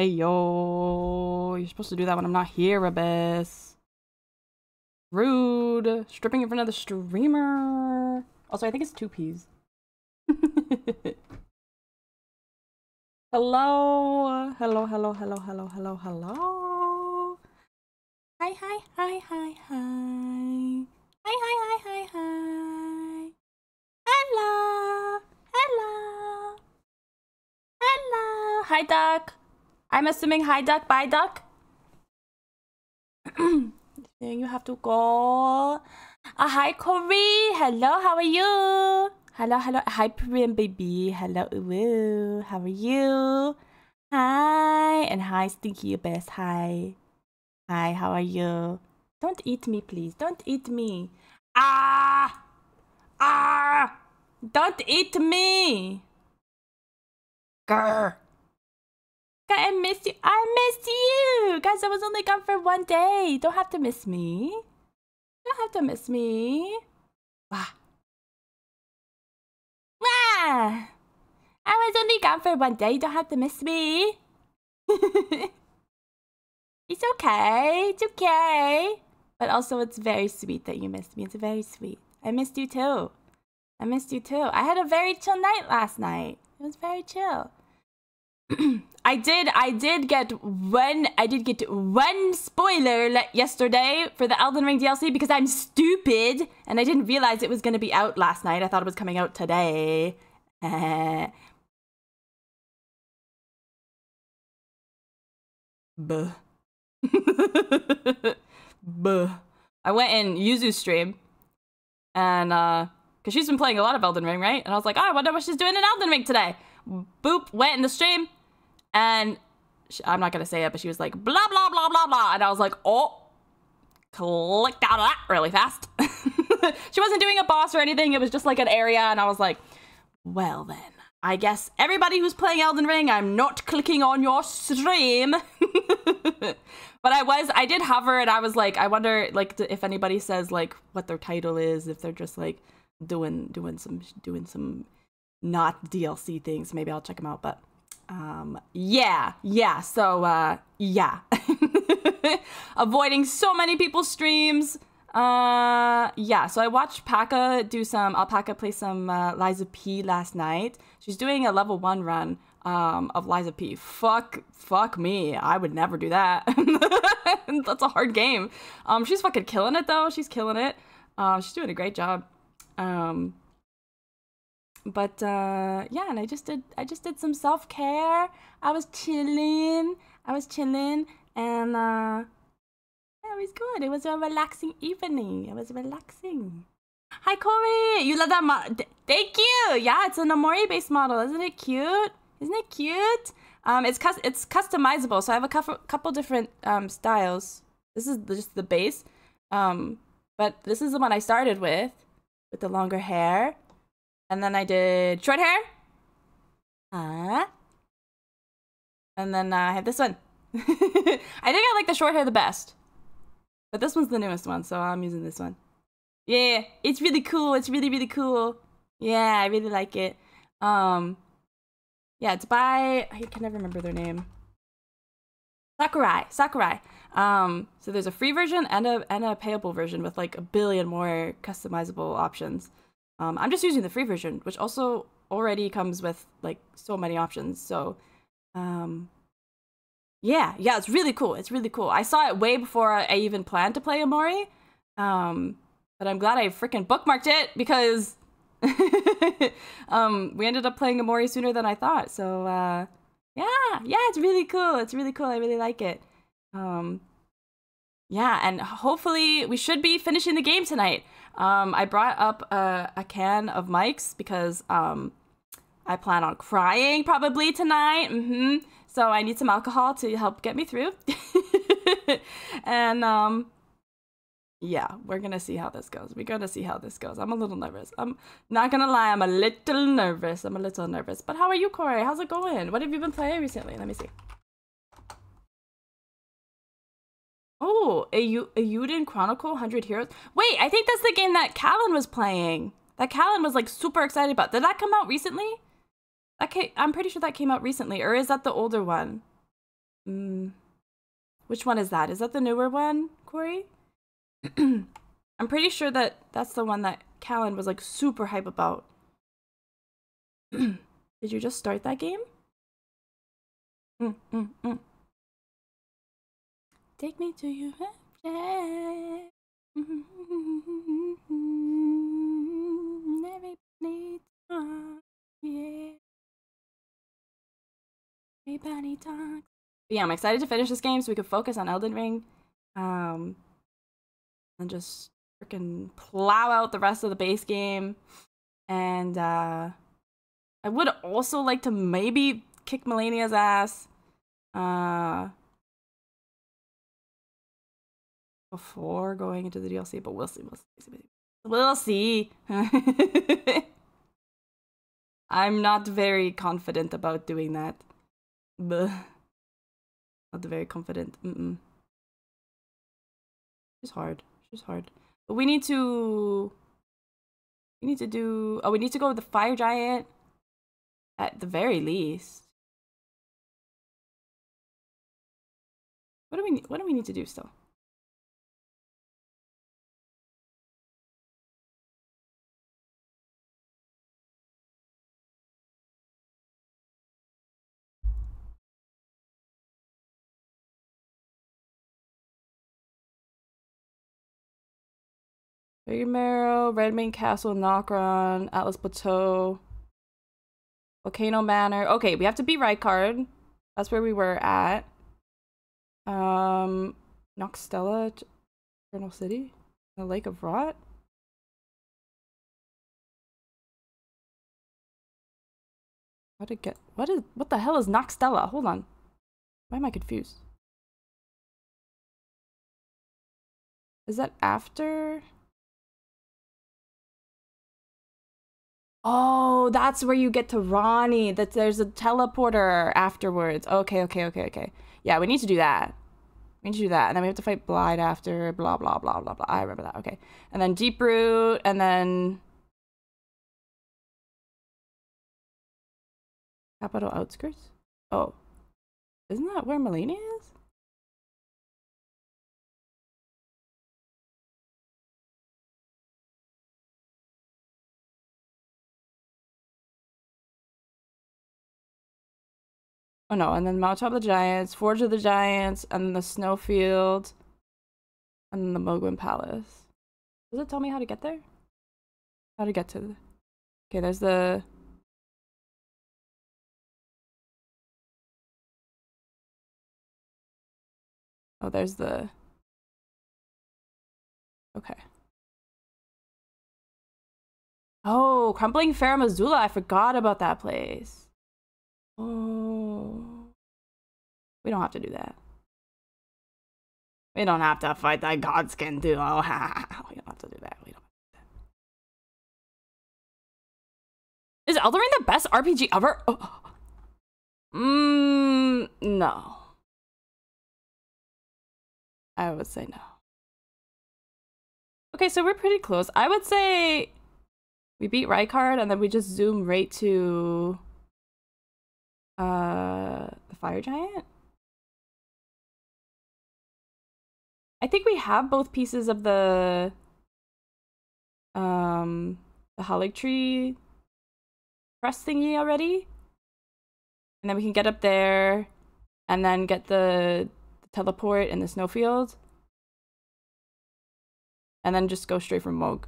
Hey yo, you're supposed to do that when I'm not here, Abyss. Rude. Stripping in front of the streamer. Also, I think it's two P's. hello. Hello, hello, hello, hello, hello, hello. Hi, hi, hi, hi, hi. Hi, hi, hi, hi, hi. Hello. Hello. Hello. Hi, duck. I'm assuming hi, duck, bye, duck. Then you have to go. Uh, hi, Corey. Hello, how are you? Hello, hello. Hi, Prim baby. Hello. How are you? Hi. And hi, Stinky Abyss. Hi. Hi, how are you? Don't eat me, please. Don't eat me. Ah! Ah! Don't eat me! Grr. I miss you. I miss you. Guys, I was only gone for one day. Don't have to miss me. Don't have to miss me. Wah. Wah. I was only gone for one day. Don't have to miss me. it's okay. It's okay. But also, it's very sweet that you missed me. It's very sweet. I missed you too. I missed you too. I had a very chill night last night. It was very chill. I did I did get one I did get one spoiler yesterday for the Elden Ring DLC because I'm stupid and I didn't realize it was going to be out last night. I thought it was coming out today. Buh. Buh. I went in Yuzu's stream and uh because she's been playing a lot of Elden Ring, right? And I was like, oh, I wonder what she's doing in Elden Ring today. Boop, went in the stream, and she, I'm not gonna say it, but she was like, blah, blah, blah, blah, blah. And I was like, oh, clicked out of that really fast. she wasn't doing a boss or anything. It was just like an area. And I was like, well, then. I guess everybody who's playing Elden Ring, I'm not clicking on your stream. but I was, I did hover and I was like, I wonder like if anybody says like what their title is, if they're just like doing, doing some, doing some not DLC things. Maybe I'll check them out. But um, yeah, yeah. So, uh, yeah. Avoiding so many people's streams. Uh, yeah. So I watched Paka do some, Alpaca play some uh, of P last night. She's doing a level one run um, of Lies of P. Fuck, fuck me. I would never do that. That's a hard game. Um, she's fucking killing it though. She's killing it. Um, she's doing a great job. Um, but uh, yeah, and I just did I just did some self care. I was chilling. I was chilling, and uh, yeah, it was good. It was a relaxing evening. It was relaxing. Hi Corey, you love that model? Thank you. Yeah, it's an Omori based model. Isn't it cute? Isn't it cute? Um, it's cus- it's customizable, so I have a couple couple different um styles. This is just the base, um, but this is the one I started with, with the longer hair. And then I did short hair. Uh, and then uh, I have this one. I think I like the short hair the best. But this one's the newest one, so I'm using this one. Yeah, it's really cool. It's really, really cool. Yeah, I really like it. Um, yeah, it's by, I can never remember their name. Sakurai, Sakurai. Um, so there's a free version and a and a payable version with like a billion more customizable options. Um, I'm just using the free version, which also already comes with like so many options. So, um, yeah, yeah, it's really cool. It's really cool. I saw it way before I even planned to play Omori, Um, but I'm glad I freaking bookmarked it because um, we ended up playing Omori sooner than I thought. So, uh, yeah, yeah, it's really cool. It's really cool. I really like it. Um, yeah, and hopefully we should be finishing the game tonight. Um, I brought up a, a, can of Mike's because um, I plan on crying probably tonight. Mm-hmm. So I need some alcohol to help get me through. and um, yeah, we're gonna see how this goes. We're gonna see how this goes. I'm a little nervous. I'm not gonna lie, I'm a little nervous. I'm a little nervous. But how are you, Corey? How's it going? What have you been playing recently? Let me see. Oh, a Eiyuden Chronicle 100 Heroes. Wait, I think that's the game that Callan was playing. That Callan was like super excited about. Did that come out recently? Came, I'm pretty sure that came out recently. Or is that the older one? Mm. Which one is that? Is that the newer one, Corey? I'm pretty sure that that's the one that Callan was like super hype about. Did you just start that game? Mm, mm, mm. Take me to your heaven. Everybody talk, yeah. Everybody talk. But yeah, I'm excited to finish this game so we can focus on Elden Ring. Um, and just freaking plow out the rest of the base game. And uh, I would also like to maybe kick Malenia's ass. Uh, before going into the DLC, but we'll see. We'll see. We'll see. I'm not very confident about doing that. But not very confident. Mm-mm. She's hard. She's hard. But we need to. We need to do. Oh, we need to go with the fire giant. At the very least. What do we? What do we need to do still? Big Marrow, Redmane Castle, Nokron, Atlas Plateau, Volcano Manor. Okay, we have to beat Rykard. That's where we were at. Um, Nokstella, Eternal City, the Lake of Rot. How to get? What is? What the hell is Nokstella? Hold on. Why am I confused? Is that after? Oh, that's where you get to Ranni. That there's a teleporter afterwards. Okay, okay, okay, okay. Yeah, we need to do that. We need to do that. And then we have to fight Blaidd after, blah, blah, blah, blah, blah. I remember that. Okay. And then Deep Root, and then... Capital Outskirts? Oh. Isn't that where Malenia is? Oh no, and then Mountaintops of the Giants, Forge of the Giants, and then the Snowfield, and then the Mohgwyn Palace. Does it tell me how to get there? How to get to the... Okay, there's the... Oh, there's the... Okay. Oh, Crumbling Farum Azula. I forgot about that place. Oh. We don't have to do that. We don't have to fight that godskin duo. we don't have to do that. We don't. Have to. Is Elden Ring the best RPG ever? Oh. Mm, no. I would say no. Okay, so we're pretty close. I would say we beat Rykard and then we just zoom right to uh, the fire giant. I think we have both pieces of the um the Haligtree crest thingy already. And then we can get up there and then get the, the teleport in the snowfield. And then just go straight from Mohg.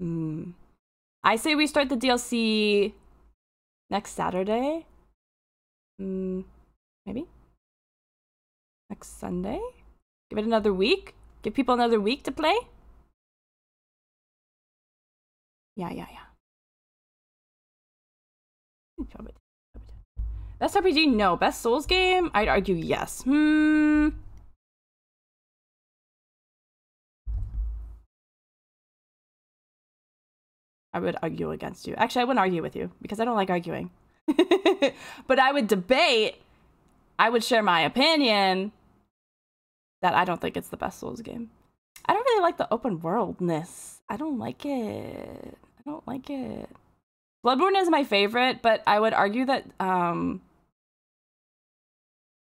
Hmm. I say we start the DLC next Saturday. Mm, maybe next Sunday. Give it another week. Give people another week to play. Yeah, yeah, yeah. Best RPG? No. Best Souls game? I'd argue yes. Hmm. I would argue against you. Actually, I wouldn't argue with you because I don't like arguing. but I would debate, I would share my opinion that I don't think it's the best Souls game. I don't really like the open worldness. I don't like it. I don't like it. Bloodborne is my favorite, but I would argue that um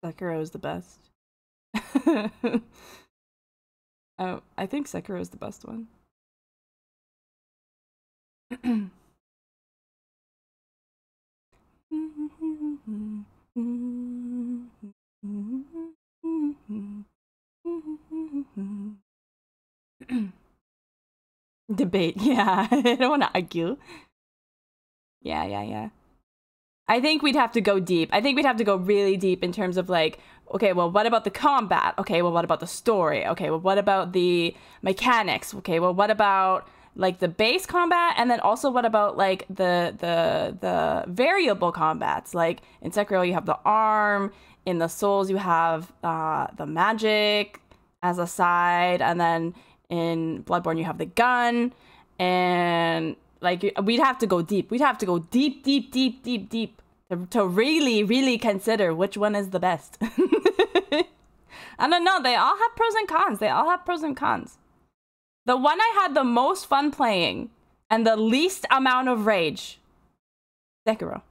Sekiro is the best. oh, I think Sekiro is the best one. Debate, yeah. I don't want to argue. Yeah, yeah, yeah. I think we'd have to go deep. I think we'd have to go really deep in terms of like, okay, well, what about the combat? Okay, well, what about the story? Okay, well, what about the mechanics? Okay, well, what about like the base combat and then also what about like the the the variable combats? Like in sekiro you have the arm in the souls you have uh, the magic as a side and then in bloodborne you have the gun and like we'd have to go deep. We'd have to go deep deep deep deep deep to, to really really consider which one is the best. I don't know. They all have pros and cons. They all have pros and cons the one I had the most fun playing and the least amount of rage, Sekiro.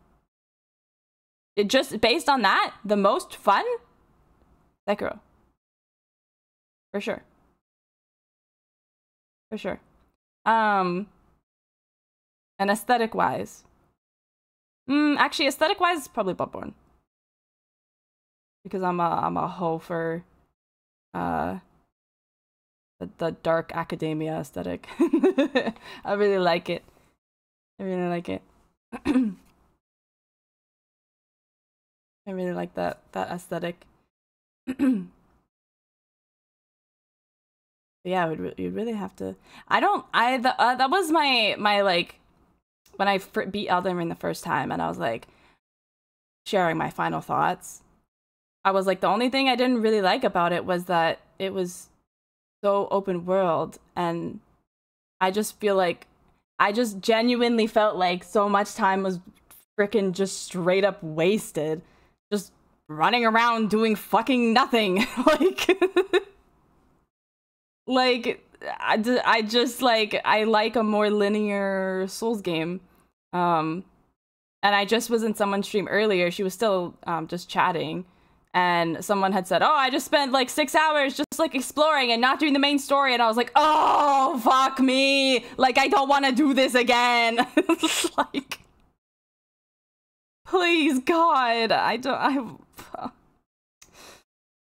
It just based on that, the most fun, Sekiro. For sure. For sure. Um, and aesthetic wise, mm, actually, aesthetic wise, probably Bloodborne because I'm a I'm a hoe for uh the, dark academia aesthetic. I really like it. I really like it. I really like that that aesthetic. yeah, would you'd really have to. I don't. I the, uh, that was my my like when I beat Elden Ring the first time, and I was like sharing my final thoughts. I was like the only thing I didn't really like about it was that it was so open world and I just feel like I just genuinely felt like so much time was freaking just straight up wasted just running around doing fucking nothing. Like like I, I just like I like a more linear Souls game. Um and I just was in someone's stream earlier she was still um just chatting and someone had said, "Oh, I just spent like 6 hours just like exploring and not doing the main story." And I was like, "Oh, fuck me. Like I don't want to do this again." It's like Please God, I don't I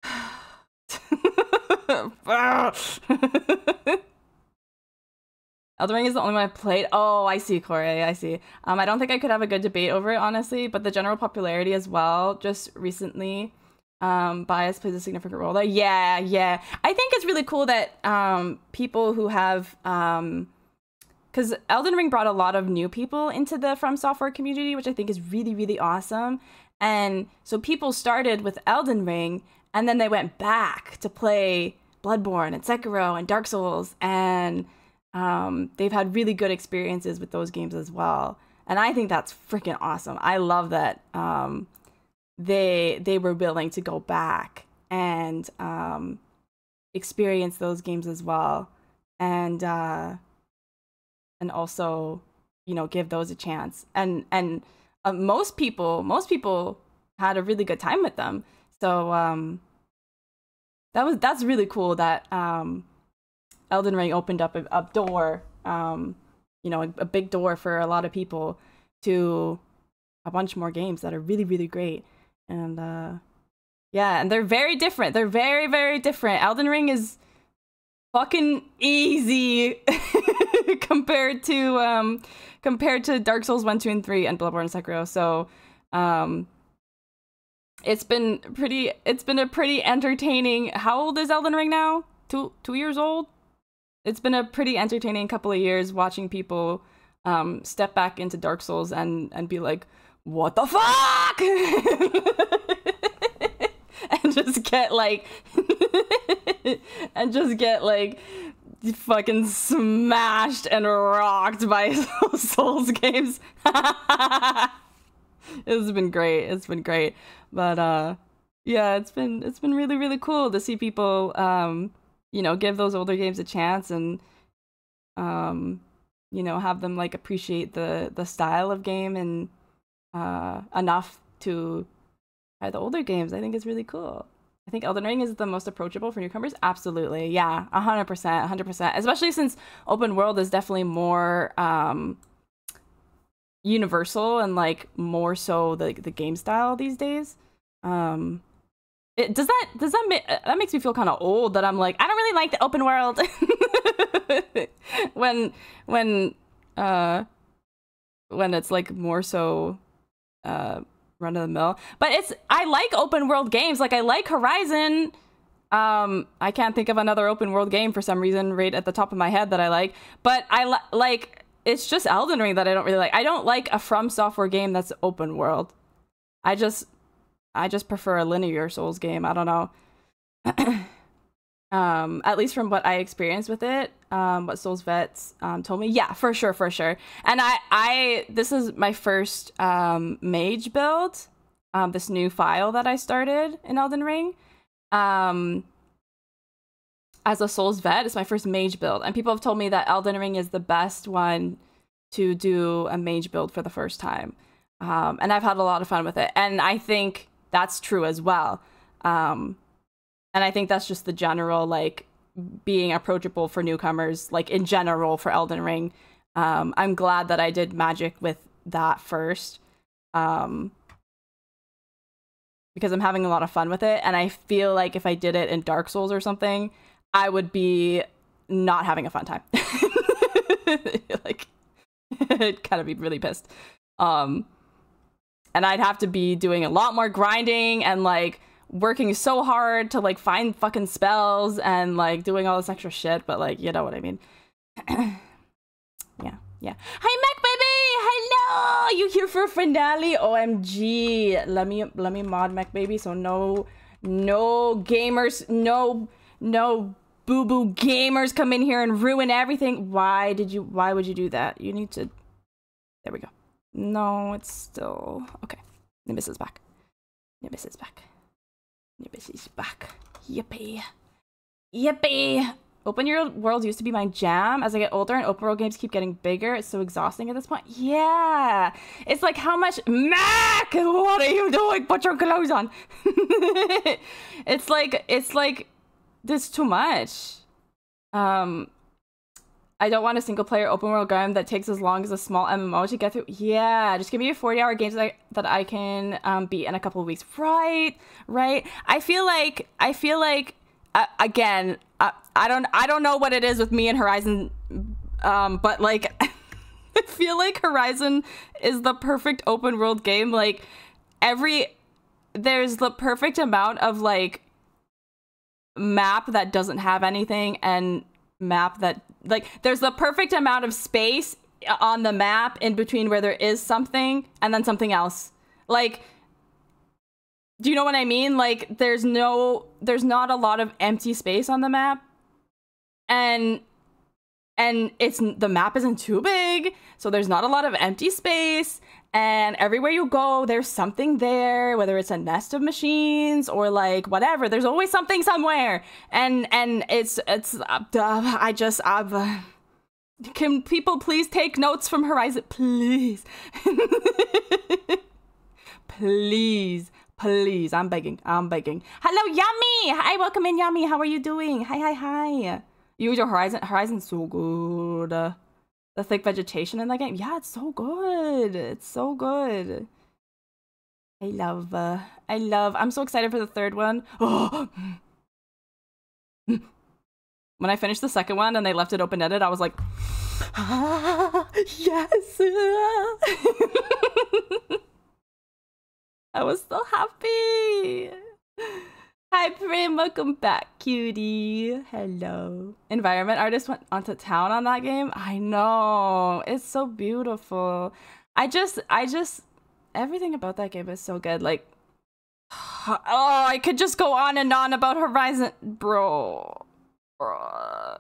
Elden Ring is the only one I've played. Oh, I see, Corey. I see. Um, I don't think I could have a good debate over it, honestly, but the general popularity as well, just recently, um, bias plays a significant role there. Yeah, yeah. I think it's really cool that um, people who have, because um, Elden Ring brought a lot of new people into the From Software community, which I think is really, really awesome. And so people started with Elden Ring, and then they went back to play Bloodborne and Sekiro and Dark Souls, and um, they've had really good experiences with those games as well. And I think that's freaking awesome. I love that. They they were willing to go back and um, experience those games as well, and uh, and also you know give those a chance. And and uh, most people most people had a really good time with them. So um, that was that's really cool that um, Elden Ring opened up a, a door, um, you know, a, a big door for a lot of people to a bunch more games that are really really great and uh yeah and they're very different. They're very very different. Elden ring is fucking easy compared to um compared to dark souls 1 2 and 3 and bloodborne and sekiro. So um it's been pretty it's been a pretty entertaining how old is elden ring now? Two two years old? It's been a pretty entertaining couple of years watching people um step back into dark souls and and be like what the fuck? and just get like, and just get like fucking smashed and rocked by Souls games. it's been great. It's been great. But uh yeah, it's been it's been really really cool to see people um you know, give those older games a chance and um you know, have them like appreciate the the style of game and uh, enough to try the older games. I think it's really cool. I think Elden Ring is the most approachable for newcomers. Absolutely. Yeah, 100%. 100%. Especially since open world is definitely more um, universal and like more so the, the game style these days. Um, it, does that does that make that makes me feel kind of old that I'm like I don't really like the open world when when uh when it's like more so uh run of the mill. But it's I like open world games. Like I like Horizon. Um, I can't think of another open world game for some reason right at the top of my head that I like. But I li- like it's just Elden Ring that I don't really like. I don't like a From Software game that's open world. I just I just prefer a linear Souls game. I don't know. um, at least from what I experienced with it, um, what Souls Vets um, told me. Yeah, for sure, for sure. And I, I this is my first um, mage build. Um, this new file that I started in Elden Ring. Um, as a Souls vet, it's my first mage build, and people have told me that Elden Ring is the best one to do a mage build for the first time. And I've had a lot of fun with it, and I think that's true as well. Um, and I think that's just the general like being approachable for newcomers, like in general for Elden Ring. Um, I'm glad that I did magic with that first. Um, because I'm having a lot of fun with it. And I feel like if I did it in Dark Souls or something, I would be not having a fun time. like, I'd kind of be really pissed. Um, and I'd have to be doing a lot more grinding and like working so hard to like find fucking spells and like doing all this extra shit, but like you know what I mean. yeah, yeah. Hi Mac baby! Hello! You here for finale? OMG. Let me let me mod Mac baby so no no gamers, no no boo boo gamers come in here and ruin everything. Why did you why would you do that? You need to There we go. No, it's still okay. Nimbus is back. Nimbus is back. Nimbus is back. Yippee. Yippee! Open your world used to be my jam. As I get older and open world games keep getting bigger, it's so exhausting at this point. Yeah. It's like how much Mac, what are you doing? Put your clothes on. it's like it's like this too much. Um I don't want a single player open world game that takes as long as a small MMO to get through. Yeah, just give me a 40 hour game that I, that I can um, beat in a couple of weeks. Right, right. I feel like, I feel like, uh, again, uh, I don't, I don't know what it is with me and Horizon, um, but like, I feel like Horizon is the perfect open world game. Like, every, there's the perfect amount of like map that doesn't have anything and map that like there's the perfect amount of space uh, on the map in between where there is something and then something else. Like do you know what I mean? Like there's no there's not a lot of empty space on the map. And and it's the map isn't too big, so there's not a lot of empty space and everywhere you go there's something there whether it's a nest of machines or like whatever. There's always something somewhere. And and it's it's uh, i just uh, can people please take notes from horizon? Please. Please. Please. I'm begging. I'm begging. Hello yummy! Hi welcome in yummy. How are you doing? Hi hi hi. Use your horizon horizon's so good the thick vegetation in that game. Yeah, it's so good. It's so good. I love, uh, I love, I'm so excited for the third one. Oh! when I finished the second one and they left it open ended, I was like, ah, yes! I was so happy. Hi, Prim. Welcome back, cutie. Hello. Environment artist went onto town on that game. I know. It's so beautiful. I just, I just, everything about that game is so good. Like, oh, I could just go on and on about Horizon, bro. bro.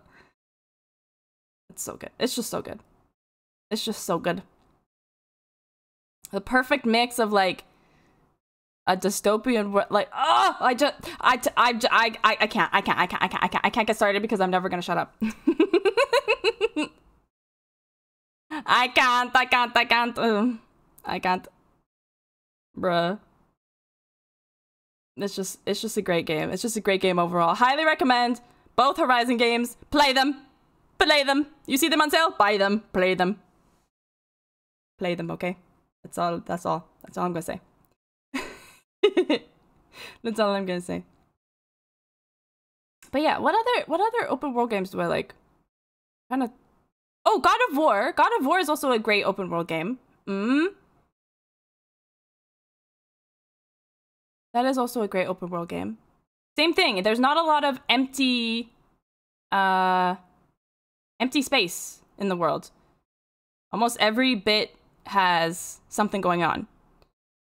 It's so good. It's just so good. It's just so good. The perfect mix of like a dystopian world like oh i just I, I i i i can't i can't i can't i can't i can't i can't get started because i'm never gonna shut up i can't i can't i can't uh, i can't bruh it's just it's just a great game. It's just a great game overall. Highly recommend both Horizon games. Play them. Play them. You see them on sale? Buy them. Play them. Play them, okay? That's all that's all. That's all I'm gonna say. That's all I'm gonna say. But yeah, what other what other open world games do I like? Kind of Oh, God of War. God of War is also a great open world game. Mm. That is also a great open world game. Same thing. There's not a lot of empty uh empty space in the world. Almost every bit has something going on.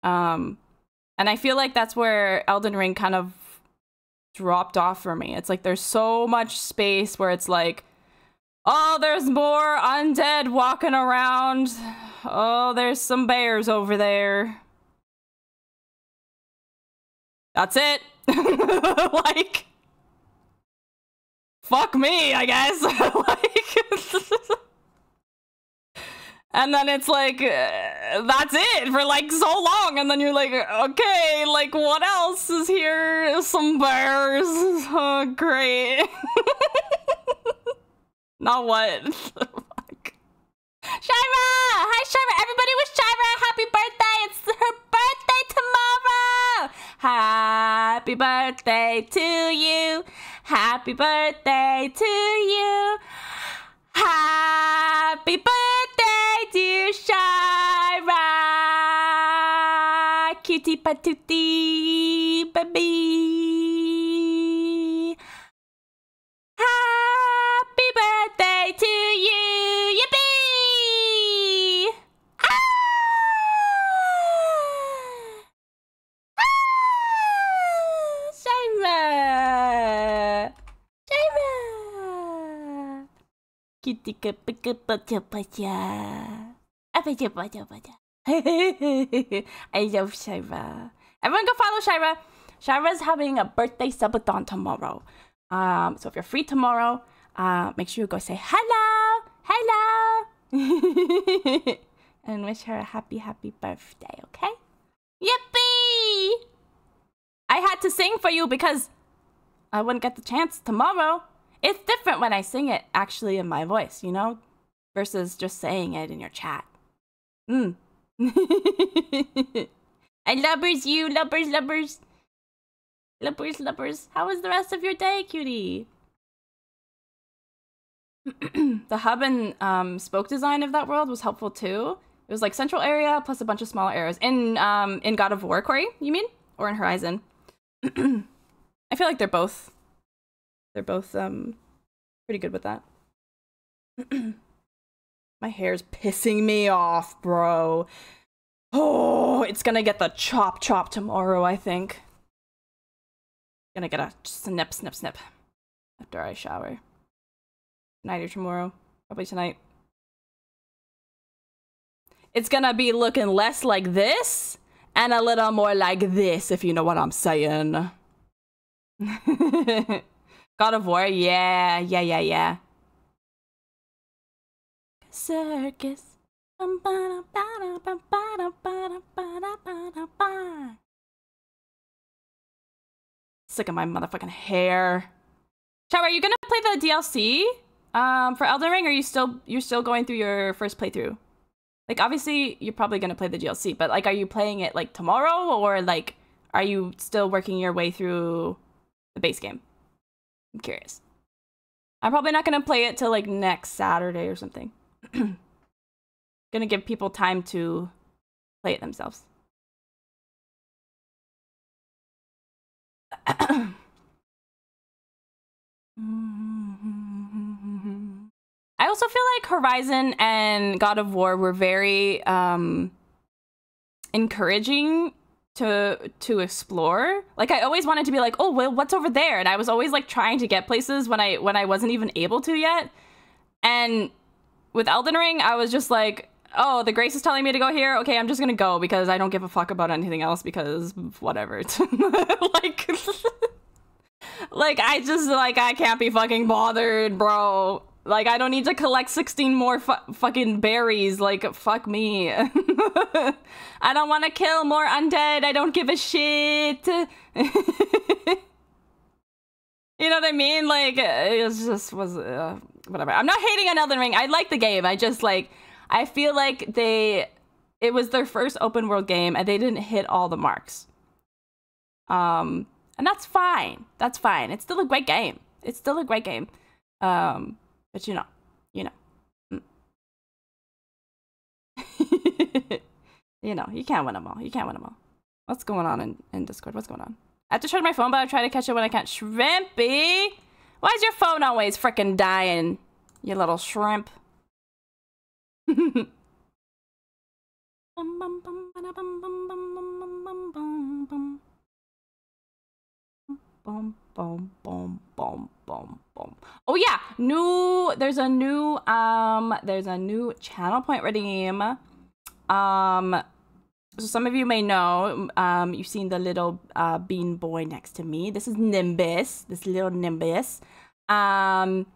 Um and I feel like that's where Elden Ring kind of dropped off for me. It's like there's so much space where it's like Oh, there's more undead walking around. Oh, there's some bears over there. That's it. like, fuck me, I guess. like, and then it's like, uh, that's it for like so long. And then you're like, okay, like, what else is here? Some bears. Oh, great. Not what. Shira! Hi, Shira! Everybody wish Shira happy birthday! It's her birthday tomorrow! Happy birthday to you! Happy birthday to you! Happy birthday, dear Shira! Cutie patootie, baby! Happy birthday to you! Yippee! Ah! Ah! Shira! Shira! Kitty kappa kappa kappa Appa kappa kappa I love Shira. Everyone go follow Shira. Shira's having a birthday subathon tomorrow. Um, so if you're free tomorrow, uh, make sure you go say hello, hello, and wish her a happy, happy birthday, okay? Yippee! I had to sing for you because I wouldn't get the chance tomorrow. It's different when I sing it actually in my voice, you know, versus just saying it in your chat. Mm. I lubbers you, lubbers, lubbers. Lubbers, lubbers. How was the rest of your day, cutie? the hub and um, spoke design of that world was helpful too. It was like central area plus a bunch of smaller areas. In um, in God of War, Corey, you mean, or in Horizon? I feel like they're both they're both um pretty good with that. My hair's pissing me off, bro. Oh, it's gonna get the chop chop tomorrow, I think. Gonna get a snip, snip, snip after I shower. Tonight or tomorrow. Probably tonight. It's gonna be looking less like this and a little more like this, if you know what I'm saying. God of War, yeah, yeah, yeah, yeah. Circus. Sick of my motherfucking hair. Chad, are you gonna play the DLC um, for Elden Ring? Or are you still you're still going through your first playthrough? Like, obviously, you're probably gonna play the DLC, but like, are you playing it like tomorrow, or like, are you still working your way through the base game? I'm curious. I'm probably not gonna play it till like next Saturday or something. gonna give people time to play it themselves. I also feel like Horizon and God of War were very um, encouraging to to explore. Like I always wanted to be like, oh well, what's over there? And I was always like trying to get places when I when I wasn't even able to yet. And with Elden Ring, I was just like, oh, the Grace is telling me to go here. Okay, I'm just gonna go because I don't give a fuck about anything else because whatever. like, like I just like I can't be fucking bothered, bro. Like, I don't need to collect 16 more fu- fucking berries. Like, fuck me. I don't want to kill more undead. I don't give a shit. you know what I mean? Like, it just was, uh, whatever. I'm not hating on Elden Ring. I like the game. I just, like, I feel like they, it was their first open world game and they didn't hit all the marks. Um, and that's fine. That's fine. It's still a great game. It's still a great game. Um, but you know, you know. Mm. you know, you can't win them all. You can't win them all. What's going on in, in Discord? What's going on? I have to charge my phone, but I try to catch it when I can't. Shrimpy! Why is your phone always freaking dying? You little shrimp. Boom, boom. Oh yeah, new. There's a new. Um, there's a new channel point redeem. Um, so some of you may know. Um, you've seen the little uh, bean boy next to me. This is Nimbus. This little Nimbus. Um,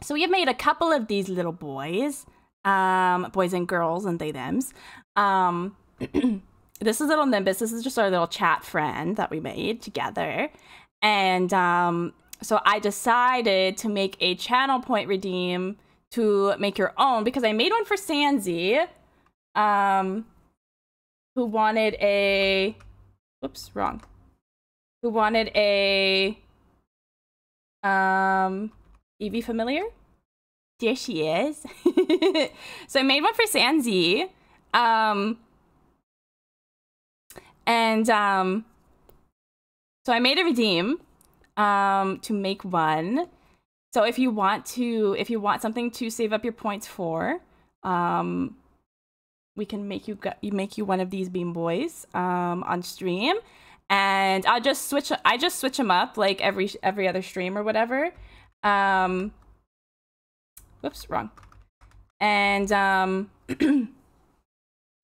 so we have made a couple of these little boys. Um, boys and girls and they them's. Um. this is little Nimbus. This is just our little chat friend that we made together. And um, so I decided to make a channel point redeem to make your own because I made one for Sanzi, um, who wanted a, whoops, wrong, who wanted a, um, Eevee familiar. There she is. so I made one for Sanzi. Um, and um, so I made a redeem um, to make one. So if you want to, if you want something to save up your points for, um, we can make you make you one of these beam boys um, on stream, and I'll just switch. I just switch them up like every every other stream or whatever. Um, whoops, wrong. And um,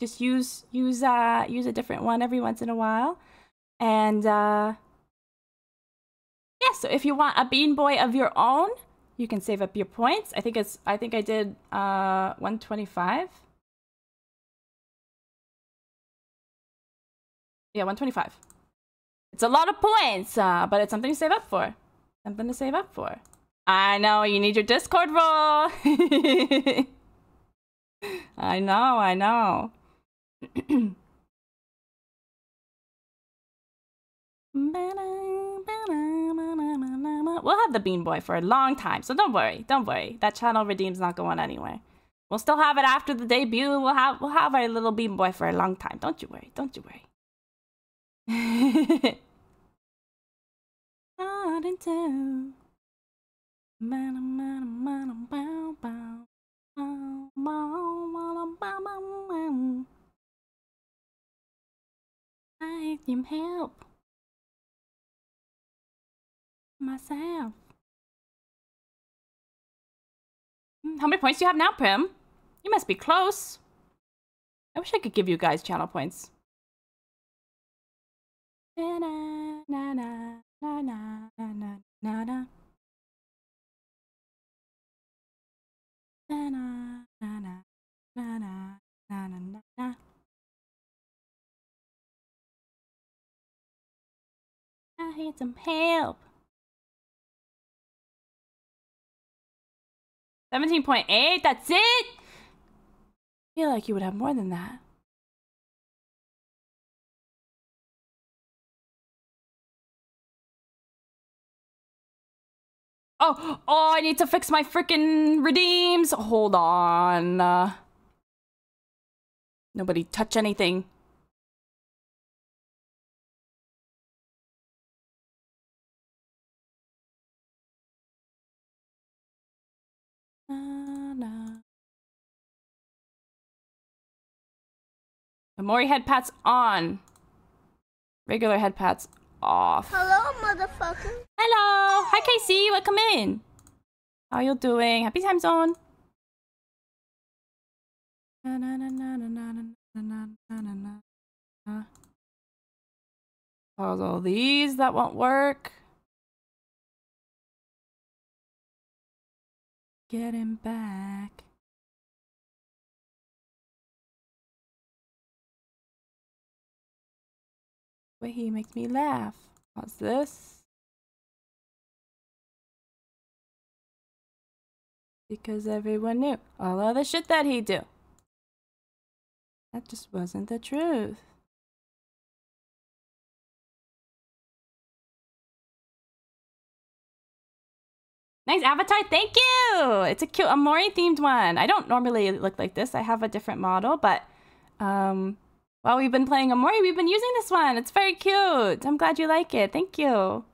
just use use uh use a different one every once in a while and uh yeah so if you want a bean boy of your own you can save up your points. I think it's i think i did uh 125 yeah 125 it's a lot of points uh but it's something to save up for. Something to save up for. I know you need your discord roll i know i know we'll have the Bean Boy for a long time, so don't worry, don't worry. That channel redeem's not going anywhere. We'll still have it after the debut. We'll have we'll have our little Bean Boy for a long time. Don't you worry, don't you worry. Not into. I need help. Myself. Hmm, how many points do you have now, Prim? You must be close. I wish I could give you guys channel points. Na na na na na na na na na. Na na na na na na na na na. I need some help. 17.8? That's it? I feel like you would have more than that. Oh, oh, I need to fix my freaking redeems. Hold on. Uh, nobody touch anything. Mori head pats on. Regular head pats off. Hello, motherfucker. Hello. Hi, Casey. Welcome in. How you doing? Happy time zone. Pause all these. That won't work. Getting back. Way he makes me laugh. What's this? Because everyone knew all of the shit that he do. That just wasn't the truth. Nice avatar, thank you! It's a cute Omori themed one. I don't normally look like this. I have a different model, but um, while we've been playing Omori, we've been using this one. It's very cute. I'm glad you like it. Thank you.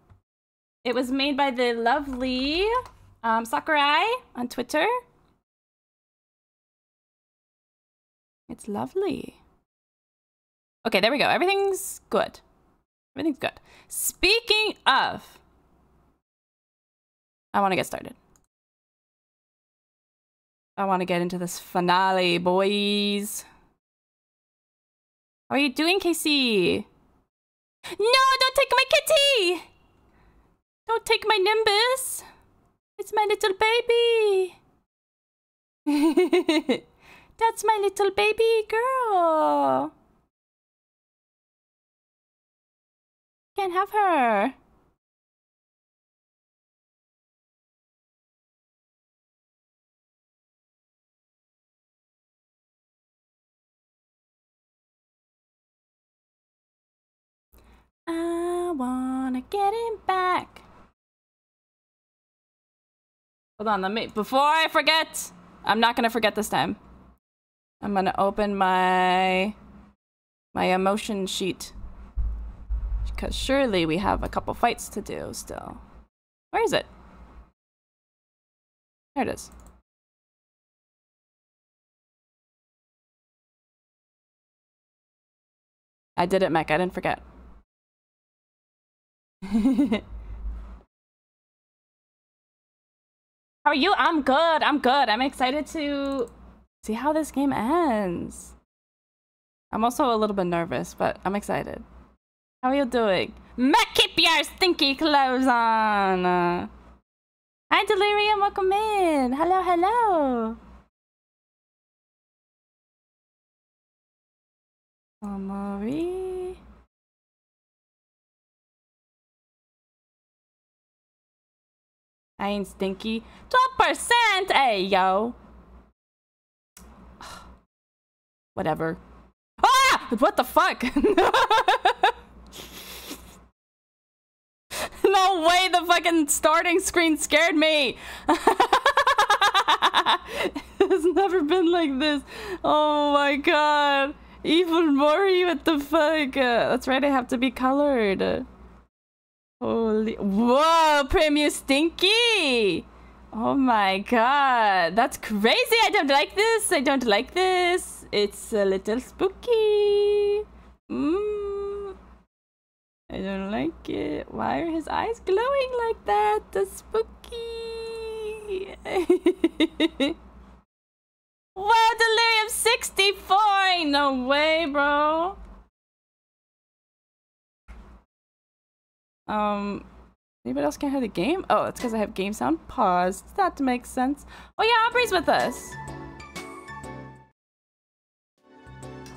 It was made by the lovely um, Sakurai on Twitter. It's lovely. Okay, there we go. Everything's good. Everything's good. Speaking of I want to get started. I want to get into this finale, boys. Are you doing, Casey? No, don't take my kitty! Don't take my Nimbus! It's my little baby! That's my little baby girl! Can't have her. I wanna get him back. Hold on, let me, before I forget, I'm not gonna forget this time. I'm gonna open my, my emotion sheet. Because surely we have a couple fights to do still. Where is it? There it is. I did it, Mech. I didn't forget. how are you? I'm good. I'm good. I'm excited to see how this game ends. I'm also a little bit nervous, but I'm excited. How are you doing? Matt, keep your stinky clothes on. Hi, Delirium. Welcome in. Hello, hello. Omori. I ain't stinky. 12%! Hey, yo. Whatever. Ah! What the fuck? no way the fucking starting screen scared me. it's never been like this. Oh my god. Even more, what the fuck? That's right, I have to be colored. Holy, whoa, Premium Stinky! Oh my god, that's crazy! I don't like this, I don't like this. It's a little spooky. Mm. I don't like it. Why are his eyes glowing like that? The spooky. wow, Delirium 64! No way, bro. Um, anybody else can't hear the game? Oh, it's because I have game sound paused. That makes sense. Oh yeah, Aubrey's with us.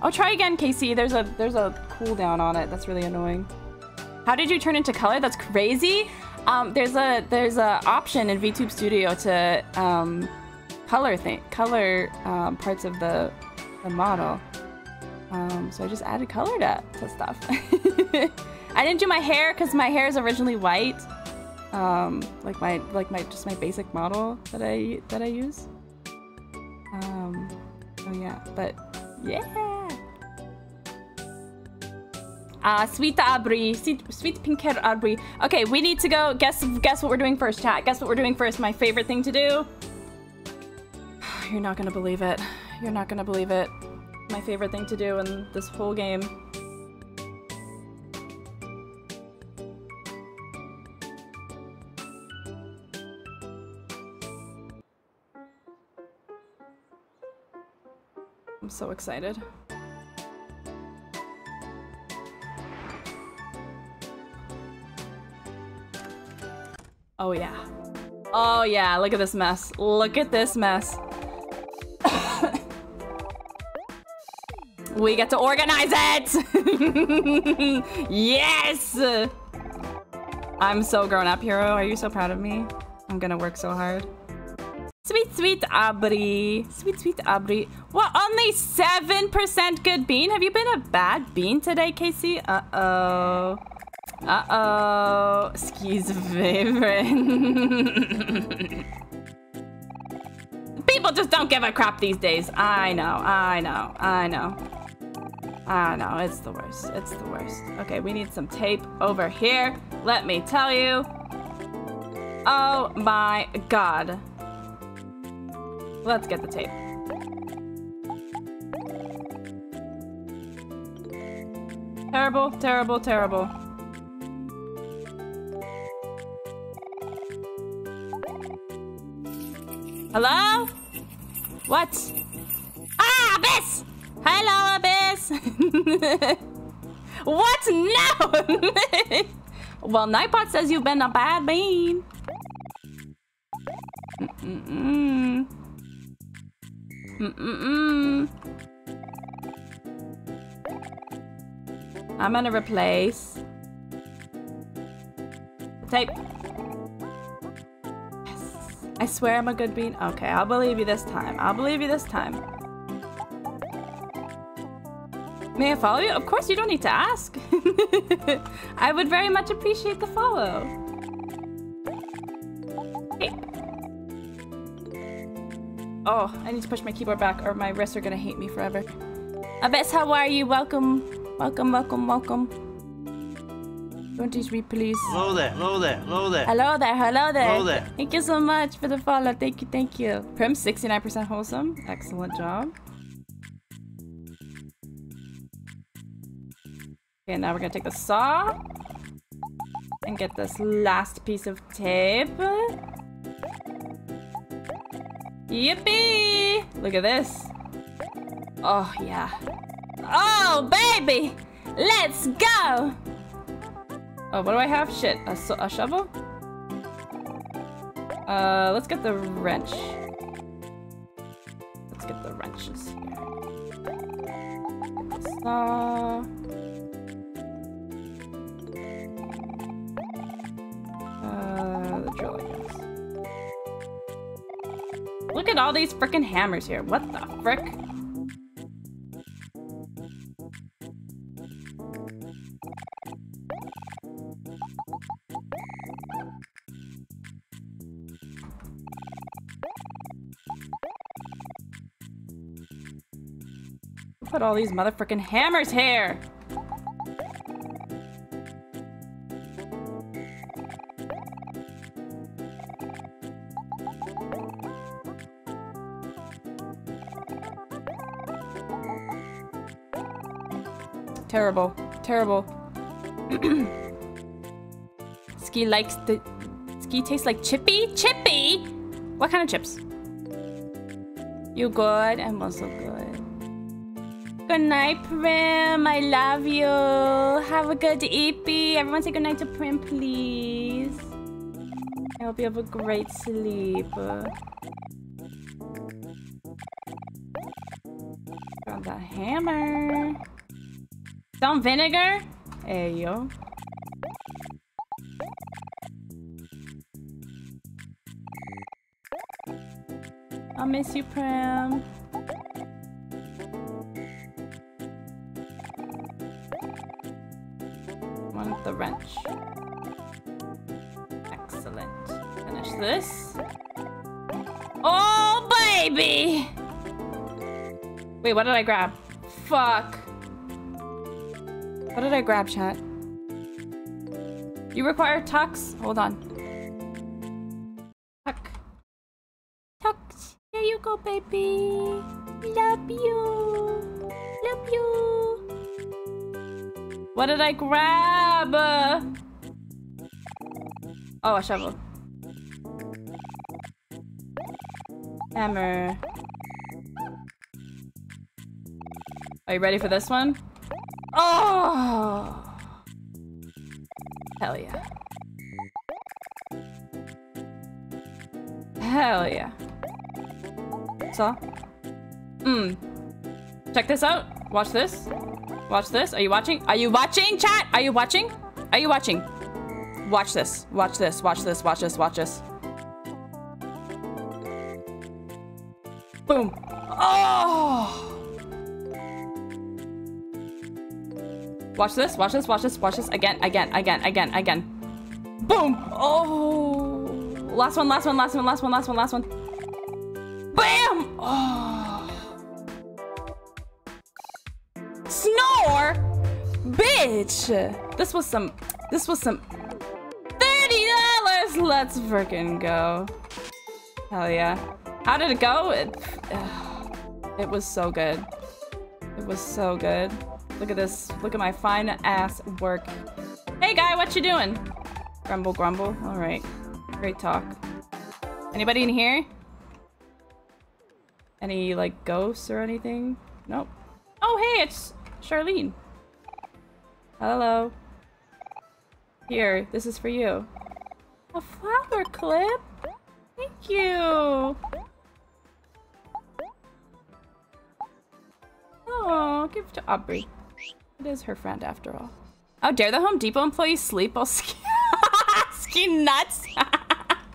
Oh, try again, Casey. There's a there's a cooldown on it. That's really annoying. How did you turn into color? That's crazy. Um, there's a there's a option in VTube Studio to um, color thing color um, parts of the the model. Um, so I just added color to, to stuff. I didn't do my hair because my hair is originally white. Um, like my like my just my basic model that I that I use. Um, oh yeah, but yeah. Ah, uh, sweet Aubrey, sweet, sweet pink hair Aubrey. Okay, we need to go. Guess guess what we're doing first, chat. Guess what we're doing first. My favorite thing to do. You're not gonna believe it. You're not gonna believe it. My favorite thing to do in this whole game. I'm so excited. Oh yeah. Oh yeah, look at this mess. Look at this mess. we get to organize it! yes! I'm so grown up, Hero. Are you so proud of me? I'm gonna work so hard. Sweet, sweet Aubrey. Sweet, sweet Aubrey. What, only 7% good bean? Have you been a bad bean today, Casey? Uh-oh. Uh-oh. Ski's favorite. People just don't give a crap these days. I know, I know, I know. I know, it's the worst. It's the worst. Okay, we need some tape over here. Let me tell you. Oh my god. Let's get the tape. Terrible, terrible, terrible. Hello? What? Ah, Abyss! Hello, Abyss! what? No! well, Nightbot says you've been a bad bean. Mm -mm. Mm-mm-mm. I'm gonna replace tape. Yes. I swear I'm a good bean. Okay, I'll believe you this time. I'll believe you this time. May I follow you? Of course, you don't need to ask. I would very much appreciate the follow. Oh, I need to push my keyboard back or my wrists are gonna hate me forever. Abyss, how are you? Welcome. Welcome, welcome, welcome. Don't teach me, please. Hello there, hello there, hello there. Hello there, hello there. Hello there. Thank you so much for the follow. Thank you, thank you. Prim, 69% wholesome. Excellent job. Okay, now we're gonna take the saw and get this last piece of tape. Yippee! Look at this. Oh, yeah. Oh, baby! Let's go! Oh, what do I have? Shit, a, a shovel? Uh, let's get the wrench. Let's get the wrenches here. Saw. Uh, the drilling Look at all these freaking hammers here. What the frick? Put all these motherfucking hammers here. Terrible. Terrible. Ski likes the... Ski tastes like chippy? Chippy? What kind of chips? You good? I'm also good. Good night, Prim. I love you. Have a good EP. Everyone say good night to Prim, please. I hope you have a great sleep. Some vinegar? Hey, yo. I miss you, Prim. Want the wrench. Excellent. Finish this. Oh, baby! Wait, what did I grab? Fuck. What did I grab, chat? You require tux? Hold on. Tuck. Tux. There you go, baby. Love you. Love you. What did I grab? Oh, a shovel. Hammer. Are you ready for this one? Oh! Hell yeah. Hell yeah. So? Hmm. Check this out. Watch this. Watch this. Are you watching? Are you watching, chat? Are you watching? Are you watching? Watch this. Watch this. Watch this. Watch this. Watch this. Watch this. Watch this. Watch this. Watch this. Again, again, again, again, again. Boom! Oh! Last one, last one, last one, last one, last one, last one. Bam! Oh. Snore! Bitch! This was some... This was some... $30! Let's freaking go. Hell yeah. How did it go? It, it was so good. It was so good. Look at this. Look at my fine ass work. Hey guy, what you doing? Grumble, grumble. All right. Great talk. Anybody in here? Any, like, ghosts or anything? Nope. Oh, hey, it's Charlene. Hello. Here, this is for you. A flower clip? Thank you. Oh, give to Aubrey. It is her friend after all. How dare the Home Depot employees sleep while ski, ski nuts?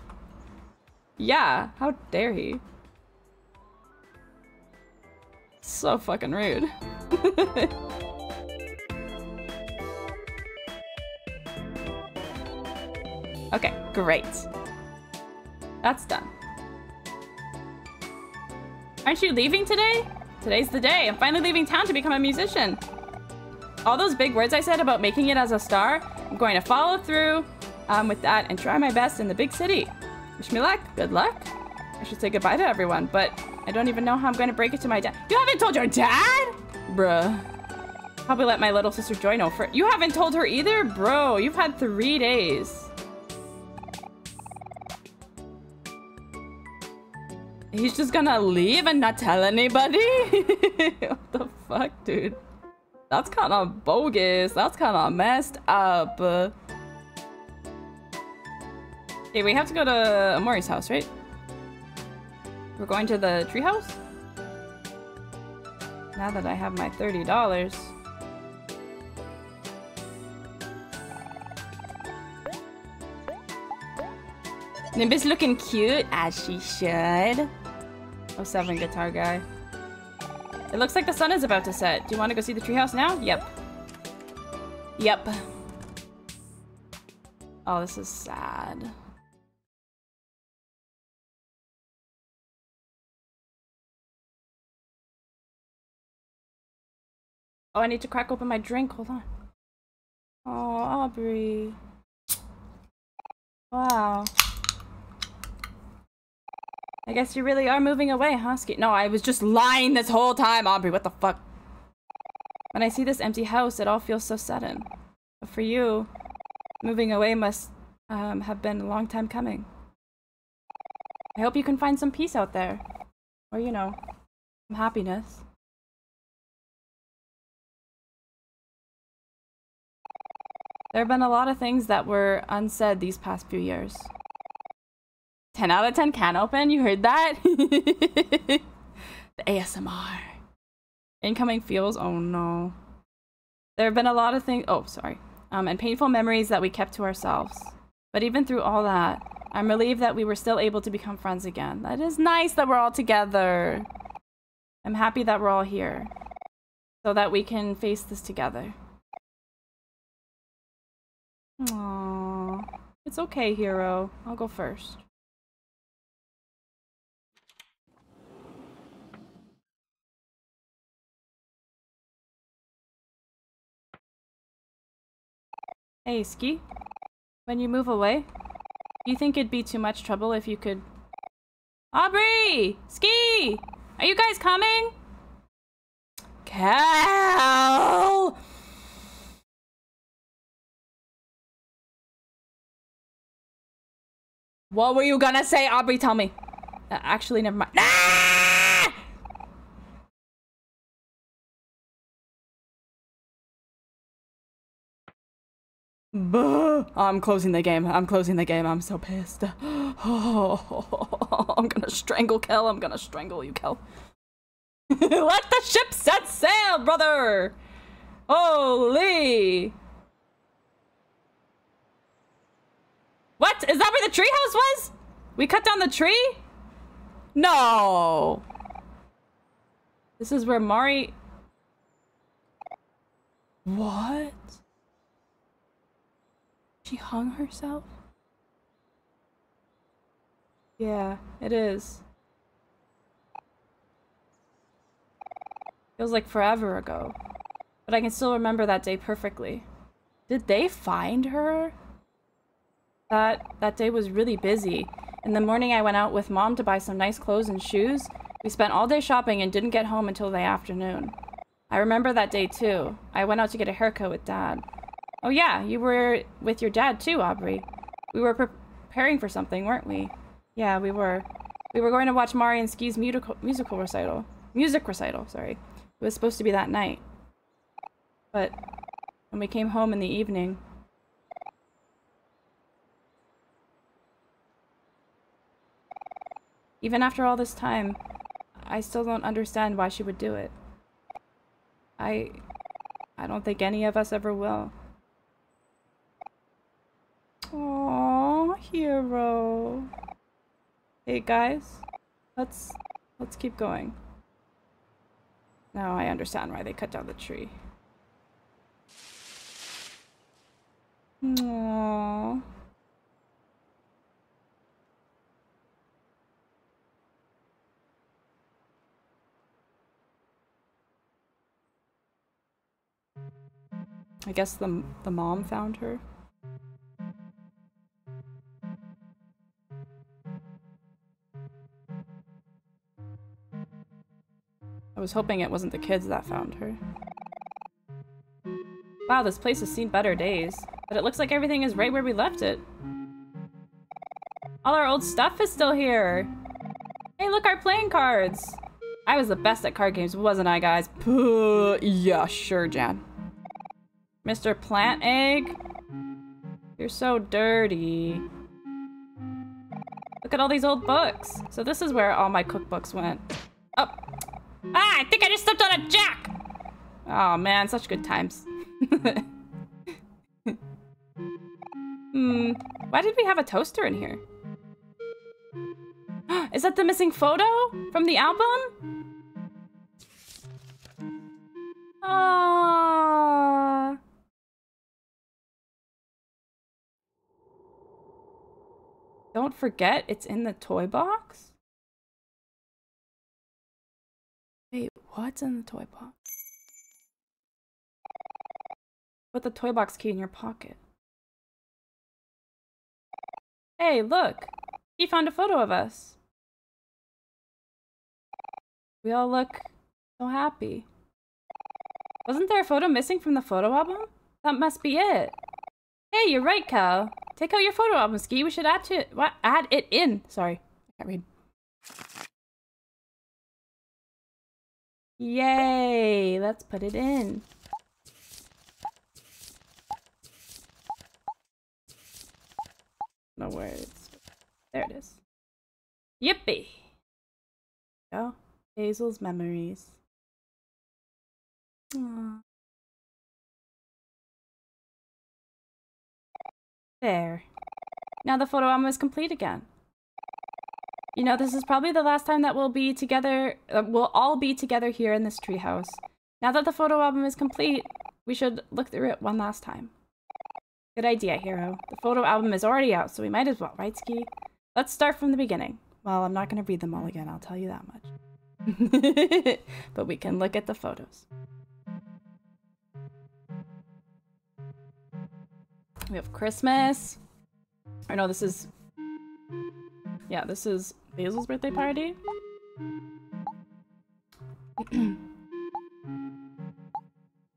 yeah, how dare he? So fucking rude. okay, great. That's done. Aren't you leaving today? Today's the day. I'm finally leaving town to become a musician. All those big words I said about making it as a star, I'm going to follow through um, with that and try my best in the big city. Wish me luck. Good luck. I should say goodbye to everyone, but I don't even know how I'm going to break it to my dad. You haven't told your dad? Bruh. Probably let my little sister Joy know for- You haven't told her either? Bro, you've had three days. He's just gonna leave and not tell anybody? what the fuck, dude? That's kind of bogus. That's kind of messed up. Okay, we have to go to Omori's house, right? We're going to the treehouse? Now that I have my $30. Nimbus looking cute, as she should. Oh, seven guitar guy. It looks like the sun is about to set. Do you want to go see the treehouse now? Yep. Yep. Oh, this is sad. Oh, I need to crack open my drink. Hold on. Oh, Aubrey. Wow. I guess you really are moving away, huh, Ski? No, I was just lying this whole time, Aubrey. What the fuck? When I see this empty house, it all feels so sudden. But for you, moving away must um, have been a long time coming. I hope you can find some peace out there. Or, you know, some happiness. There have been a lot of things that were unsaid these past few years. 10 out of 10 can open. You heard that? the ASMR. Incoming feels. Oh no. There have been a lot of things. Oh, sorry. Um, and painful memories that we kept to ourselves. But even through all that, I'm relieved that we were still able to become friends again. That is nice that we're all together. I'm happy that we're all here. So that we can face this together. Aww. It's okay, hero. I'll go first. Hey, Ski. When you move away, do you think it'd be too much trouble if you could... Aubrey! Ski! Are you guys coming? Kel! What were you gonna say, Aubrey? Tell me. Uh, actually, never mind. Ah! I'm closing the game. I'm closing the game. I'm so pissed. Oh, I'm gonna strangle Kel. I'm gonna strangle you, Kel. Let the ship set sail, brother! Holy! What? Is that where the treehouse was? We cut down the tree? No! This is where Mari... What? She hung herself? Yeah, it is. It was like forever ago. But I can still remember that day perfectly. Did they find her? That that day was really busy. In the morning I went out with mom to buy some nice clothes and shoes. We spent all day shopping and didn't get home until the afternoon. I remember that day too. I went out to get a haircut with dad. Oh yeah, you were with your dad too, Aubrey. We were preparing for something, weren't we? Yeah, we were. We were going to watch Mari and Ski's musical, musical recital. Music recital, sorry. It was supposed to be that night. But when we came home in the evening... Even after all this time, I still don't understand why she would do it. I... I don't think any of us ever will. Aww, hero. Hey guys, let's let's keep going. Now I understand why they cut down the tree. Aww. I guess the the mom found her. Was hoping it wasn't the kids that found her. Wow, this place has seen better days. But it looks like everything is right where we left it. All our old stuff is still here. Hey, look, our playing cards. I was the best at card games, wasn't I, guys? Puh, yeah, sure, Jan. Mr. Plant Egg? You're so dirty. Look at all these old books. So this is where all my cookbooks went. Oh, Ah, I think I just stepped on a jack! Oh man, such good times. hmm, why did we have a toaster in here? Is that the missing photo from the album? Ah. Don't forget, it's in the toy box? Wait, what's in the toy box? Put the toy box key in your pocket. Hey, look! He found a photo of us. We all look so happy. Wasn't there a photo missing from the photo album? That must be it. Hey, you're right, Kel. Take out your photo album, Ski. We should add to it. What? Add it in. Sorry, I can't read. Yay! Let's put it in. No words. There it is. Yippee! Go. Hazel's memories. Aww. There. Now the photo album is complete again. You know, this is probably the last time that we'll be together, uh, we'll all be together here in this treehouse. Now that the photo album is complete, we should look through it one last time. Good idea, Hero. The photo album is already out, so we might as well, right, Ski? Let's start from the beginning. Well, I'm not going to read them all again, I'll tell you that much. but we can look at the photos. We have Christmas. I know this is... Yeah, this is Basil's birthday party. and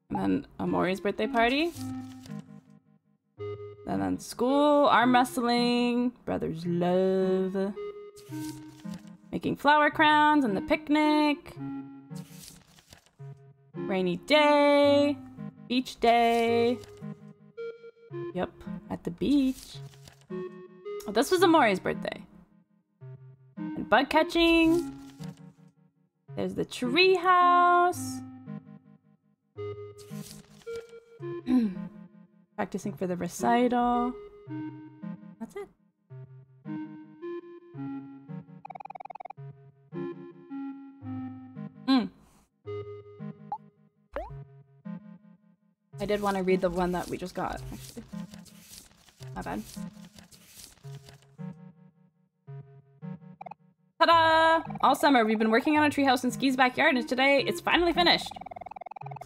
then Omori's birthday party. And then school, arm wrestling, brothers love. Making flower crowns and the picnic. Rainy day. Beach day. Yep, at the beach. Well, this was Omori's birthday. Bug catching. There's the tree house. Practicing for the recital. That's it. Mm. I did want to read the one that we just got, actually. My bad. All summer, we've been working on a treehouse in Ski's backyard, and today it's finally finished.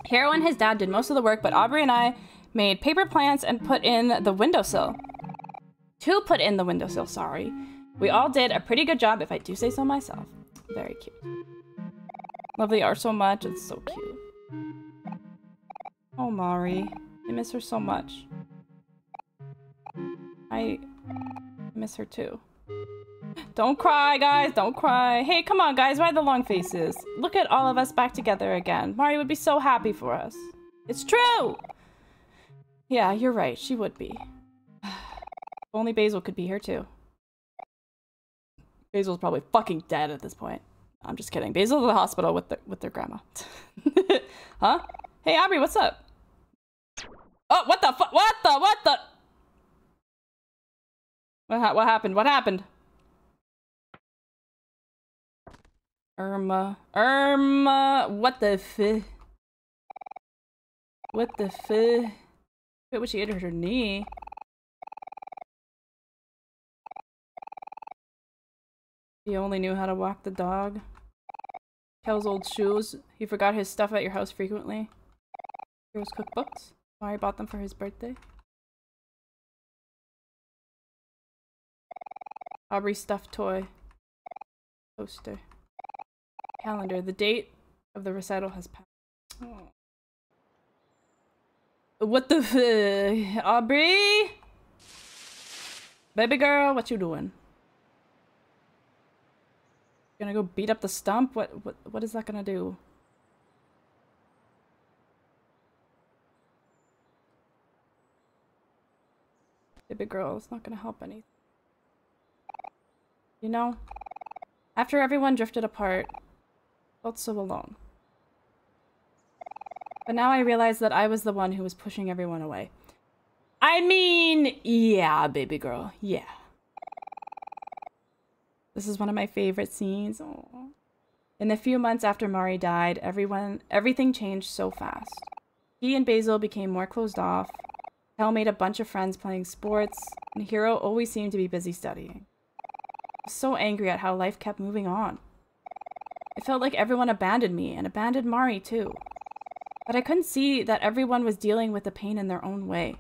Hero and his dad did most of the work, but Aubrey and I made paper plants and put in the windowsill. Two put in the windowsill, sorry. We all did a pretty good job, if I do say so myself. Very cute. Love the art so much, it's so cute. Oh, Mari. I miss her so much. I miss her too. Don't cry, guys. Don't cry. Hey, come on, guys. Why the long faces? Look at all of us back together again. Mari would be so happy for us. It's true! Yeah, you're right. She would be. Only Basil could be here, too. Basil's probably fucking dead at this point. I'm just kidding. Basil's at the hospital with, the, with their grandma. huh? Hey, Aubrey, what's up? Oh, what the fuck? What the? What the? What, ha what happened? What happened? Irma. Irma. What the f? What the f? Wait, what she hit her knee? He only knew how to walk the dog. Kel's old shoes. He forgot his stuff at your house frequently. Here's cookbooks. Mari bought them for his birthday. Aubrey stuffed toy. Poster. Calendar. The date of the recital has passed. Oh. What the Aubrey? Baby girl, what you doing? Gonna go beat up the stump? What what what is that gonna do? Baby girl, it's not gonna help anything. You know, after everyone drifted apart, felt so alone. But now I realize that I was the one who was pushing everyone away. I mean, yeah, baby girl, yeah. This is one of my favorite scenes. Aww. In the few months after Mari died, everyone everything changed so fast. He and Basil became more closed off. Kel made a bunch of friends playing sports, and Hero always seemed to be busy studying so angry at how life kept moving on. It felt like everyone abandoned me and abandoned Mari too. But I couldn't see that everyone was dealing with the pain in their own way.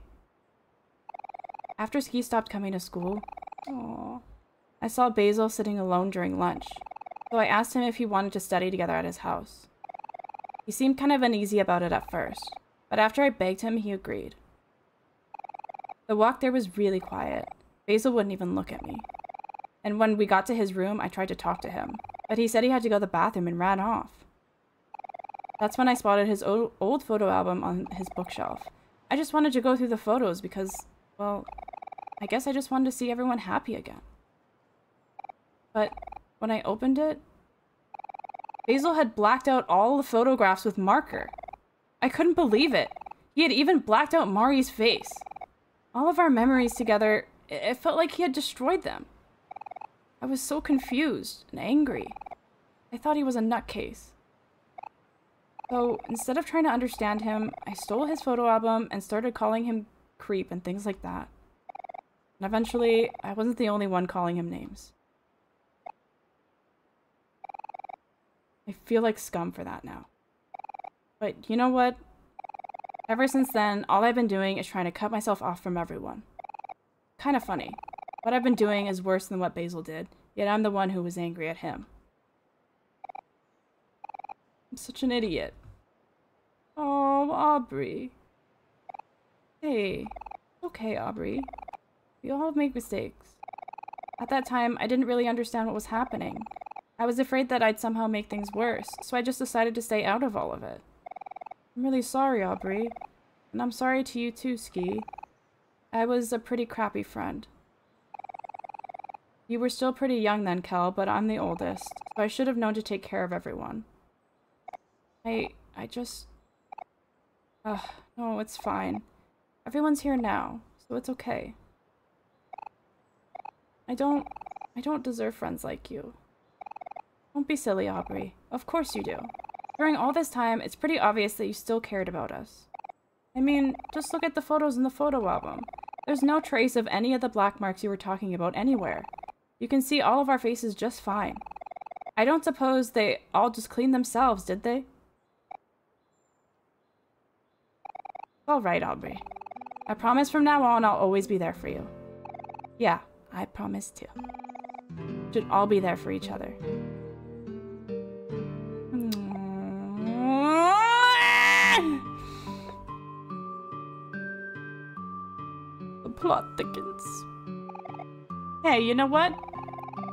After Ski stopped coming to school, aww, I saw Basil sitting alone during lunch, so I asked him if he wanted to study together at his house. He seemed kind of uneasy about it at first, but after I begged him, he agreed. The walk there was really quiet. Basil wouldn't even look at me. And when we got to his room, I tried to talk to him, but he said he had to go to the bathroom and ran off. That's when I spotted his old photo album on his bookshelf. I just wanted to go through the photos because, well, I guess I just wanted to see everyone happy again. But when I opened it, Basil had blacked out all the photographs with marker. I couldn't believe it. He had even blacked out Mari's face. All of our memories together, it felt like he had destroyed them. I was so confused and angry. I thought he was a nutcase. So instead of trying to understand him, I stole his photo album and started calling him creep and things like that. And eventually, I wasn't the only one calling him names. I feel like scum for that now. But you know what? Ever since then, all I've been doing is trying to cut myself off from everyone. Kind of funny. What I've been doing is worse than what Basil did, yet I'm the one who was angry at him. I'm such an idiot. Oh, Aubrey. Hey. Okay, Aubrey. We all make mistakes. At that time, I didn't really understand what was happening. I was afraid that I'd somehow make things worse, so I just decided to stay out of all of it. I'm really sorry, Aubrey. And I'm sorry to you too, Ski. I was a pretty crappy friend. You were still pretty young then, Kel, but I'm the oldest, so I should have known to take care of everyone. I... I just... Ugh, no, it's fine. Everyone's here now, so it's okay. I don't... I don't deserve friends like you. Don't be silly, Aubrey. Of course you do. During all this time, it's pretty obvious that you still cared about us. I mean, just look at the photos in the photo album. There's no trace of any of the black marks you were talking about anywhere. You can see all of our faces just fine. I don't suppose they all just cleaned themselves, did they? All right, Aubrey. I promise from now on I'll always be there for you. Yeah, I promise too. Should all be there for each other. The plot thickens. Hey, you know what?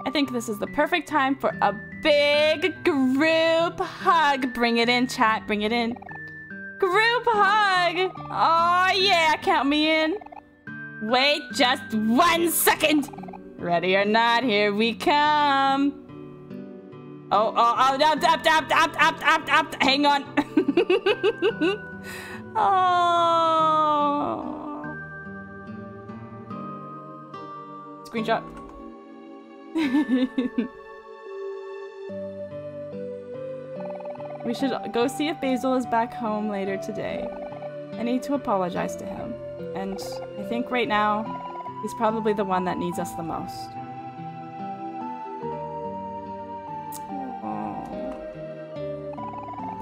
I think this is the perfect time for a big group hug. Bring it in, chat. Bring it in. Group hug. Oh, yeah. Count me in. Wait just one second. Ready or not, here we come. Oh, oh, oh, up, up, up, up, up, up, up. Hang on. oh. Screenshot. we should go see if Basil is back home later today. I need to apologize to him. And I think right now, he's probably the one that needs us the most.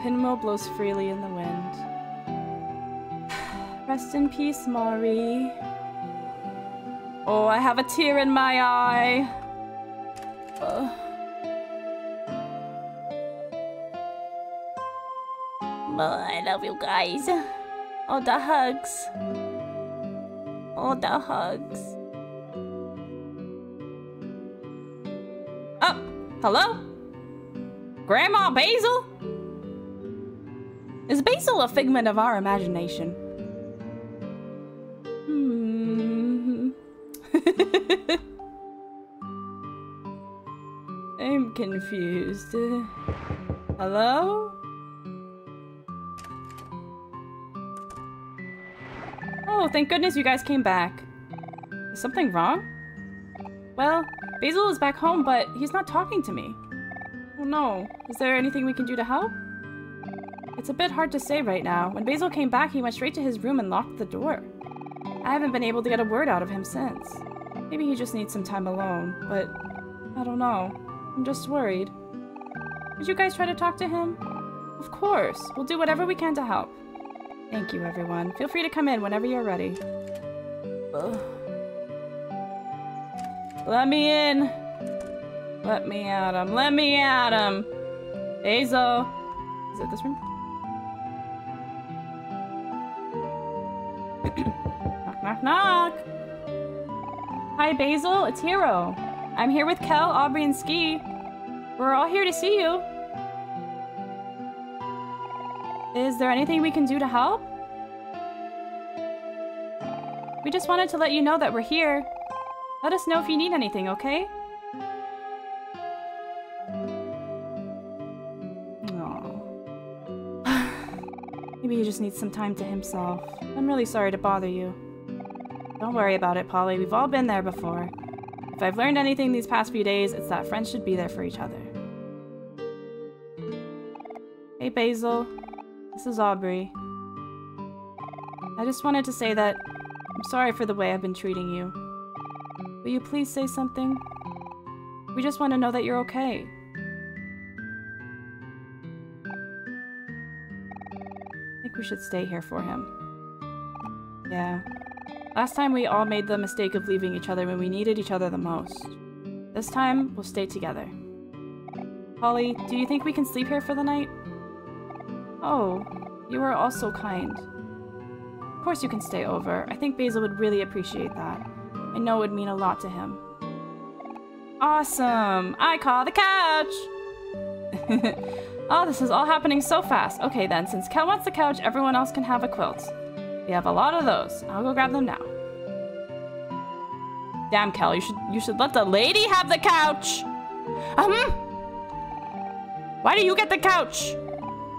Pinwheel blows freely in the wind. Rest in peace, Mari. Oh, I have a tear in my eye. I love you guys. All the hugs. All the hugs. Oh, hello? Grandma Basil? Is Basil a figment of our imagination? Hmm. I'm confused. Hello? Oh, thank goodness you guys came back. Is something wrong? Well, Basil is back home, but he's not talking to me. Oh no. Is there anything we can do to help? It's a bit hard to say right now. When Basil came back, he went straight to his room and locked the door. I haven't been able to get a word out of him since. Maybe he just needs some time alone, but I don't know. I'm just worried. Did you guys try to talk to him? Of course. We'll do whatever we can to help. Thank you, everyone. Feel free to come in whenever you're ready. Ugh. Let me in. Let me at him. Let me at him. Basil. Is it this room? knock, knock, knock. Hi, Basil. It's Hero. I'm here with Kel, Aubrey, and Ski. We're all here to see you. Is there anything we can do to help? We just wanted to let you know that we're here. Let us know if you need anything, okay? Maybe he just needs some time to himself. I'm really sorry to bother you. Don't worry about it, Polly. We've all been there before. If I've learned anything these past few days, it's that friends should be there for each other. Hey, Basil. This is Aubrey. I just wanted to say that I'm sorry for the way I've been treating you. Will you please say something? We just want to know that you're okay. I think we should stay here for him. Yeah. Last time we all made the mistake of leaving each other when we needed each other the most. This time, we'll stay together. Polly, do you think we can sleep here for the night? Oh, you are also kind. Of course you can stay over. I think Basil would really appreciate that. I know it would mean a lot to him. Awesome! I call the couch! Oh, this is all happening so fast. Okay then, since Kel wants the couch, everyone else can have a quilt. We have a lot of those. I'll go grab them now. Damn, Kel, you should you should let the lady have the couch. Um. Why do you get the couch?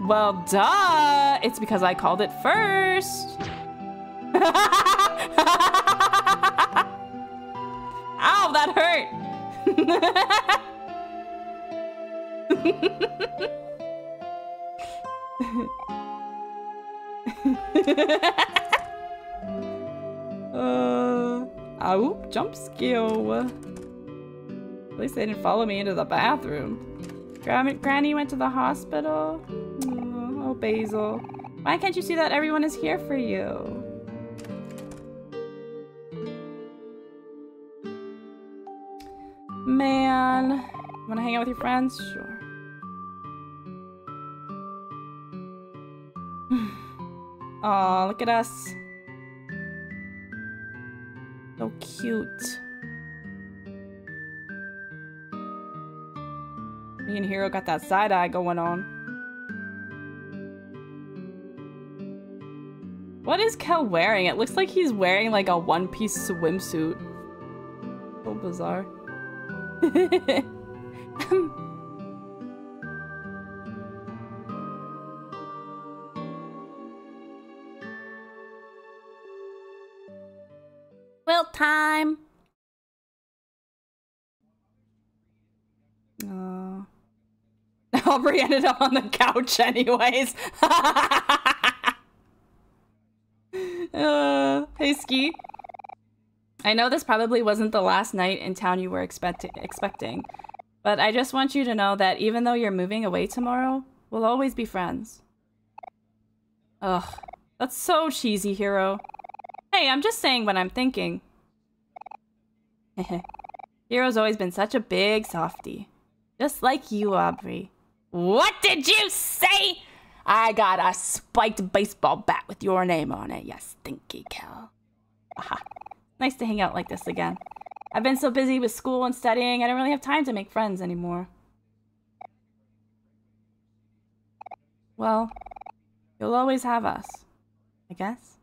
Well, duh. It's because I called it first. Ow, that hurt. uh, jump skill. At least they didn't follow me into the bathroom. Granny went to the hospital? Oh, oh, Basil. Why can't you see that everyone is here for you? Man. Wanna hang out with your friends? Sure. Aw, look at us. So cute. Me and Hero got that side eye going on. What is Kel wearing? It looks like he's wearing like a one-piece swimsuit. So bizarre. well, time. Uh, Aubrey ended up on the couch anyways. uh, hey, Ski. I know this probably wasn't the last night in town you were expect expecting, but I just want you to know that even though you're moving away tomorrow, we'll always be friends. Ugh, that's so cheesy, Hero. Hey, I'm just saying what I'm thinking. Hero's always been such a big softy. Just like you, Aubrey. What did you say? I got a spiked baseball bat with your name on it, you stinky cow. Nice to hang out like this again. I've been so busy with school and studying, I don't really have time to make friends anymore. Well, you'll always have us, I guess.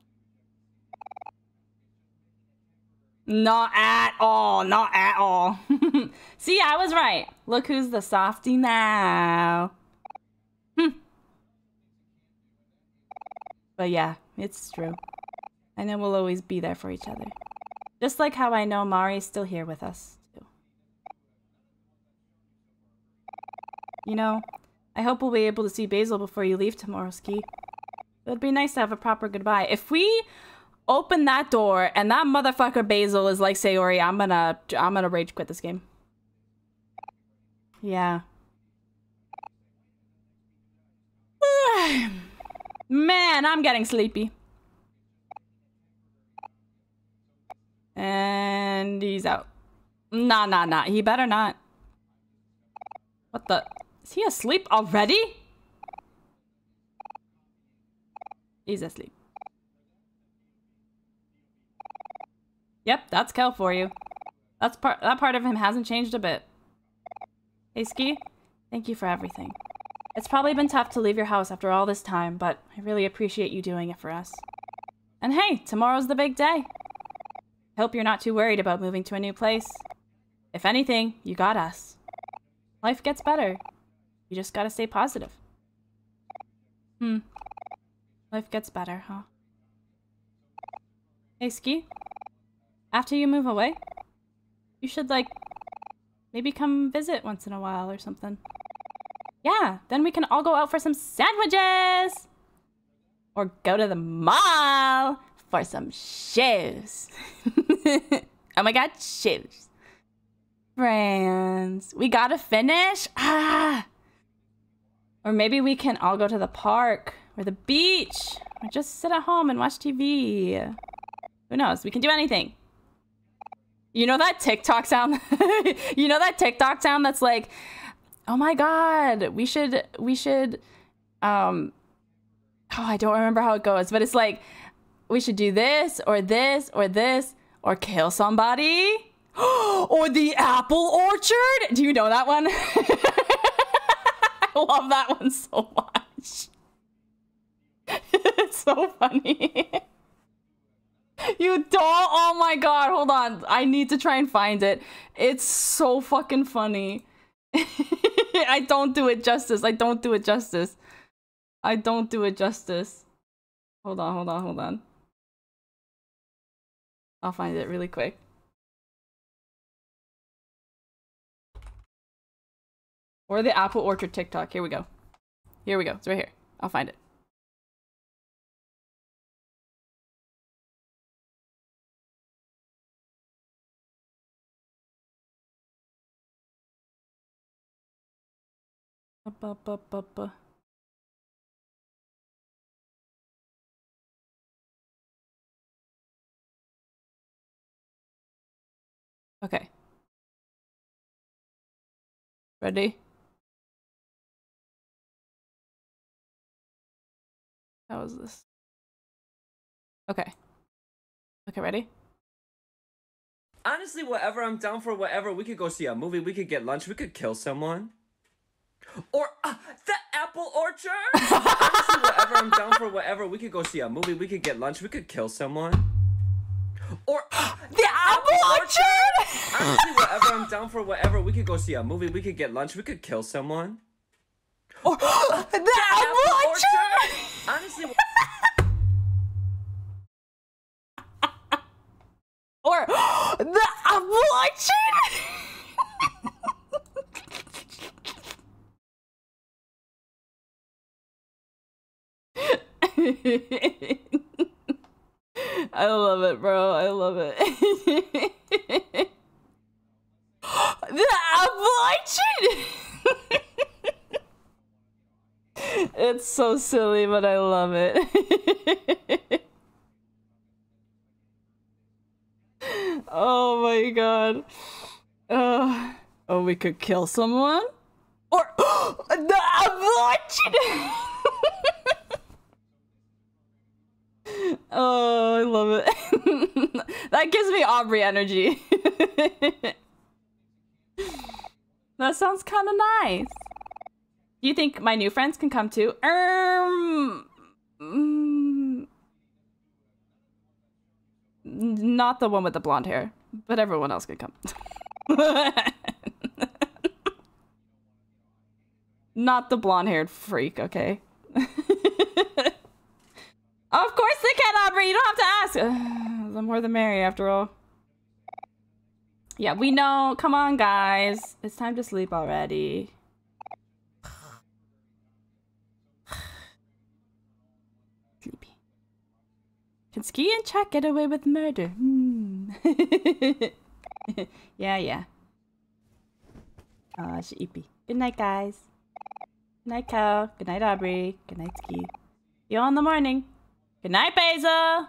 Not at all, not at all. See, I was right. Look who's the softy now. Hmm. But yeah, it's true. I know we'll always be there for each other. Just like how I know Mari's still here with us, too. You know, I hope we'll be able to see Basil before you leave tomorrow, Ski. It'd be nice to have a proper goodbye. If we open that door and that motherfucker Basil is like Sayori, I'm gonna I'm gonna rage quit this game. Yeah. Man, I'm getting sleepy. And he's out. Nah, nah, nah. He better not. What the? Is he asleep already? He's asleep. Yep, that's Kel for you. That's part that part of him hasn't changed a bit. Hey Ski, thank you for everything. It's probably been tough to leave your house after all this time, but I really appreciate you doing it for us. And hey, tomorrow's the big day. Hope you're not too worried about moving to a new place. If anything, you got us. Life gets better. You just gotta stay positive. Hmm. Life gets better, huh? Hey, Ski. After you move away, you should, like, maybe come visit once in a while or something. Yeah, then we can all go out for some sandwiches! Or go to the mall! for some shoes. oh my god, shoes. Friends, we gotta finish? Ah! Or maybe we can all go to the park or the beach or just sit at home and watch TV. Who knows? We can do anything. You know that TikTok sound? you know that TikTok sound that's like, oh my god, we should, we should, um, oh, I don't remember how it goes, but it's like, we should do this or this or this or kill somebody or the apple orchard. Do you know that one? I love that one so much. it's so funny. you don't? Oh my god, hold on. I need to try and find it. It's so fucking funny. I don't do it justice. I don't do it justice. I don't do it justice. Hold on, hold on, hold on. I'll find it really quick. Or the Apple Orchard TikTok. Here we go. Here we go. It's right here. I'll find it. Up, up, up, up. Okay. Ready? How is this? Okay. Okay, ready? Honestly, whatever, I'm down for whatever. We could go see a movie, we could get lunch, we could kill someone. Or uh, the apple orchard? Honestly, whatever, I'm down for whatever. We could go see a movie, we could get lunch, we could kill someone. Or uh, The Apple Orchard! honestly, whatever, I'm down for whatever. We could go see a movie, we could get lunch, we could kill someone. Or the Apple Orchard! Honestly, Or the Apple Orchard! I love it, bro. I love it. the Orchard! it's so silly, but I love it. oh my god. Uh, oh, we could kill someone? Or the abortion! oh, I love it. that gives me Aubrey energy. that sounds kind of nice. Do you think my new friends can come too? Um, mm, not the one with the blonde hair, but everyone else can come. not the blonde haired freak, okay? Of course they can, Aubrey. You don't have to ask. the more the merrier, after all. Yeah, we know. Come on, guys. It's time to sleep already. Sleepy. Can Ski and Chuck get away with murder? Hmm. yeah, yeah. Aw, sheepy. Good night, guys. Good night, Kel. Good night, Aubrey. Good night, Ski. See you all in the morning. Good night, Basil.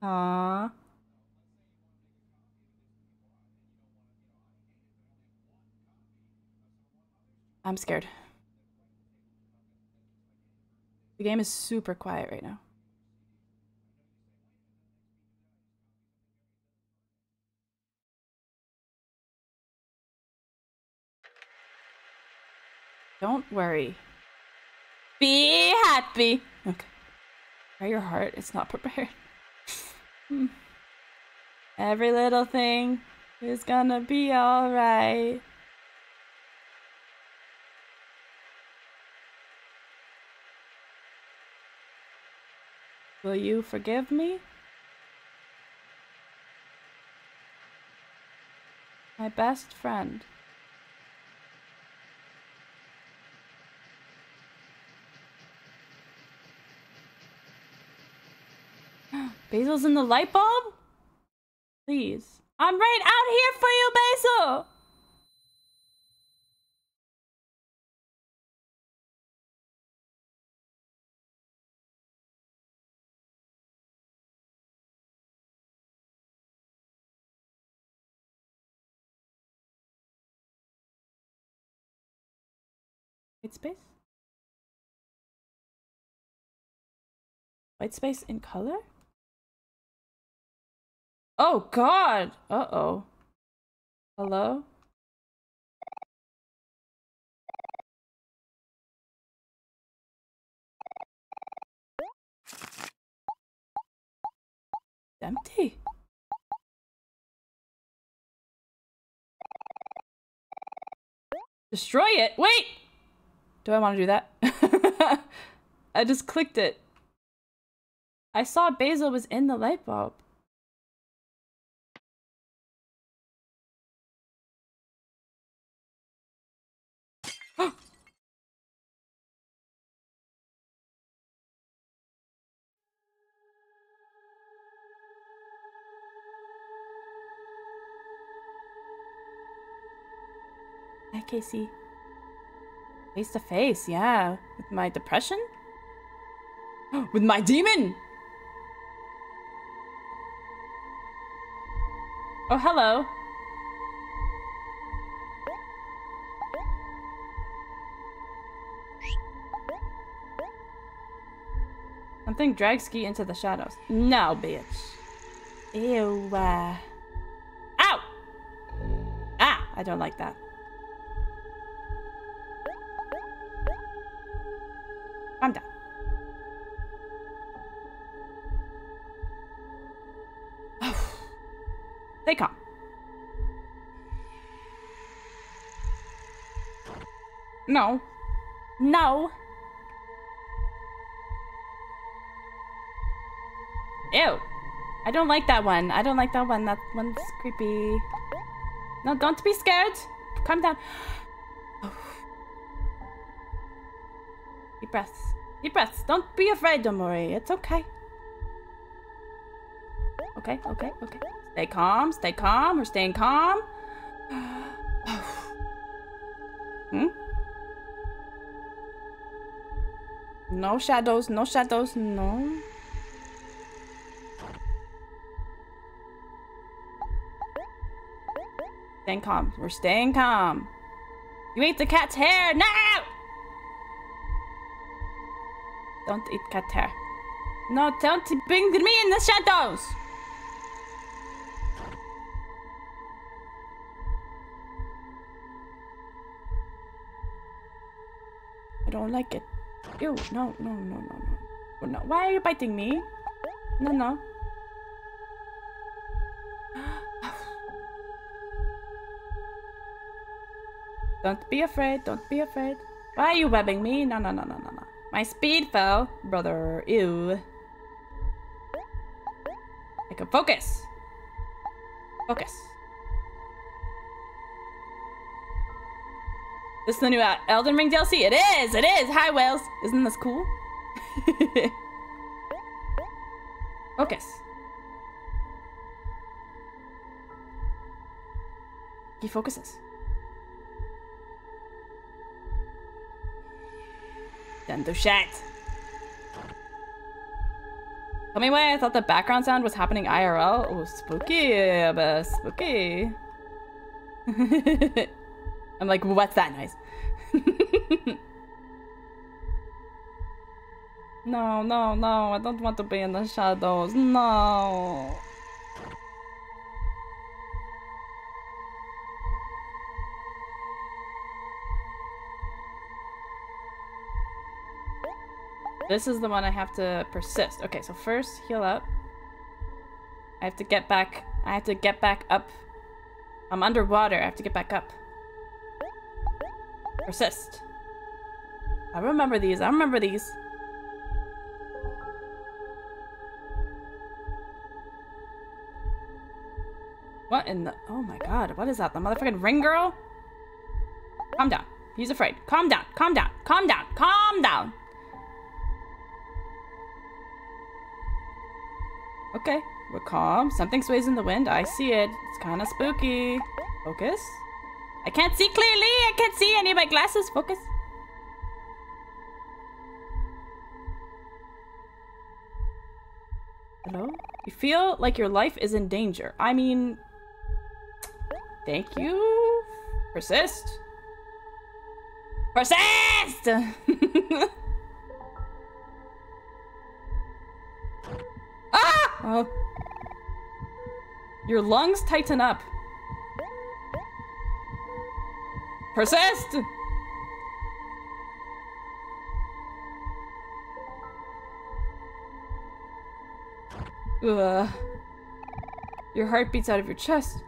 Aww. I'm scared. The game is super quiet right now. Don't worry. Be happy. Prepare your heart. It's not prepared. Every little thing is gonna be alright. Will you forgive me? My best friend. Basil's in the light bulb? Please. I'm right out here for you, Basil! White space? White space in color? Oh god! Uh-oh. Hello? empty. Destroy it? Wait! Do I want to do that? I just clicked it. I saw Basil was in the light bulb. Casey. Face to face, yeah. With my depression? With my demon! Oh, hello. Something drags Ski into the shadows. No, bitch. Ew. Uh... Ow! Ah! I don't like that. No. No. Ew. I don't like that one. I don't like that one. That one's creepy. No, don't be scared. Calm down. Deep breaths. Deep breaths. Don't be afraid, don't worry. It's okay. Okay, okay, okay. Stay calm, stay calm. We're staying calm. No shadows, no shadows, no. Staying calm. We're staying calm. You ate the cat's hair! No! Don't eat cat hair. No, don't bring me in the shadows! I don't like it. Ew, no, no, no, no, no. no. Why are you biting me? No, no. Don't be afraid, don't be afraid. Why are you webbing me? No, no, no, no, no, no. My speed fell, brother. Ew. I can focus. Focus. This is the new Elden Ring DLC? It is! It is! Hi, Wales! Isn't this cool? Focus. He focuses. Don't do shit. Tell me why I thought the background sound was happening IRL. Oh, spooky, but spooky. I'm like, what's that noise? no, no, no, I don't want to be in the shadows. No. This is the one I have to persist. Okay, so first heal up. I have to get back. I have to get back up. I'm underwater. I have to get back up. Persist. I remember these. I remember these. What in the... Oh my god. What is that? The motherfucking ring girl? Calm down. He's afraid. Calm down. Calm down. Calm down. Calm down. Okay, we're calm. Something sways in the wind. I see it. It's kind of spooky. Focus. I can't see clearly. I can't see. I need my glasses. Focus. Hello? You feel like your life is in danger. I mean... Thank you. Persist. Persist! Ah! Oh. Your lungs tighten up. Persist! Ugh. Your heart beats out of your chest.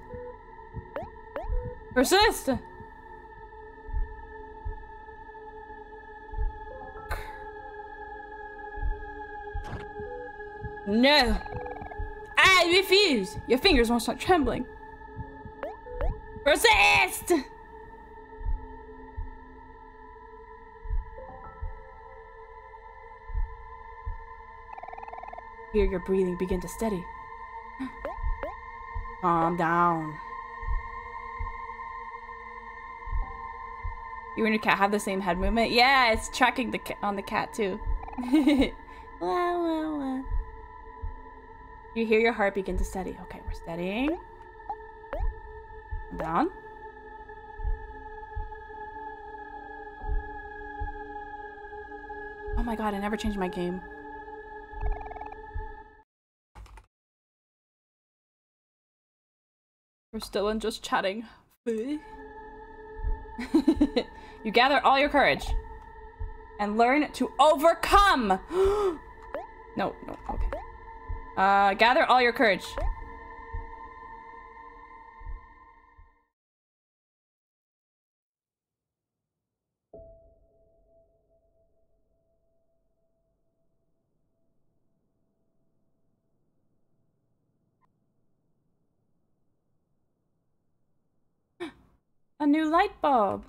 Persist! No! I refuse! Your fingers won't stop trembling. Persist! Hear your breathing begin to steady. Calm down. You and your cat have the same head movement? Yeah, it's tracking the on the cat too. You hear your heart begin to steady. Okay, we're steadying. Down. Oh my god, I never changed my game. We're still in just chatting. you gather all your courage and learn to overcome. no, no, okay. Uh, gather all your courage. A new light bulb.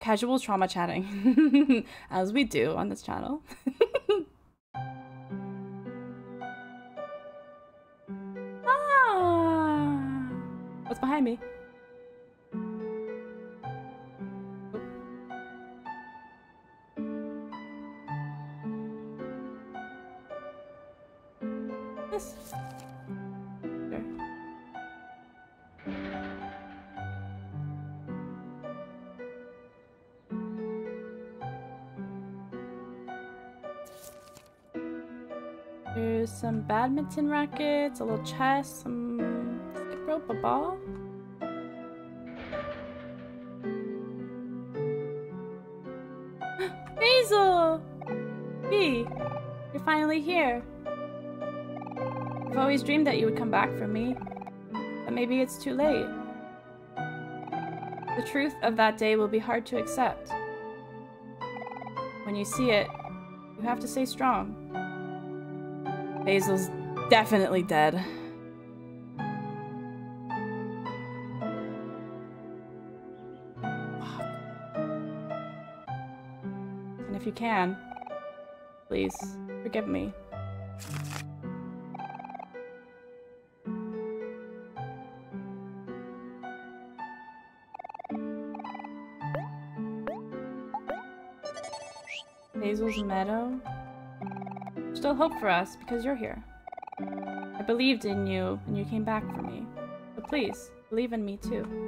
Casual trauma chatting, as we do on this channel. ah, what's behind me? Sure. There's some badminton rackets, a little chest, some skip rope, a ball. Basil! Hey, you're finally here. I've always dreamed that you would come back for me, but maybe it's too late. The truth of that day will be hard to accept. When you see it, you have to stay strong. Basil's definitely dead. And if you can, please forgive me. Meadow. Still hope for us because you're here. I believed in you and you came back for me. But please, believe in me too.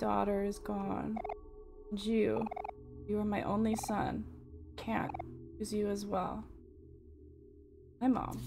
Daughter is gone. And you, you are my only son. Can't lose you as well. My mom.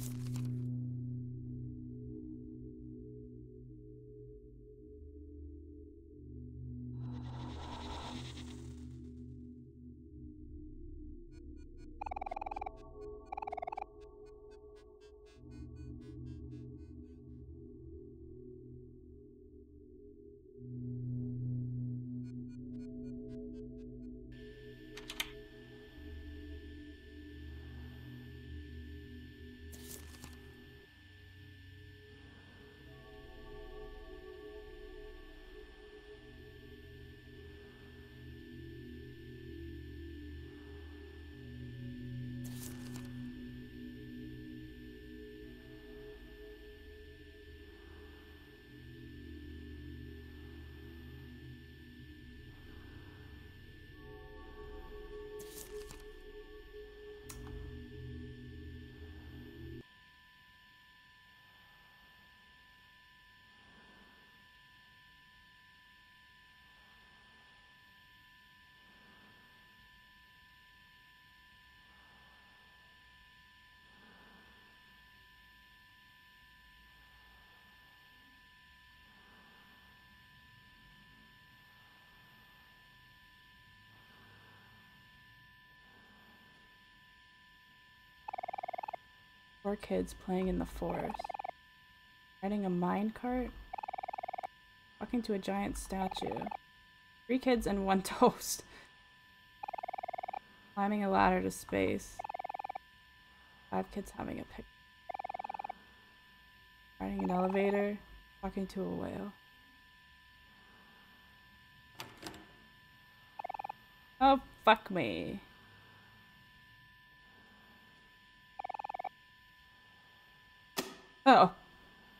Four kids playing in the forest. Riding a mine cart. Talking to a giant statue. Three kids and one toast. Climbing a ladder to space. Five kids having a picnic. Riding an elevator. Talking to a whale. Oh, fuck me. Oh,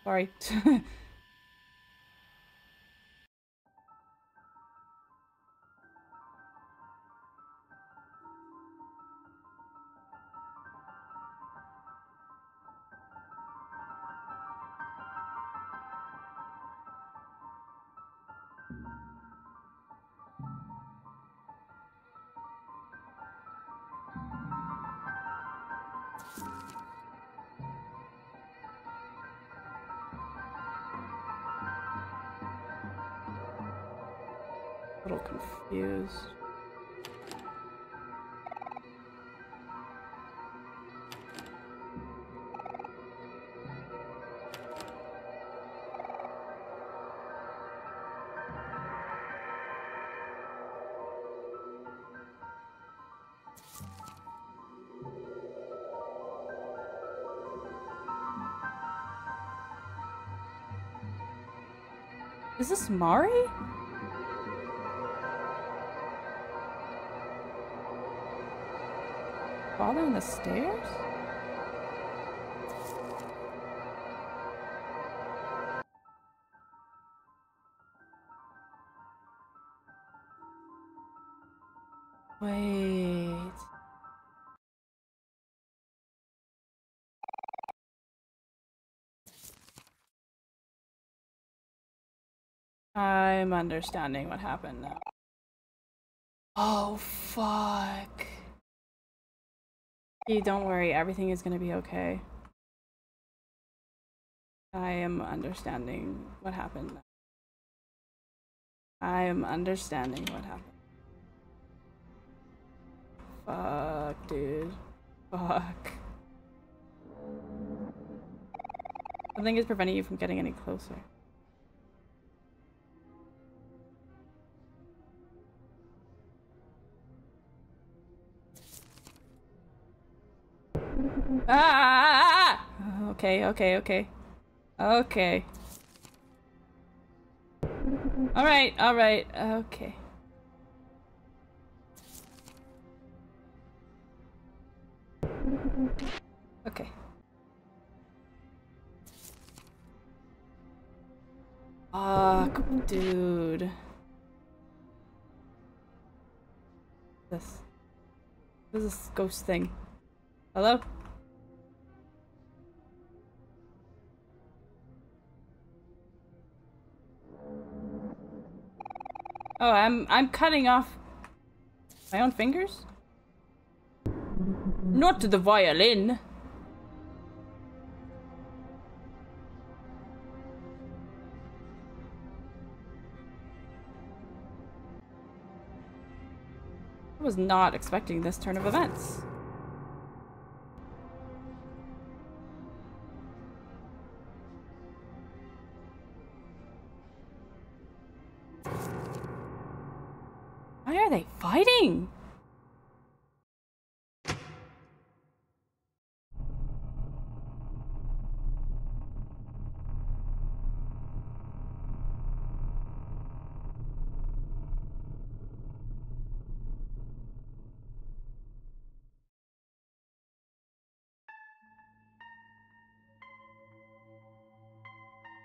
sorry. Is this Mari? Following the stairs? Understanding what happened now. Oh, fuck. Hey, don't worry, everything is gonna be okay. I am understanding what happened. I am understanding what happened. Fuck, dude. Fuck. Something is preventing you from getting any closer. Ah! Okay, okay, okay. Okay. Alright, alright, okay. Okay. Fuck, dude. This. This is ghost thing. Hello? Oh, I'm I'm cutting off my own fingers? Not to the violin. I was not expecting this turn of events. Why are they fighting?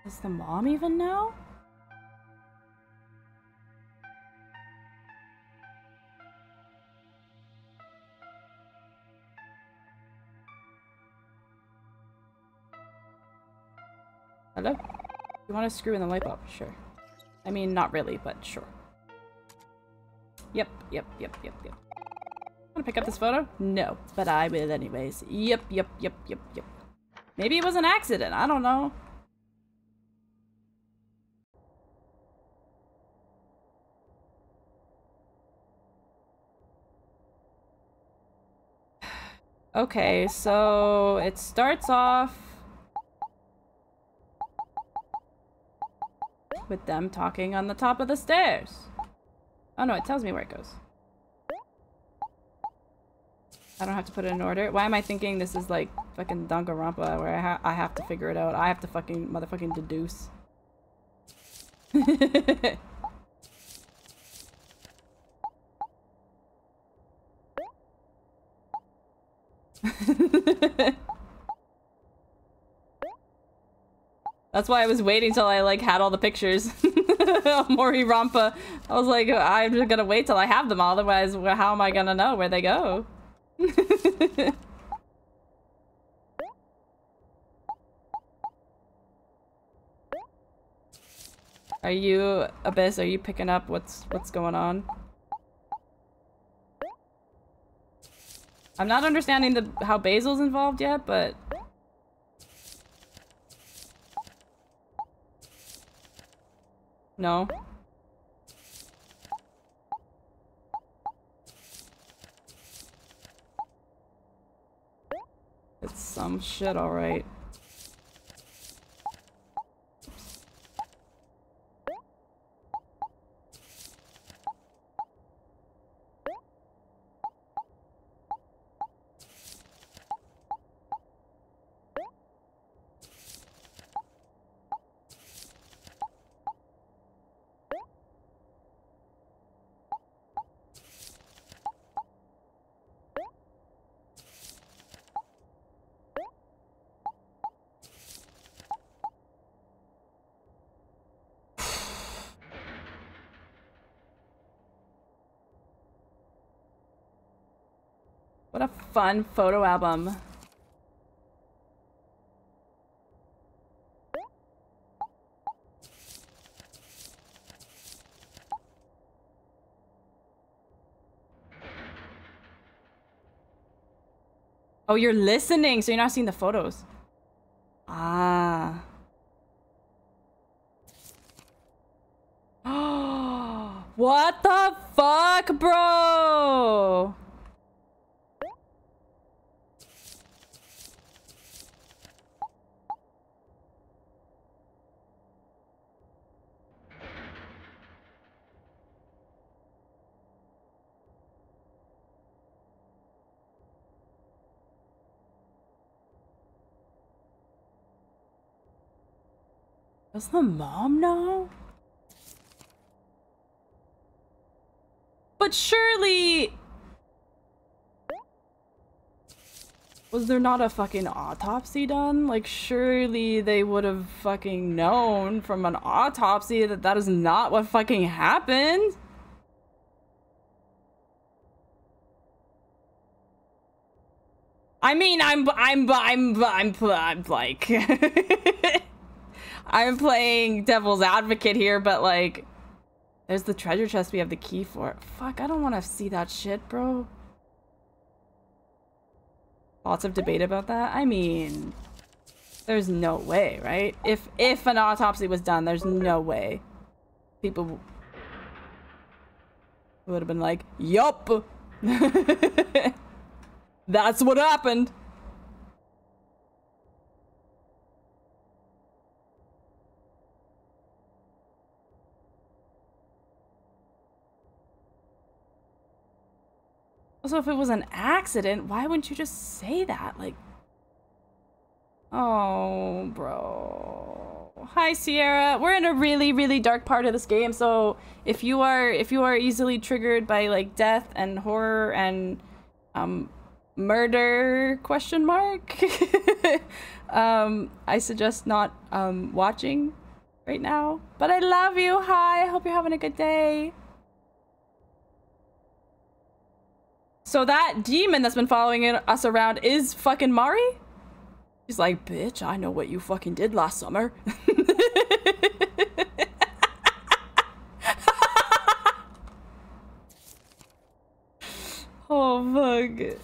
Does the mom even know? You want to screw in the light bulb? Sure. I mean, not really, but sure. Yep, yep, yep, yep, yep. Want to pick up this photo? No, but I will anyways. Yep, yep, yep, yep, yep. Maybe it was an accident. I don't know. Okay, so it starts off with them talking on the top of the stairs. Oh no, it tells me where it goes. I don't have to put it in order. Why am I thinking this is like fucking Danganronpa where I, ha I have to figure it out? I have to fucking motherfucking deduce. That's why I was waiting till I like had all the pictures Mori Rampa. I was like, I'm just gonna wait till I have them all, otherwise how am I gonna know where they go? are you Abyss? Are you picking up what's what's going on? I'm not understanding the how Basil's involved yet, but no. It's some shit, alright. What a fun photo album. Oh, you're listening, so you're not seeing the photos. Ah. what the fuck, bro? Does the mom know? But surely... Was there not a fucking autopsy done? Like, surely they would have fucking known from an autopsy that that is not what fucking happened. I mean, I'm, I'm, I'm, I'm, I'm like... I'm playing devil's advocate here, but like, there's the treasure chest we have the key for. Fuck, I don't want to see that shit, bro. Lots of debate about that. I mean, there's no way, right? If if an autopsy was done, there's no way people would have been like, "Yup, that's what happened." Also, if it was an accident, why wouldn't you just say that? Like, oh, bro. Hi, Sierra. We're in a really, really dark part of this game, so if you are if you are easily triggered by like death and horror and um murder question mark, um, I suggest not um watching right now. But I love you. Hi. I hope you're having a good day. So that demon that's been following us around is fucking Mari? He's like, bitch, I know what you fucking did last summer. oh, fuck.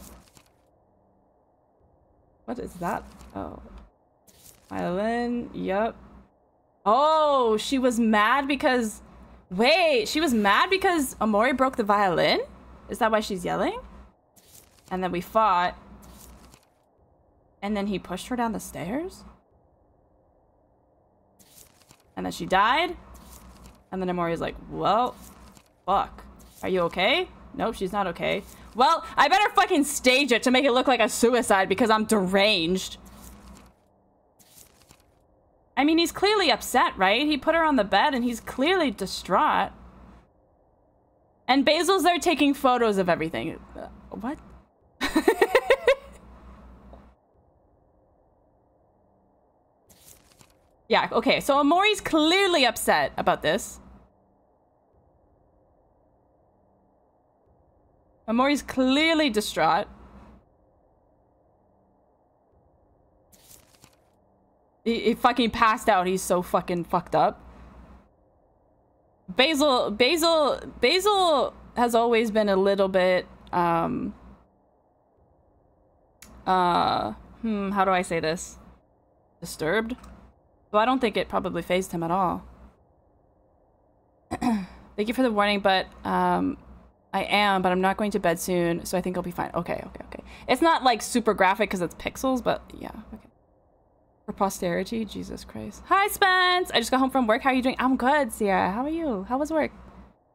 What is that? Oh. Violin, yep. Oh, she was mad because... Wait, she was mad because Omori broke the violin? Is that why she's yelling? And then we fought. And then he pushed her down the stairs? And then she died? And then Omori's like, well, fuck. Are you okay? Nope, she's not okay. Well, I better fucking stage it to make it look like a suicide because I'm deranged. I mean, he's clearly upset, right? He put her on the bed and he's clearly distraught. And Basil's there taking photos of everything. Uh, what? yeah, okay. So Omori's clearly upset about this. Omori's clearly distraught. He, he fucking passed out. He's so fucking fucked up. Basil, Basil, Basil has always been a little bit, um, uh, hmm, how do I say this? Disturbed? So I don't think it probably phased him at all. Thank you for the warning, but, um, I am, but I'm not going to bed soon, so I think I'll be fine. Okay, okay, okay. It's not like super graphic because it's pixels, but yeah, okay. For posterity, Jesus Christ. Hi, Spence! I just got home from work. How are you doing? I'm good, Sierra. How are you? How was work?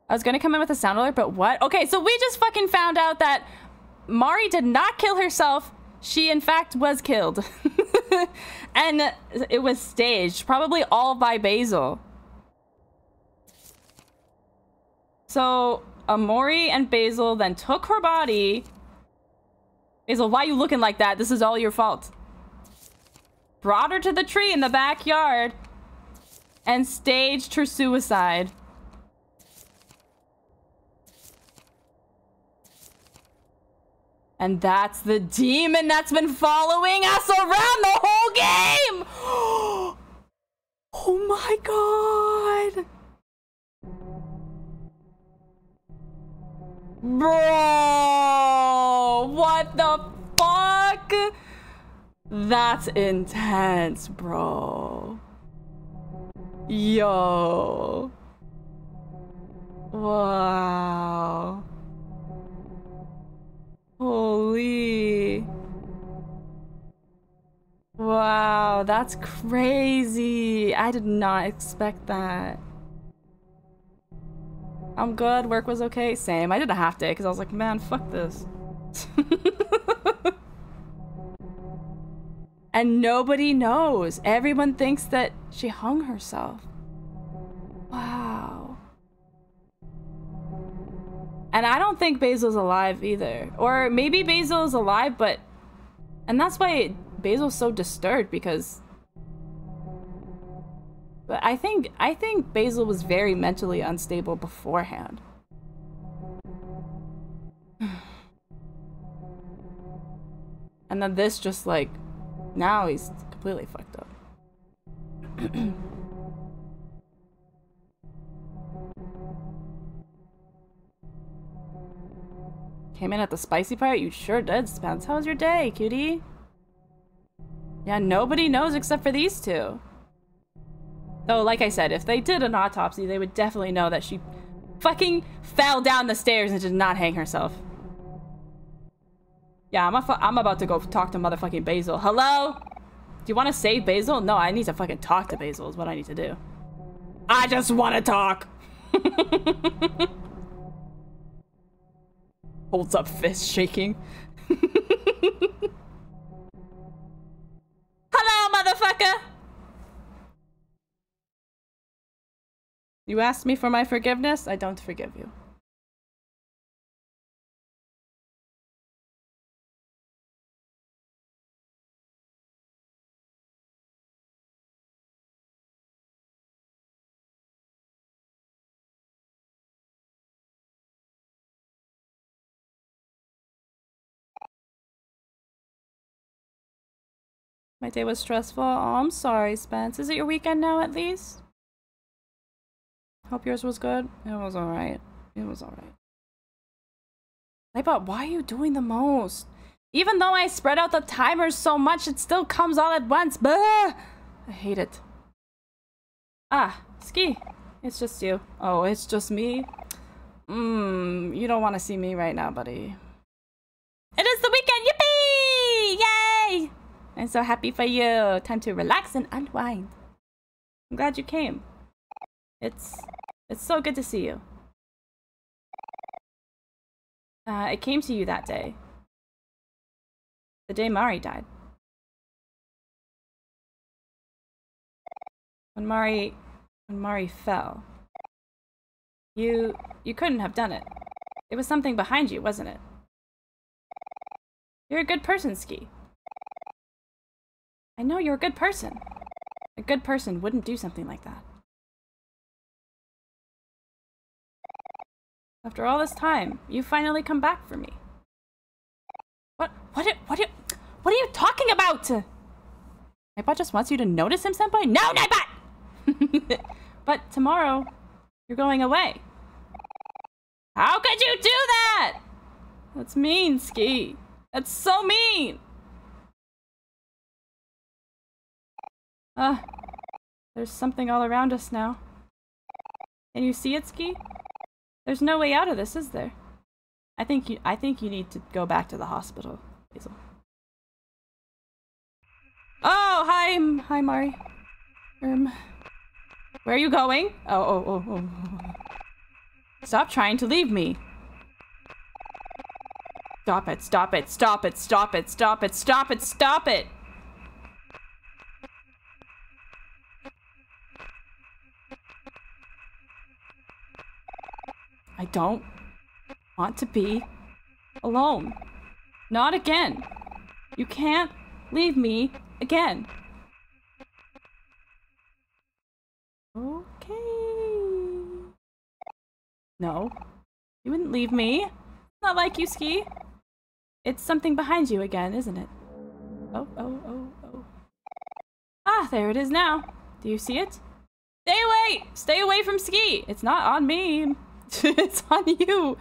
I was gonna come in with a sound alert, but what? Okay, so we just fucking found out that Mari did not kill herself. She, in fact, was killed. and it was staged, probably all by Basil. So, Omori and Basil then took her body. Basil, why are you looking like that? This is all your fault. Brought her to the tree in the backyard and staged her suicide. And that's the demon that's been following us around the whole game! oh my god! Bro! What the fuck? That's intense, bro. Yo. Wow. Holy. Wow, that's crazy. I did not expect that. I'm good. Work was okay. Same. I did a half day because I was like, man, fuck this. and nobody knows. Everyone thinks that she hung herself. And I don't think Basil's alive either. Or maybe Basil's alive, but... And that's why Basil's so disturbed because but I think I think Basil was very mentally unstable beforehand. and then this just like now he's completely fucked up. Came in at the spicy part? You sure did, Spence. How was your day, cutie? Yeah, nobody knows except for these two. Though, like I said, if they did an autopsy, they would definitely know that she fucking fell down the stairs and did not hang herself. Yeah, I'm, I'm about to go talk to motherfucking Basil. Hello? Do you want to save Basil? No, I need to fucking talk to Basil is what I need to do. I just want to talk. Holds up fist shaking. Hello, motherfucker! You asked me for my forgiveness? I don't forgive you. My day was stressful. Oh, I'm sorry, Spence. Is it your weekend now, at least? Hope yours was good. It was alright. It was alright. Nightbot, why are you doing the most? Even though I spread out the timers so much, it still comes all at once. Bah! I hate it. Ah, Ski. It's just you. Oh, it's just me? Mmm, you don't want to see me right now, buddy. It is the weekend! I'm so happy for you. Time to relax and unwind. I'm glad you came. It's it's so good to see you. Uh, I came to you that day. The day Mari died. When Mari when Mari fell. You you couldn't have done it. It was something behind you, wasn't it? You're a good person, Ski. I know you're a good person. A good person wouldn't do something like that. After all this time, you finally come back for me. What? What? What? What are you talking about? Nightbot just wants you to notice him, Senpai? No, Nightbot! but tomorrow, you're going away. How could you do that? That's mean, Ski. That's so mean. Ah, uh, there's something all around us now. Can you see it, Ski? There's no way out of this, is there? I think you I think you need to go back to the hospital, Basil. Oh, hi, hi, Mari. Um, where are you going? Oh, oh, oh, oh. Stop trying to leave me. Stop it, stop it, stop it, stop it, stop it, stop it, stop it! I don't want to be alone. Not again. You can't leave me again. Okay. No. You wouldn't leave me. Not like you, Ski. It's something behind you again, isn't it? Oh, oh, oh, oh. Ah, there it is now. Do you see it? Stay away! Stay away from Ski! It's not on me. it's on you.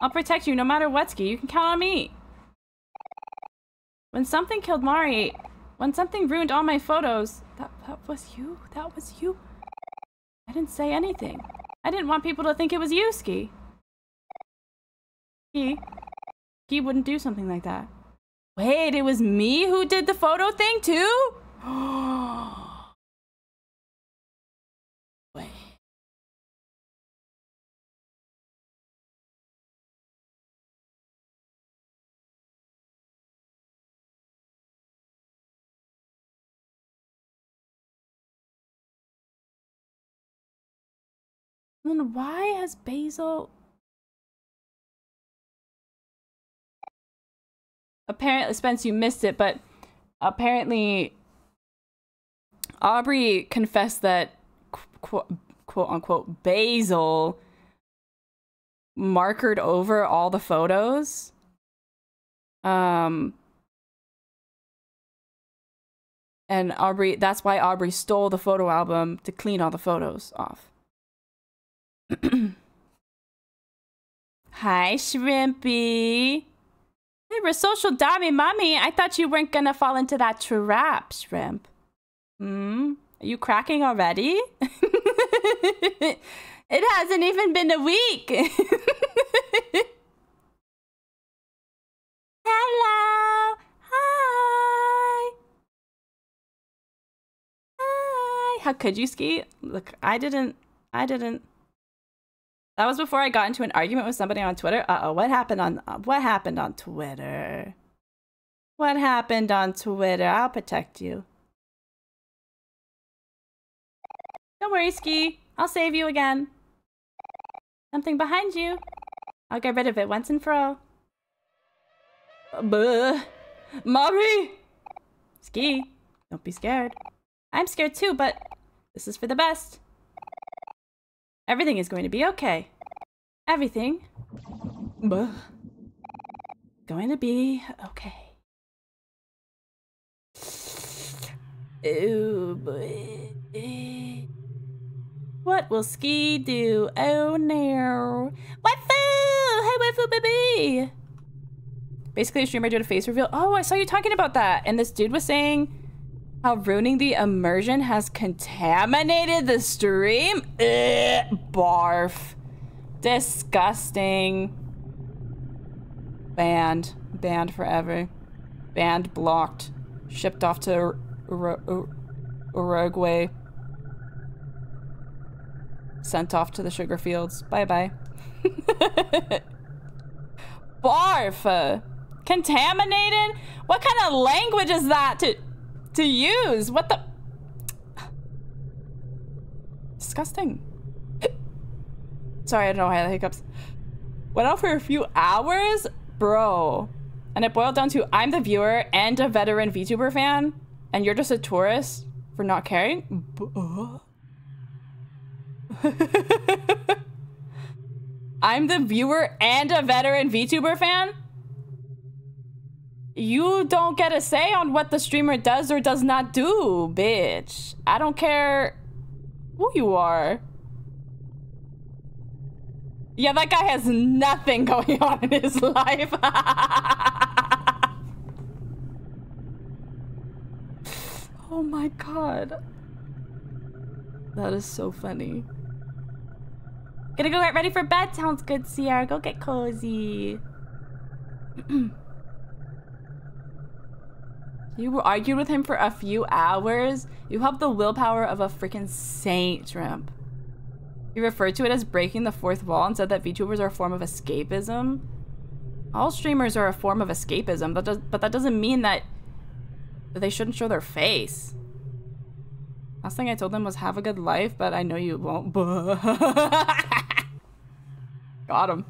I'll protect you no matter what, Ski. You can count on me. When something killed Mari, when something ruined all my photos, that, that was you? That was you? I didn't say anything. I didn't want people to think it was you, Ski. Ski? Ski wouldn't do something like that. Wait, it was me who did the photo thing too? Oh, Then why has Basil... Apparently, Spence, you missed it, but apparently Aubrey confessed that quote, quote unquote Basil markered over all the photos. Um, and Aubrey, that's why Aubrey stole the photo album to clean all the photos off. Hi, Shrimpy. Hey, we're social dummy mommy. I thought you weren't gonna fall into that trap, Shrimp. Hmm? Are you cracking already? it hasn't even been a week. Hello. Hi. Hi. How could you ski? Look, I didn't. I didn't. That was before I got into an argument with somebody on Twitter. Uh oh, what happened on uh, what happened on Twitter? What happened on Twitter? I'll protect you. Don't worry, Ski. I'll save you again. Something behind you. I'll get rid of it once and for all. Buh. Mari! Ski, don't be scared. I'm scared too, but this is for the best. Everything is going to be okay. Everything. Going to be okay. Ooh, boy. What will Ski do? Oh no. Waifu! Hey, waifu baby! Basically, a streamer did a face reveal. Oh, I saw you talking about that. And this dude was saying how ruining the immersion has contaminated the stream? Ugh, barf. Disgusting. Banned. Banned forever. Banned, blocked, shipped off to Ur- Ur- Uruguay, sent off to the sugar fields. Bye bye. Barf! Contaminated? What kind of language is that to to use? What the Disgusting. Sorry, I don't know why I had hiccups. Went out for a few hours? Bro. And it boiled down to I'm the viewer and a veteran VTuber fan, and you're just a tourist for not caring? I'm the viewer and a veteran VTuber fan? You don't get a say on what the streamer does or does not do, bitch. I don't care who you are. Yeah, that guy has nothing going on in his life. oh my god. That is so funny. Gonna go get ready for bed. Sounds good, Sierra. Go get cozy. you argued with him for a few hours? You have the willpower of a freaking saint, Shrimp. He referred to it as breaking the fourth wall and said that VTubers are a form of escapism. All streamers are a form of escapism, but, does, but that doesn't mean that they shouldn't show their face. Last thing I told them was have a good life, but I know you won't. got him.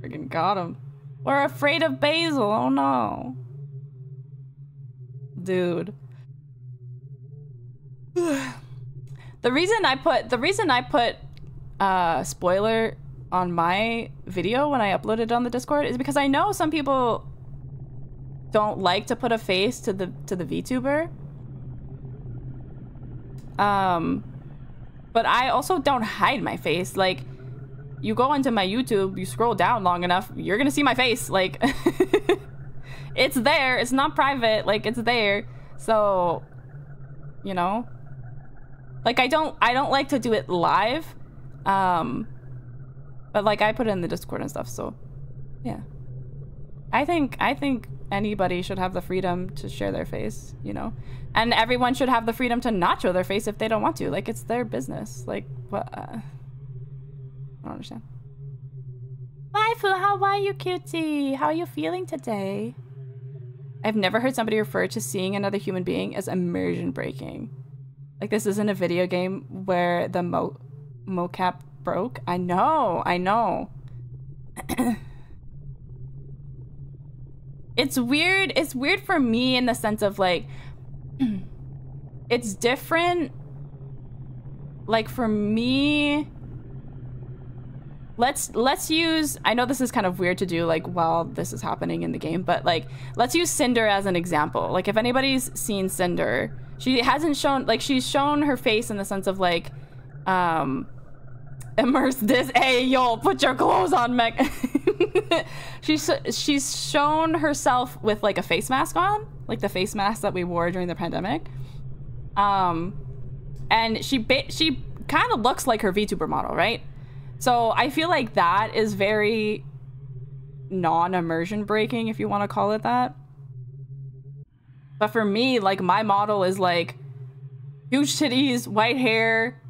Freaking got him. We're afraid of Basil. Oh no. Dude. the reason I put the reason I put uh spoiler on my video when I uploaded on the Discord is because I know some people don't like to put a face to the to the VTuber. Um but I also don't hide my face. Like you go into my YouTube, you scroll down long enough, you're going to see my face. Like it's there. It's not private. Like it's there. So you know, like I don't I don't like to do it live. Um but like I put it in the Discord and stuff, so yeah. I think I think anybody should have the freedom to share their face, you know? And everyone should have the freedom to not show their face if they don't want to. Like it's their business. Like what uh, I don't understand. Waifu, how are you, cutie? How are you feeling today? I've never heard somebody refer to seeing another human being as immersion breaking. Like this isn't a video game where the mo mocap broke. I know, I know. it's weird. It's weird for me in the sense of like it's different. Like for me, let's let's use I know this is kind of weird to do like while this is happening in the game, but like let's use Cinder as an example. Like if anybody's seen Cinder, she hasn't shown like she's shown her face in the sense of like um immerse this hey yo put your clothes on Meg she's she's shown herself with like a face mask on like the face mask that we wore during the pandemic um and she she kind of looks like her VTuber model right so I feel like that is very non-immersion breaking if you want to call it that. But for me like my model is like huge titties white hair.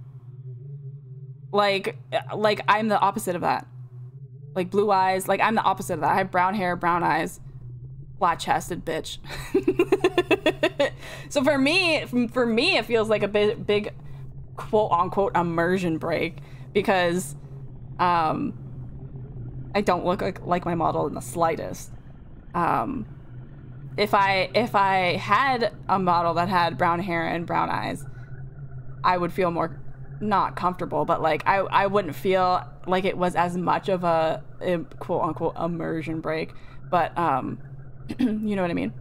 Like uh, like i'm the opposite of that. Like blue eyes like i'm the opposite of that. I have brown hair brown eyes. Flat chested bitch. So for me for me it feels like a big big quote unquote immersion break because um i don't look like, like my model in the slightest um if i if i had a model that had brown hair and brown eyes i would feel more not comfortable, but like I, I wouldn't feel like it was as much of a, a quote unquote immersion break. But um, you know what I mean.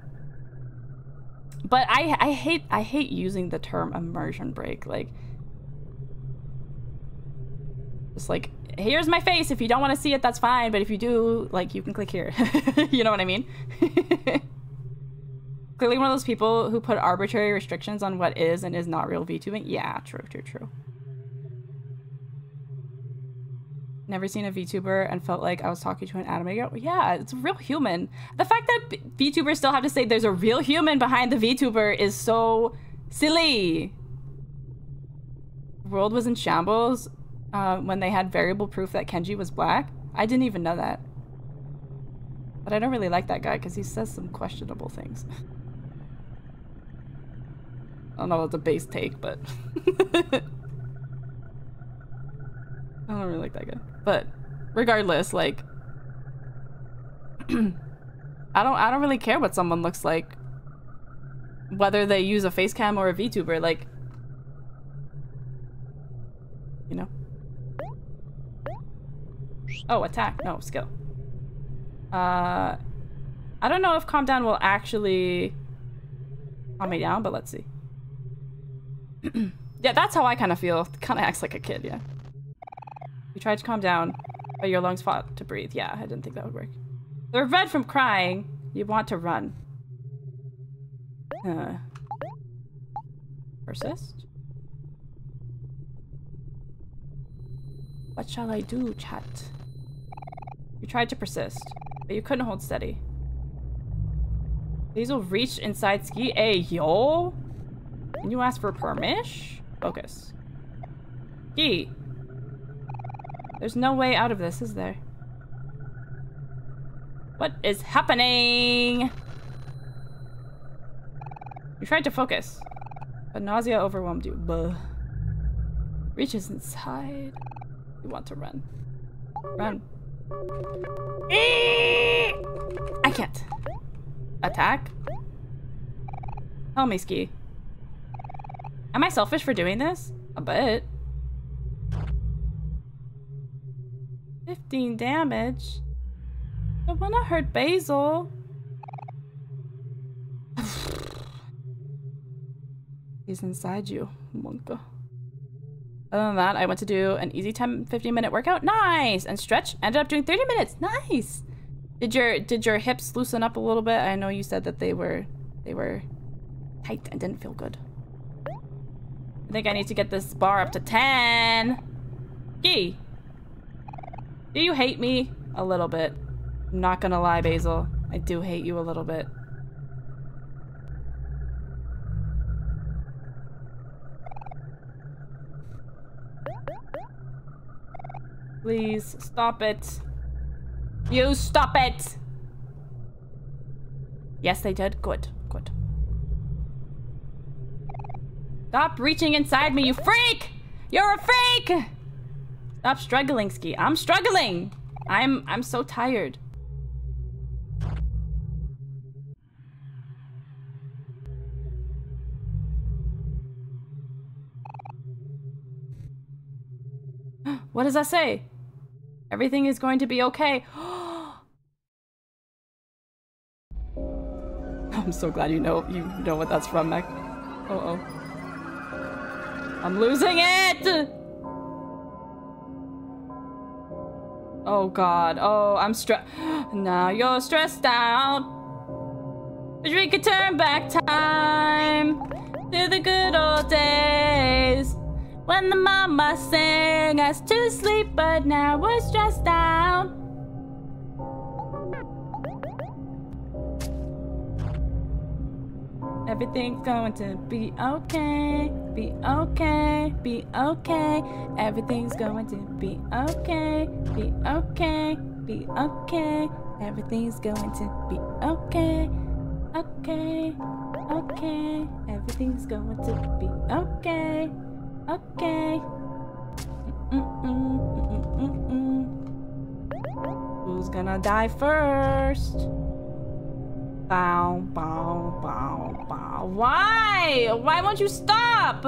But I I hate I hate using the term immersion break. Like, just like here's my face. If you don't want to see it, that's fine. But if you do, like you can click here. you know what I mean. Clearly, one of those people who put arbitrary restrictions on what is and is not real VTubing. Yeah, true, true, true. never seen a VTuber and felt like I was talking to an anime girl. Yeah, it's a real human. The fact that VTubers still have to say there's a real human behind the VTuber is so silly. World was in shambles uh, when they had variable proof that Kenji was black. I didn't even know that. But I don't really like that guy because he says some questionable things. I don't know if it's a base take, but I don't really like that guy. But regardless, like I don't I don't really care what someone looks like. Whether they use a face cam or a VTuber, like you know. Oh, attack. No, skill. Uh I don't know if calm down will actually calm me down, but let's see. yeah, that's how I kind of feel. Kind of acts like a kid, yeah. You tried to calm down, but your lungs fought to breathe. Yeah, I didn't think that would work. They're red from crying. You want to run. Uh. Persist? What shall I do, chat? You tried to persist, but you couldn't hold steady. Hazel reached inside Ski. Hey, yo! Can you ask for permission? Focus. Ski! There's no way out of this, is there? What is happening? You tried to focus, but nausea overwhelmed you. Buh. Reaches inside. You want to run. Run. I can't. Attack? Tell me, Ski. Am I selfish for doing this? A bit. 15 damage. I wanna hurt Basil. He's inside you, Monka. Other than that, I went to do an easy 10 15 minute workout. Nice! And stretch. Ended up doing 30 minutes. Nice! Did your did your hips loosen up a little bit? I know you said that they were they were tight and didn't feel good. I think I need to get this bar up to 10. Gee. Do you hate me? A little bit. I'm not gonna lie, Basil. I do hate you a little bit. Please, stop it. You stop it! Yes, they did. Good, good. Stop reaching inside me, you freak! You're a freak! Stop struggling, Ski. I'm struggling! I'm I'm so tired. what does that say? Everything is going to be okay. I'm so glad you know you know what that's from, Mac. Uh oh. I'm losing it! Oh god. Oh, I'm stressed. Now you're stressed out. Wish we could turn back time to the good old days. When the mama sang us to sleep, but now we're stressed out. Everything's going to be okay, be okay, be okay. Everything's going to be okay, be okay, be okay. Everything's going to be okay, okay, okay. Everything's going to be okay, okay. Who's gonna die first? Bow, bow, bow, bow. Why? Why won't you stop?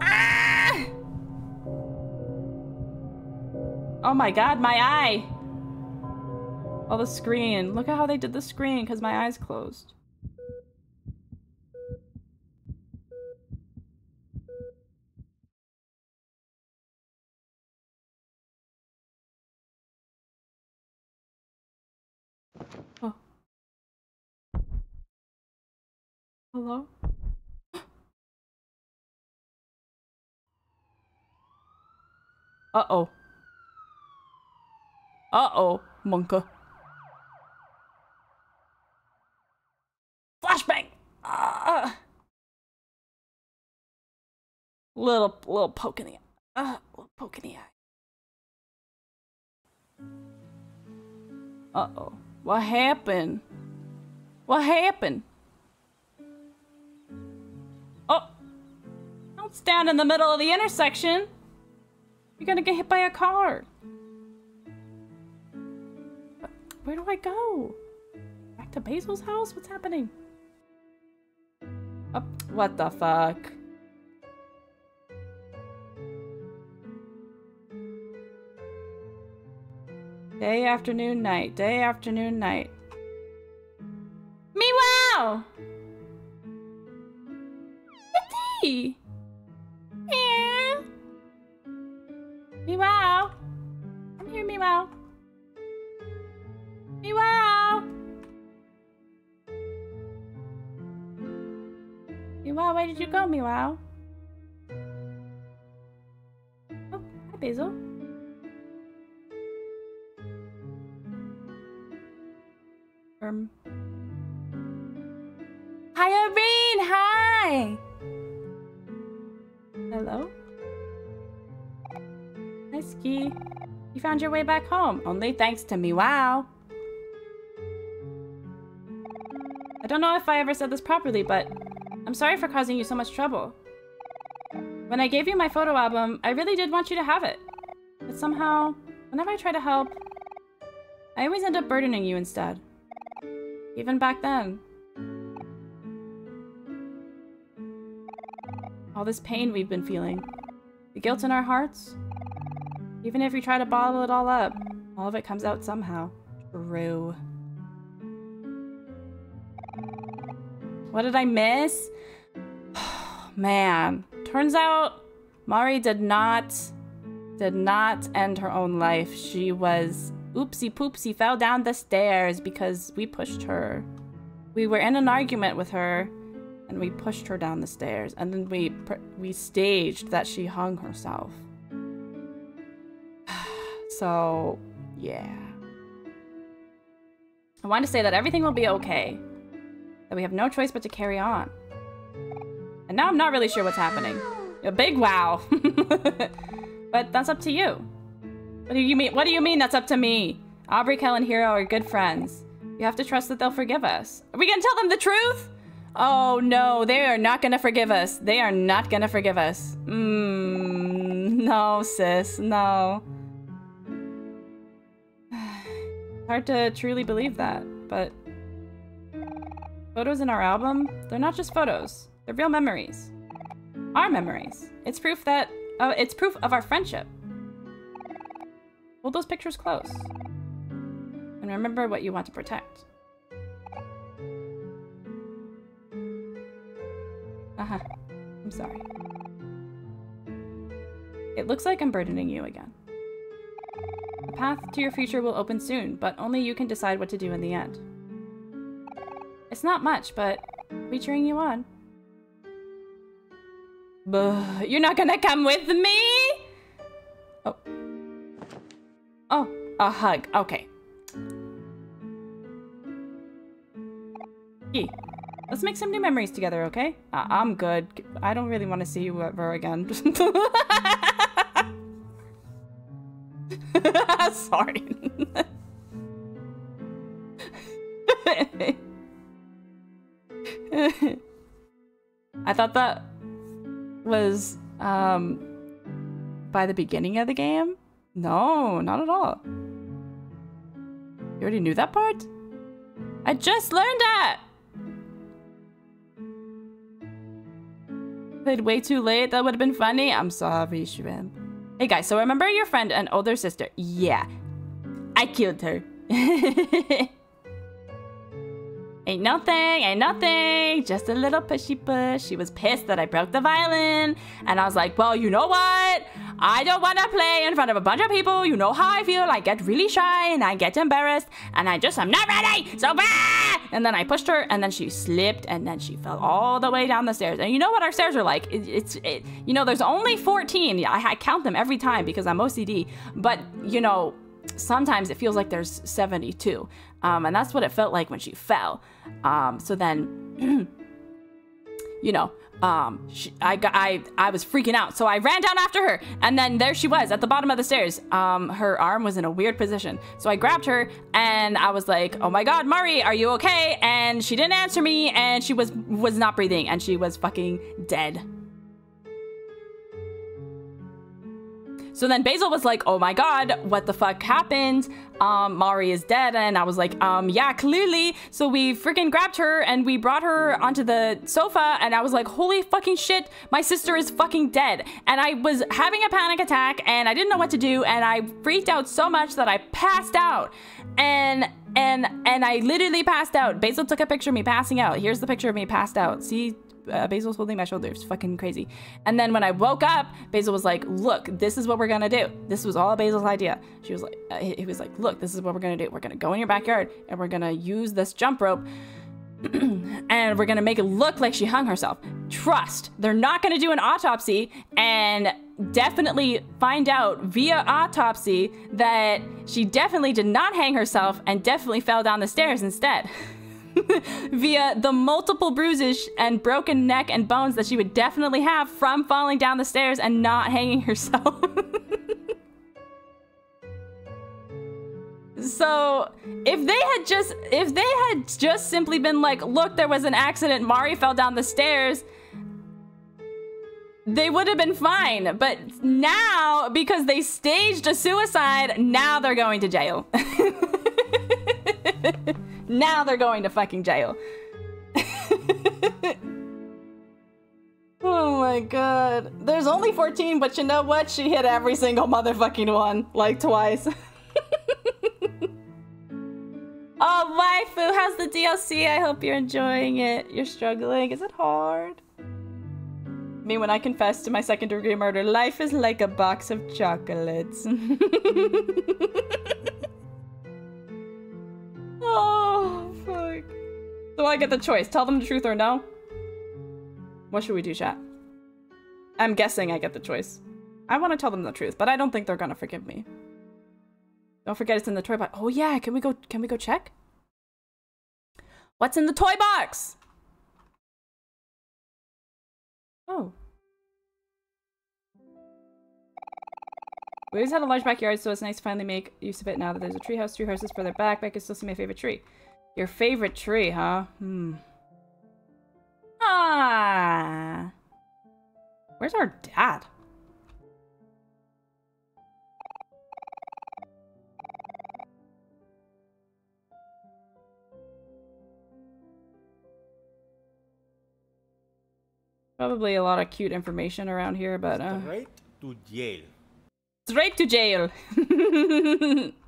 Ah! Oh my god, my eye. Oh, the screen. Look at how they did the screen because my eye's closed. Hello? Uh-oh. Uh-oh, Monka. Flashbang! Ah! Little, little poke in the eye. Ah, little poke in the eye. Uh-oh. What happened? What happened? Stand in the middle of the intersection. You're gonna get hit by a car. Where do I go? Back to Basil's house? What's happening? Oh, what the fuck? Day, afternoon, night. Day, afternoon, night. Meow! Kitty! Meow! Come here, meow. Meow! Meow, where did you go, Meow? Oh, hi, Basil. Um. Hi, Irene! Hi! Hello? Hi, Ski. You found your way back home, only thanks to me, wow. I don't know if I ever said this properly, but I'm sorry for causing you so much trouble. When I gave you my photo album, I really did want you to have it. But somehow, whenever I try to help, I always end up burdening you instead. Even back then. All this pain we've been feeling. The guilt in our hearts. Even if we try to bottle it all up, all of it comes out somehow. True. What did I miss? Man. Turns out Mari did not did not end her own life. She was oopsie poopsie fell down the stairs because we pushed her. We were in an argument with her and we pushed her down the stairs and then we we staged that she hung herself. So, yeah. I want to say that everything will be okay. That we have no choice but to carry on. And now I'm not really sure what's happening. A big wow. but that's up to you. What do you mean? What do you mean that's up to me? Aubrey, Kel, and Hero are good friends. You have to trust that they'll forgive us. Are we gonna tell them the truth? Oh no, they are not gonna forgive us. They are not gonna forgive us. Mmm, no, sis, no. Hard to truly believe that, but photos in our album, they're not just photos. They're real memories. Our memories. It's proof that, uh, it's proof of our friendship. Hold those pictures close. And remember what you want to protect. Uh-huh. I'm sorry. It looks like I'm burdening you again. The path to your future will open soon, but only you can decide what to do in the end. It's not much, but we cheering you on. Buh, you're not gonna come with me? Oh. Oh, a hug. Okay. Let's make some new memories together, okay? Uh, I'm good. I don't really want to see you ever again. Sorry. I thought that was um by the beginning of the game. No, not at all. You already knew that part? I just learned that! Played way too late, that would have been funny. I'm sorry, Shrimp. Hey guys, so remember your friend and older sister? Yeah. I killed her. Ain't nothing, ain't nothing, just a little pushy push. She was pissed that I broke the violin. And I was like, well, you know what? I don't want to play in front of a bunch of people. You know how I feel. I get really shy and I get embarrassed. And I just, I'm not ready. So bad. And then I pushed her and then she slipped and then she fell all the way down the stairs. And you know what our stairs are like? It, it's, it, you know, there's only 14. I, I count them every time because I'm OCD. But, you know, sometimes it feels like there's 72. Um, and that's what it felt like when she fell. Um, so then, you know, um, she, I got, I, I was freaking out. So I ran down after her, and then there she was at the bottom of the stairs. Um, her arm was in a weird position. So I grabbed her, and I was like, "Oh my God, Mari, are you okay?" And she didn't answer me, and she was was not breathing, and she was fucking dead. So then Basil was like, "Oh my god, what the fuck happened? Um, Mari is dead." And I was like, "Um, yeah, clearly." So we freaking grabbed her and we brought her onto the sofa, and I was like, "Holy fucking shit, my sister is fucking dead!" And I was having a panic attack, and I didn't know what to do, and I freaked out so much that I passed out, and and and I literally passed out. Basil took a picture of me passing out. Here's the picture of me passed out. See, uh, Basil's holding my shoulders. Fucking crazy. And then when I woke up, Basil was like, "Look, this is what we're gonna do." This was all Basil's idea. She was like, uh, he was like, "Look, this is what we're gonna do. We're gonna go in your backyard and we're gonna use this jump rope." and we're gonna make it look like she hung herself. Trust, they're not gonna do an autopsy and definitely find out via autopsy that she definitely did not hang herself and definitely fell down the stairs instead. via the multiple bruises and broken neck and bones that she would definitely have from falling down the stairs and not hanging herself. so if they had just if they had just simply been like look there was an accident mari fell down the stairs they would have been fine but now because they staged a suicide now they're going to jail now they're going to fucking jail Oh my god. There's only 14, but you know what? She hit every single motherfucking one. Like twice. oh, waifu, how's the DLC? I hope you're enjoying it. You're struggling. Is it hard? Me when I confess to my second degree murder, life is like a box of chocolates. So I get the choice. Tell them the truth or no? What should we do, chat? I'm guessing I get the choice. I want to tell them the truth, but I don't think they're gonna forgive me. Don't forget it's in the toy box. Oh yeah, can we go can we go check? What's in the toy box? Oh. We always had a large backyard, so it's nice to finally make use of it now that there's a treehouse, tree horses further back, but I can still my favorite tree. Your favorite tree, huh? Hmm. Ah. Where's our dad? Probably a lot of cute information around here, but uh... Straight to jail. Straight to jail.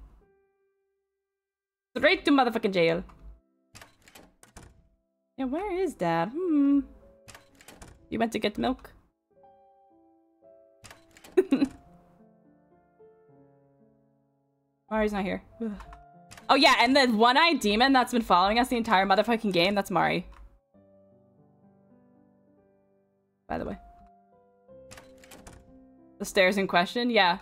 Straight to motherfucking jail. Yeah, where is dad? Hmm. You went to get milk? Mari's not here. Ugh. Oh yeah, and the one-eyed demon that's been following us the entire motherfucking game, that's Mari. By the way. The stairs in question? Yeah.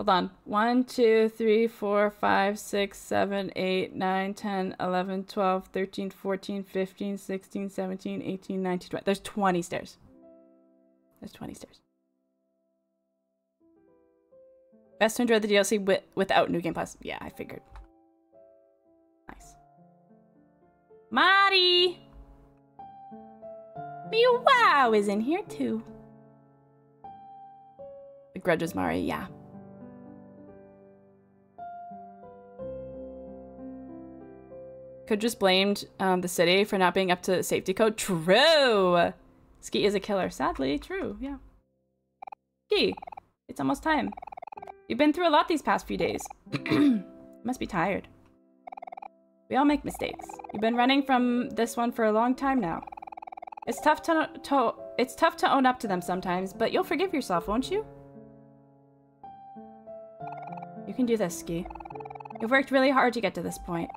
Hold on. 1, 2, 3, 4, 5, 6, 7, 8, 9, 10, 11, 12, 13, 14, 15, 16, 17, 18, 19, 20. There's 20 stairs. There's 20 stairs. Best to enjoy the DLC wi without New Game Plus. Yeah, I figured. Nice. Mari! Meow is in here too. The grudges Mari, yeah. Could just blamed um, the city for not being up to safety code. True! Ski is a killer. Sadly, true, yeah. Ski, it's almost time. You've been through a lot these past few days. Must be tired. We all make mistakes. You've been running from this one for a long time now. It's tough to, to it's tough to own up to them sometimes, but you'll forgive yourself, won't you? You can do this, Ski. You've worked really hard to get to this point.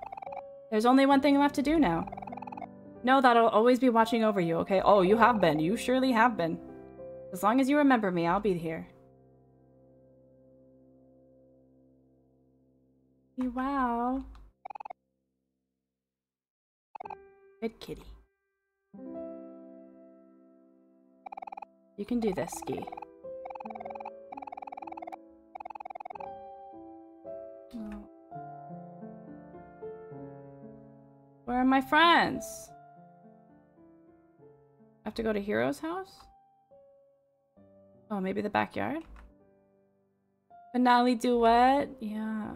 There's only one thing left to do now. Know that I'll always be watching over you, okay? Oh, you have been. You surely have been. As long as you remember me, I'll be here. Wow. Good kitty. You can do this, Ski. Where are my friends? I have to go to Hero's house? Oh, maybe the backyard? Finale duet? Yeah.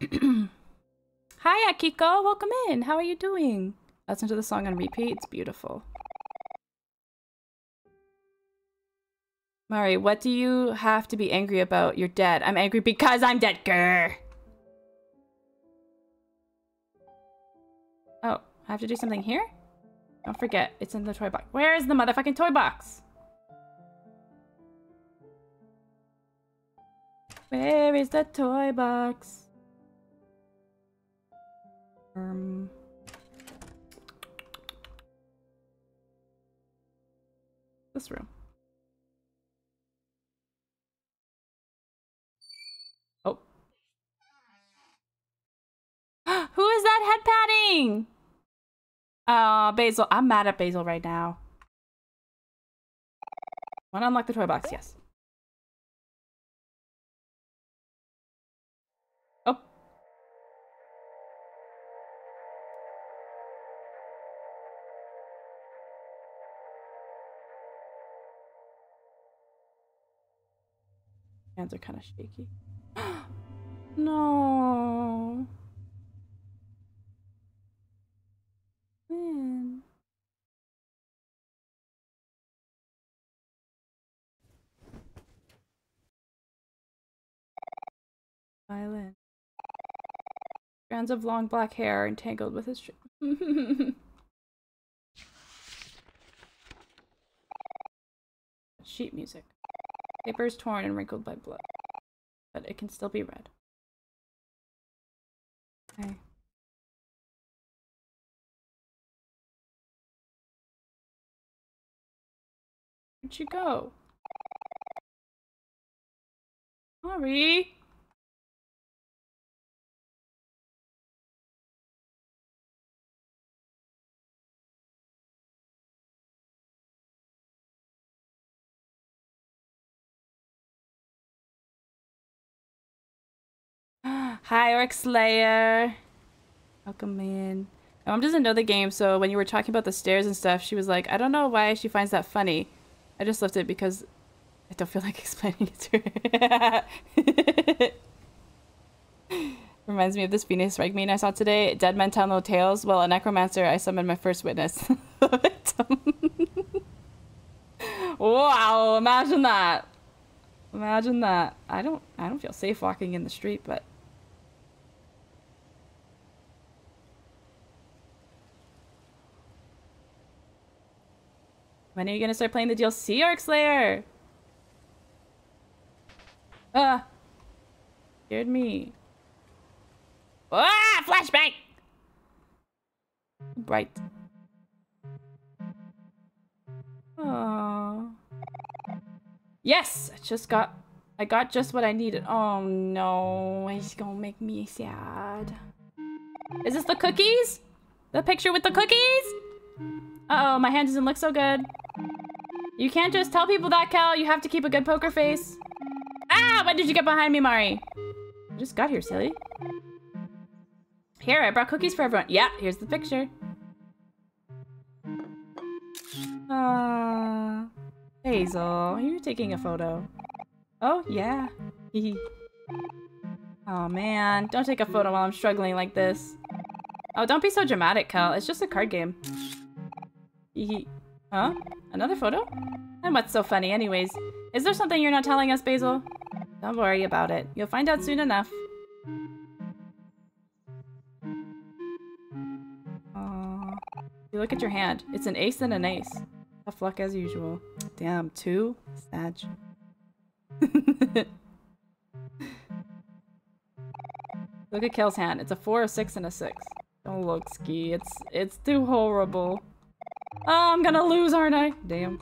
Hi, Akiko. Welcome in. How are you doing? Listen to the song on repeat. It's beautiful. Mari, what do you have to be angry about? You're dead. I'm angry because I'm dead. Grr. I have to do something here? Don't forget, it's in the toy box. Where is the motherfucking toy box? Where is the toy box? Um. This room. Oh. Who is that head patting? Uh, Basil. I'm mad at Basil right now. Want to unlock the toy box? Yes. Oh. Hands are kind of shaky. no. Man. Violin. Strands of long black hair entangled with his. Sheet music. Paper is torn and wrinkled by blood, but it can still be read. Okay. Where'd you go? Sorry. Hi, Orc Slayer. Welcome in. Oh, my mom doesn't know the game, so when you were talking about the stairs and stuff, she was like, I don't know why she finds that funny. I just left it because I don't feel like explaining it to her. Reminds me of this Venus meme I saw today. Dead men tell no tales. Well, a necromancer, I summoned my first witness. wow, imagine that. Imagine that. I don't I don't feel safe walking in the street, but When are you gonna start playing the DLC Arc Slayer? Ah! Scared me. Ah! Flashbang! Bright. Oh. Yes! I just got... I got just what I needed. Oh no, he's gonna make me sad. Is this the cookies? The picture with the cookies? Uh oh my hand doesn't look so good. You can't just tell people that, Kel. You have to keep a good poker face. Ah! When did you get behind me, Mari? I just got here, silly. Here, I brought cookies for everyone. Yeah, here's the picture. Ah, Hazel, are you're taking a photo. Oh, yeah. oh, man. Don't take a photo while I'm struggling like this. Oh, don't be so dramatic, Kel. It's just a card game. Huh? Another photo? And what's so funny anyways? Is there something you're not telling us, Basil? Don't worry about it. You'll find out soon enough. Aww. You look at your hand. It's an ace and an ace. Tough luck as usual. Damn, two? Sag. look at Kel's hand. It's a four, a six, and a six. Don't look, Ski. It's it's too horrible. Oh, I'm gonna lose, aren't I? Damn.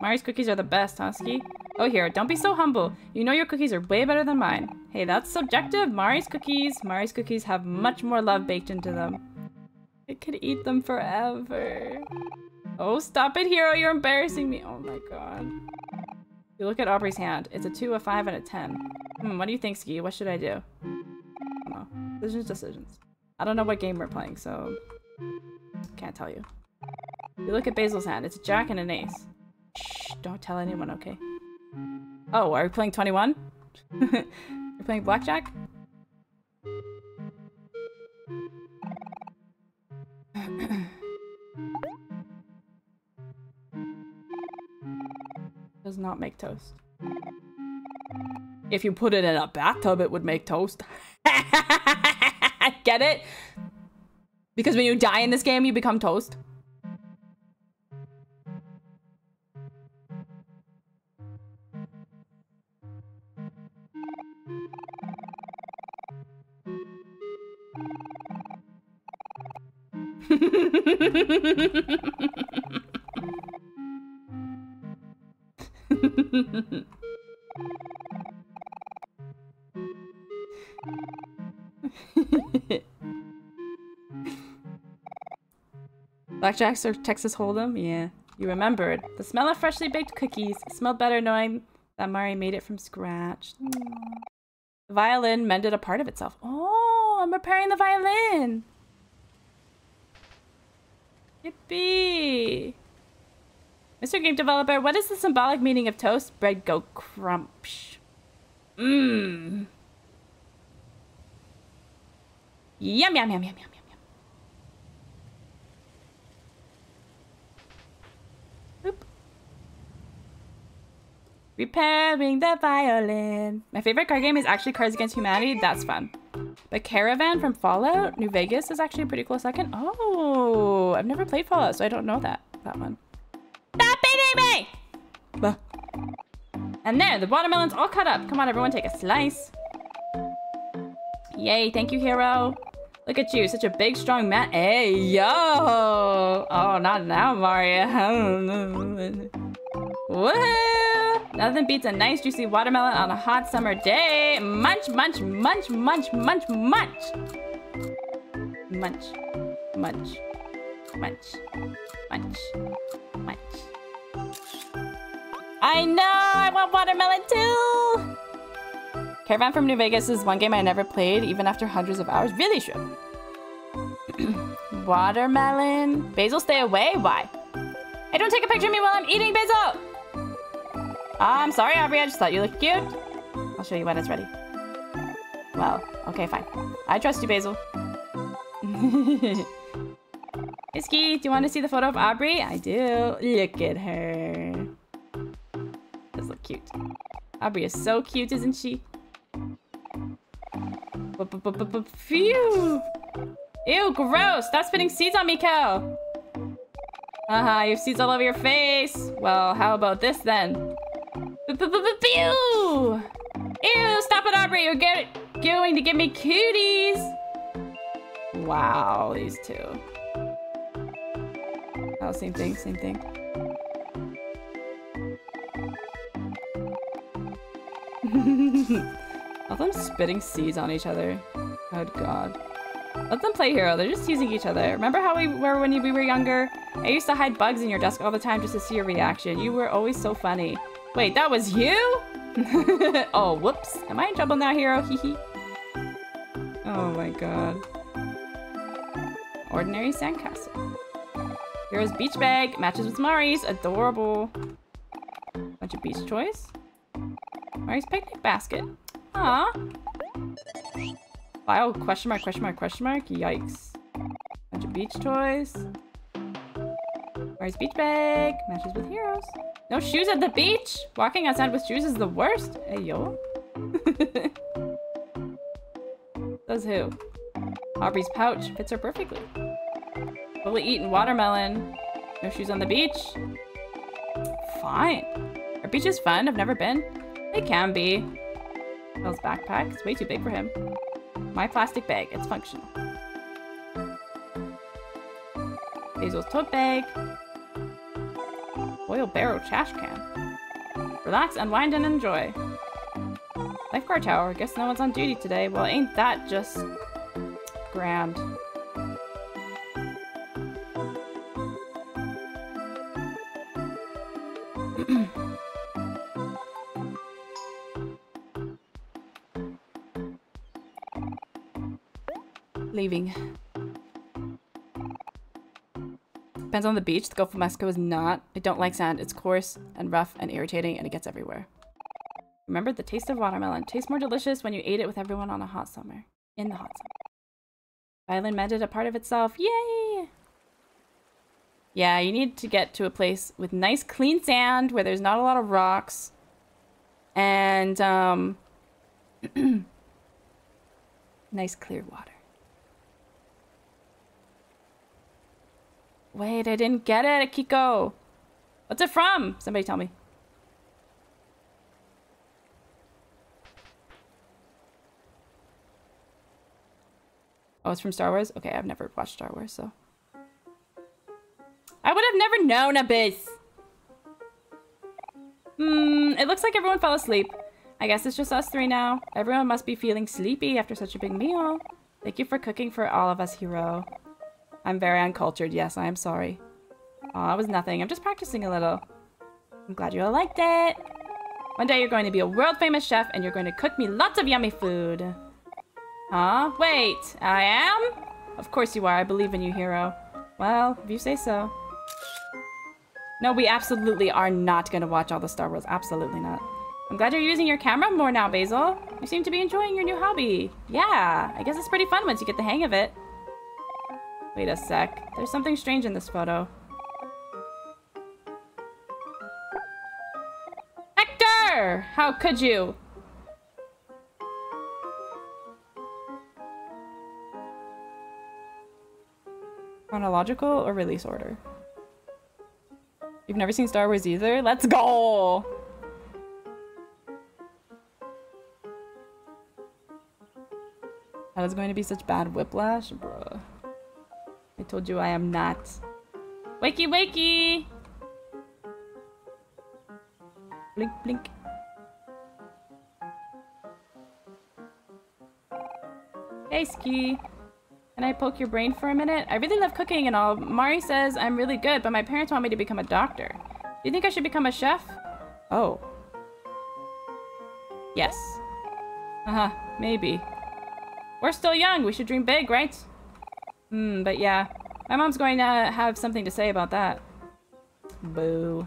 Mari's cookies are the best, huh, Ski? Oh, here, don't be so humble. You know your cookies are way better than mine. Hey, that's subjective. Mari's cookies. Mari's cookies have much more love baked into them. I could eat them forever. Oh, stop it, Hero. You're embarrassing me. Oh my god. You look at Aubrey's hand. It's a 2, a 5, and a 10. Hmm, what do you think, Ski? What should I do? I don't know. Decisions, decisions. I don't know what game we're playing, so... Can't tell you. You look at Basil's hand. It's a jack and an ace. Shh, don't tell anyone, okay? Oh, are we playing 21? You're playing blackjack? Does not make toast. If you put it in a bathtub, it would make toast. Get it? Because when you die in this game, you become toast. Blackjacks or Texas Hold'em? Yeah. You remembered. The smell of freshly baked cookies. Smelled better knowing that Mari made it from scratch. Mm. The violin mended a part of itself. Oh, I'm repairing the violin. Yippee! Mr. Game Developer, what is the symbolic meaning of toast? Bread go crunch. Mmm. Yum, yum, yum, yum, yum, yum, yum. Oop. Repairing the violin. My favorite card game is actually Cards Against Humanity. That's fun. But Caravan from Fallout New Vegas is actually a pretty cool second. Oh, I've never played Fallout, so I don't know that that one. Stop beating me! Bah. And there, the watermelon's all cut up. Come on, everyone, take a slice. Yay, thank you, hero. Look at you, such a big, strong man. Hey, yo! Oh, not now, Mario. Woohoo! Nothing beats a nice, juicy watermelon on a hot summer day. Munch, munch, munch, munch, munch, munch. Munch, munch, munch, munch, munch. I know! I want watermelon too! Caravan from New Vegas is one game I never played, even after hundreds of hours. Really should. Watermelon. Basil, stay away. Why? Hey, don't take a picture of me while I'm eating, Basil! I'm sorry, Aubrey. I just thought you looked cute. I'll show you when it's ready. Well, okay, fine. I trust you, Basil. Iski, do you want to see the photo of Aubrey? I do. Look at her. Does look cute. Aubrey is so cute, isn't she? Phew! Ew, gross! Stop spitting seeds on me, Kel! Haha, you have seeds all over your face! Well, how about this then? Pew! Ew, stop it, Aubrey! You're get going to give me cuties! Wow, these two. Oh, same thing, same thing. Let them spitting seeds on each other. Good god. Let them play hero. They're just teasing each other. Remember how we were when we were younger? I used to hide bugs in your desk all the time just to see your reaction. You were always so funny. Wait, that was you? oh, whoops. Am I in trouble now, hero? Hehe. oh my god. Ordinary sandcastle. Hero's beach bag. Matches with Mari's. Adorable. Bunch of beach toys. Mari's picnic basket. Aw. Wow, question mark, question mark, question mark. Yikes. Bunch of beach toys. Mari's beach bag. Matches with heroes. No shoes at the beach? Walking outside with shoes is the worst? Hey, yo. Does who? Aubrey's pouch fits her perfectly. Fully eaten watermelon. No shoes on the beach? Fine. Are beaches fun? I've never been. They can be. Bill's backpack. is way too big for him. My plastic bag. It's functional. Basil's tote bag. Oil barrel trash can. Relax, unwind, and enjoy. Lifeguard tower. Guess no one's on duty today. Well, ain't that just grand. Leaving. Depends on the beach. The Gulf of Mexico is not. I don't like sand. It's coarse and rough and irritating and it gets everywhere. Remember the taste of watermelon. Tastes more delicious when you ate it with everyone on a hot summer. In the hot summer. Violin mended a part of itself. Yay! Yeah, you need to get to a place with nice clean sand where there's not a lot of rocks. And, um... nice clear water. Wait, I didn't get it, Akiko. What's it from? Somebody tell me. Oh, it's from Star Wars? Okay, I've never watched Star Wars, so. I would have never known, Abyss! Hmm, it looks like everyone fell asleep. I guess it's just us three now. Everyone must be feeling sleepy after such a big meal. Thank you for cooking for all of us, Hero. I'm very uncultured. Yes, I am sorry. Aw, it was nothing. I'm just practicing a little. I'm glad you all liked it. One day you're going to be a world famous chef and you're going to cook me lots of yummy food. Huh? Wait, I am? Of course you are. I believe in you, hero. Well, if you say so. No, we absolutely are not going to watch all the Star Wars. Absolutely not. I'm glad you're using your camera more now, Basil. You seem to be enjoying your new hobby. Yeah, I guess it's pretty fun once you get the hang of it. Wait a sec. There's something strange in this photo. Hector! How could you? Chronological or release order? You've never seen Star Wars either? Let's go! That is going to be such bad whiplash? Bruh. I told you I am not. Wakey wakey! Blink blink. Hey Ski! Can I poke your brain for a minute? I really love cooking and all. Mari says I'm really good, but my parents want me to become a doctor. Do you think I should become a chef? Oh. Yes. Uh-huh, maybe. We're still young, we should dream big, right? Hmm, but yeah. My mom's going to have something to say about that. Boo.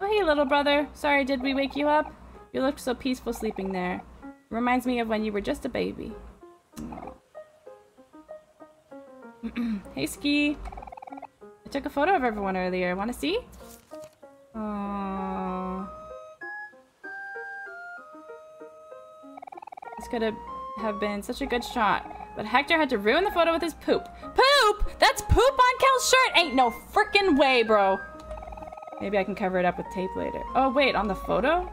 Oh, hey, little brother. Sorry, did we wake you up? You looked so peaceful sleeping there. Reminds me of when you were just a baby. hey, Ski. I took a photo of everyone earlier. Want to see? Aww. This could have, have been such a good shot. But Hector had to ruin the photo with his poop. Poop? That's poop on Kel's shirt? Ain't no freaking way, bro. Maybe I can cover it up with tape later. Oh, wait, on the photo?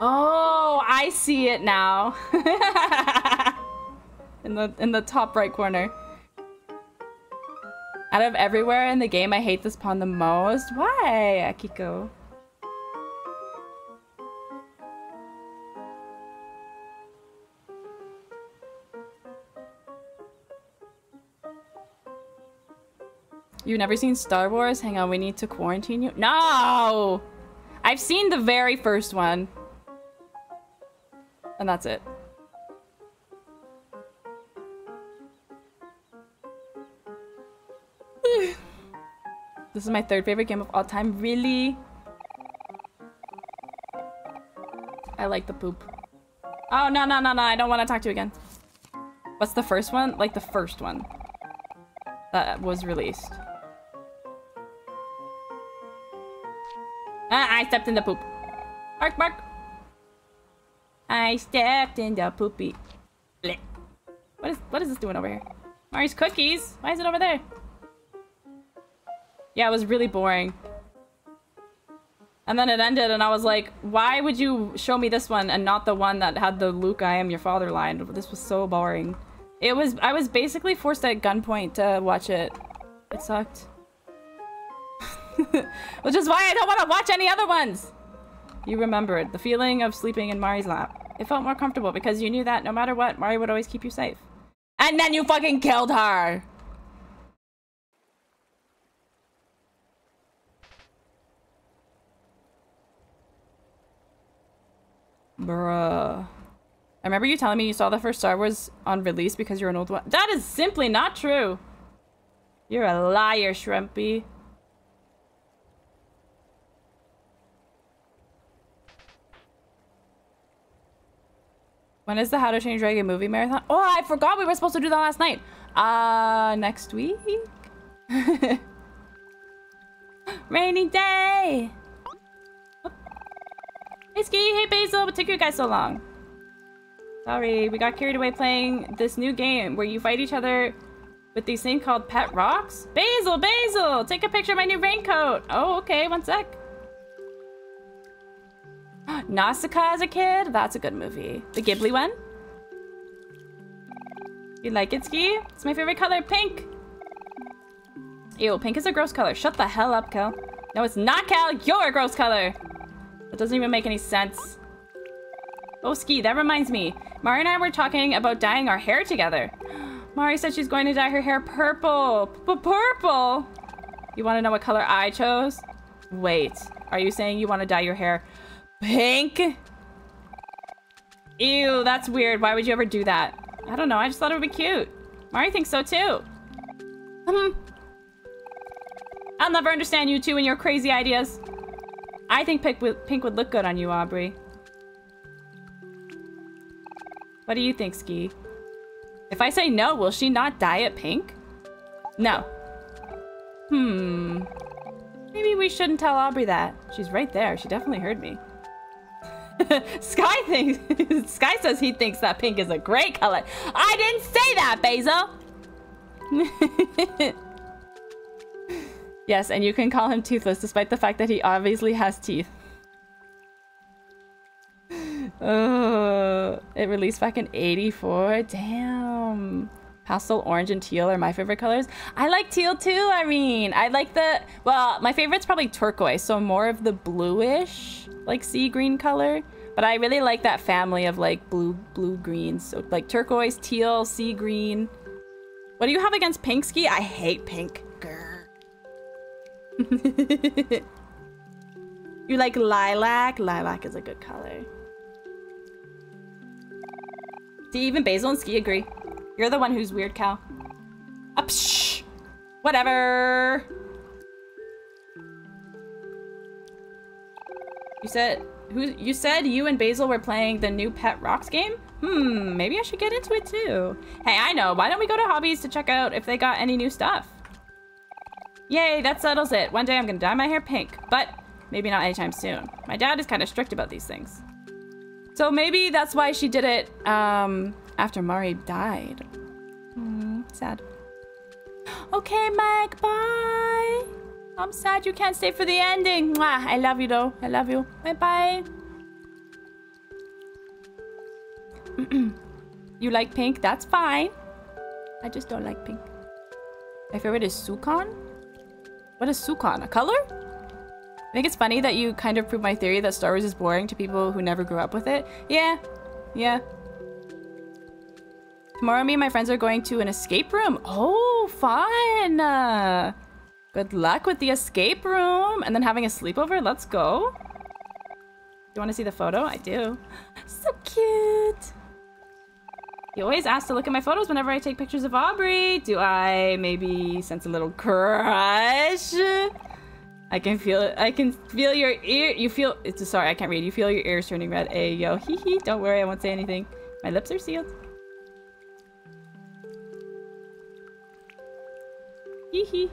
Oh, I see it now. in the in the top right corner. Out of everywhere in the game, I hate this pawn the most. Why, Akiko? You've never seen Star Wars? Hang on, we need to quarantine you? No! I've seen the very first one. And that's it. this is my third favorite game of all time. Really? I like the poop. Oh, no, no, no, no. I don't want to talk to you again. What's the first one? Like the first one that was released. Ah, I stepped in the poop. Bark, bark. I stepped in the poopy. Blech. What is what is this doing over here? Mari's cookies? Why is it over there? Yeah, it was really boring. And then it ended and I was like, why would you show me this one and not the one that had the Luke I am your father line? This was so boring. It was I was basically forced at gunpoint to watch it. It sucked. Which is why I don't want to watch any other ones. You remembered the feeling of sleeping in Mari's lap. It felt more comfortable because you knew that no matter what, Mari would always keep you safe. And then you fucking killed her! Bruh. I remember you telling me you saw the first Star Wars on release because you're an old one. That is simply not true. You're a liar, Shrimpy. When is the How to Train Dragon movie marathon? Oh, I forgot we were supposed to do that last night. Uh, next week? Rainy day! Hey Ski, hey Basil, what took you guys so long? Sorry, we got carried away playing this new game where you fight each other with these things called pet rocks. Basil, Basil, take a picture of my new raincoat. Oh, okay, one sec. Nausicaa as a kid? That's a good movie. The Ghibli one? You like it, Ski? It's my favorite color, pink. Ew, pink is a gross color. Shut the hell up, Kel. No, it's not, Kel. You're a gross color. That doesn't even make any sense. Oh, Ski, that reminds me. Mari and I were talking about dyeing our hair together. Mari said she's going to dye her hair purple. P purple? You want to know what color I chose? Wait, are you saying you want to dye your hair pink? Ew, that's weird. Why would you ever do that? I don't know. I just thought it would be cute. Mari thinks so too. Hmm. I'll never understand you two and your crazy ideas. I think pink pink would look good on you, Aubrey. What do you think, Ski? If I say no, will she not dye it pink? No. Hmm. Maybe we shouldn't tell Aubrey that. She's right there. She definitely heard me. Sky thinks Sky says he thinks that pink is a great color. I didn't say that, Basil. yes, and you can call him toothless despite the fact that he obviously has teeth. Oh, it released back in 84. Damn. Pastel orange and teal are my favorite colors. I like teal too, I mean. I like the, well, my favorite's probably turquoise, so more of the bluish, like sea green color. But I really like that family of like blue, blue greens. So like turquoise, teal, sea green. What do you have against pink ski? I hate pink. you like lilac? Lilac is a good color. See, even Basil and Ski agree. You're the one who's weird, Kel. Up, shh. Whatever. You said who? You said you and Basil were playing the new Pet Rocks game. Hmm, maybe I should get into it too. Hey, I know. Why don't we go to Hobbies to check out if they got any new stuff? Yay, that settles it. One day I'm gonna dye my hair pink, but maybe not anytime soon. My dad is kind of strict about these things. So maybe that's why she did it um, after Mari died. Hmm, sad. Okay, Meg, bye. I'm sad you can't stay for the ending. Mwah, I love you though. I love you. Bye bye. you like pink? That's fine. I just don't like pink. My favorite is Sukan. What is Sukan? A color? I think it's funny that you kind of prove my theory that Star Wars is boring to people who never grew up with it. Yeah, yeah. Tomorrow me and my friends are going to an escape room. Oh, fun! Uh, good luck with the escape room. And then having a sleepover, let's go. You want to see the photo? I do. So cute. You always ask to look at my photos whenever I take pictures of Aubrey. Do I maybe sense a little crush? I can feel it. I can feel your ear. You feel. It's sorry, I can't read. You feel your ears turning red. Hey, yo, hee hee. Don't worry, I won't say anything. My lips are sealed. Hee hee.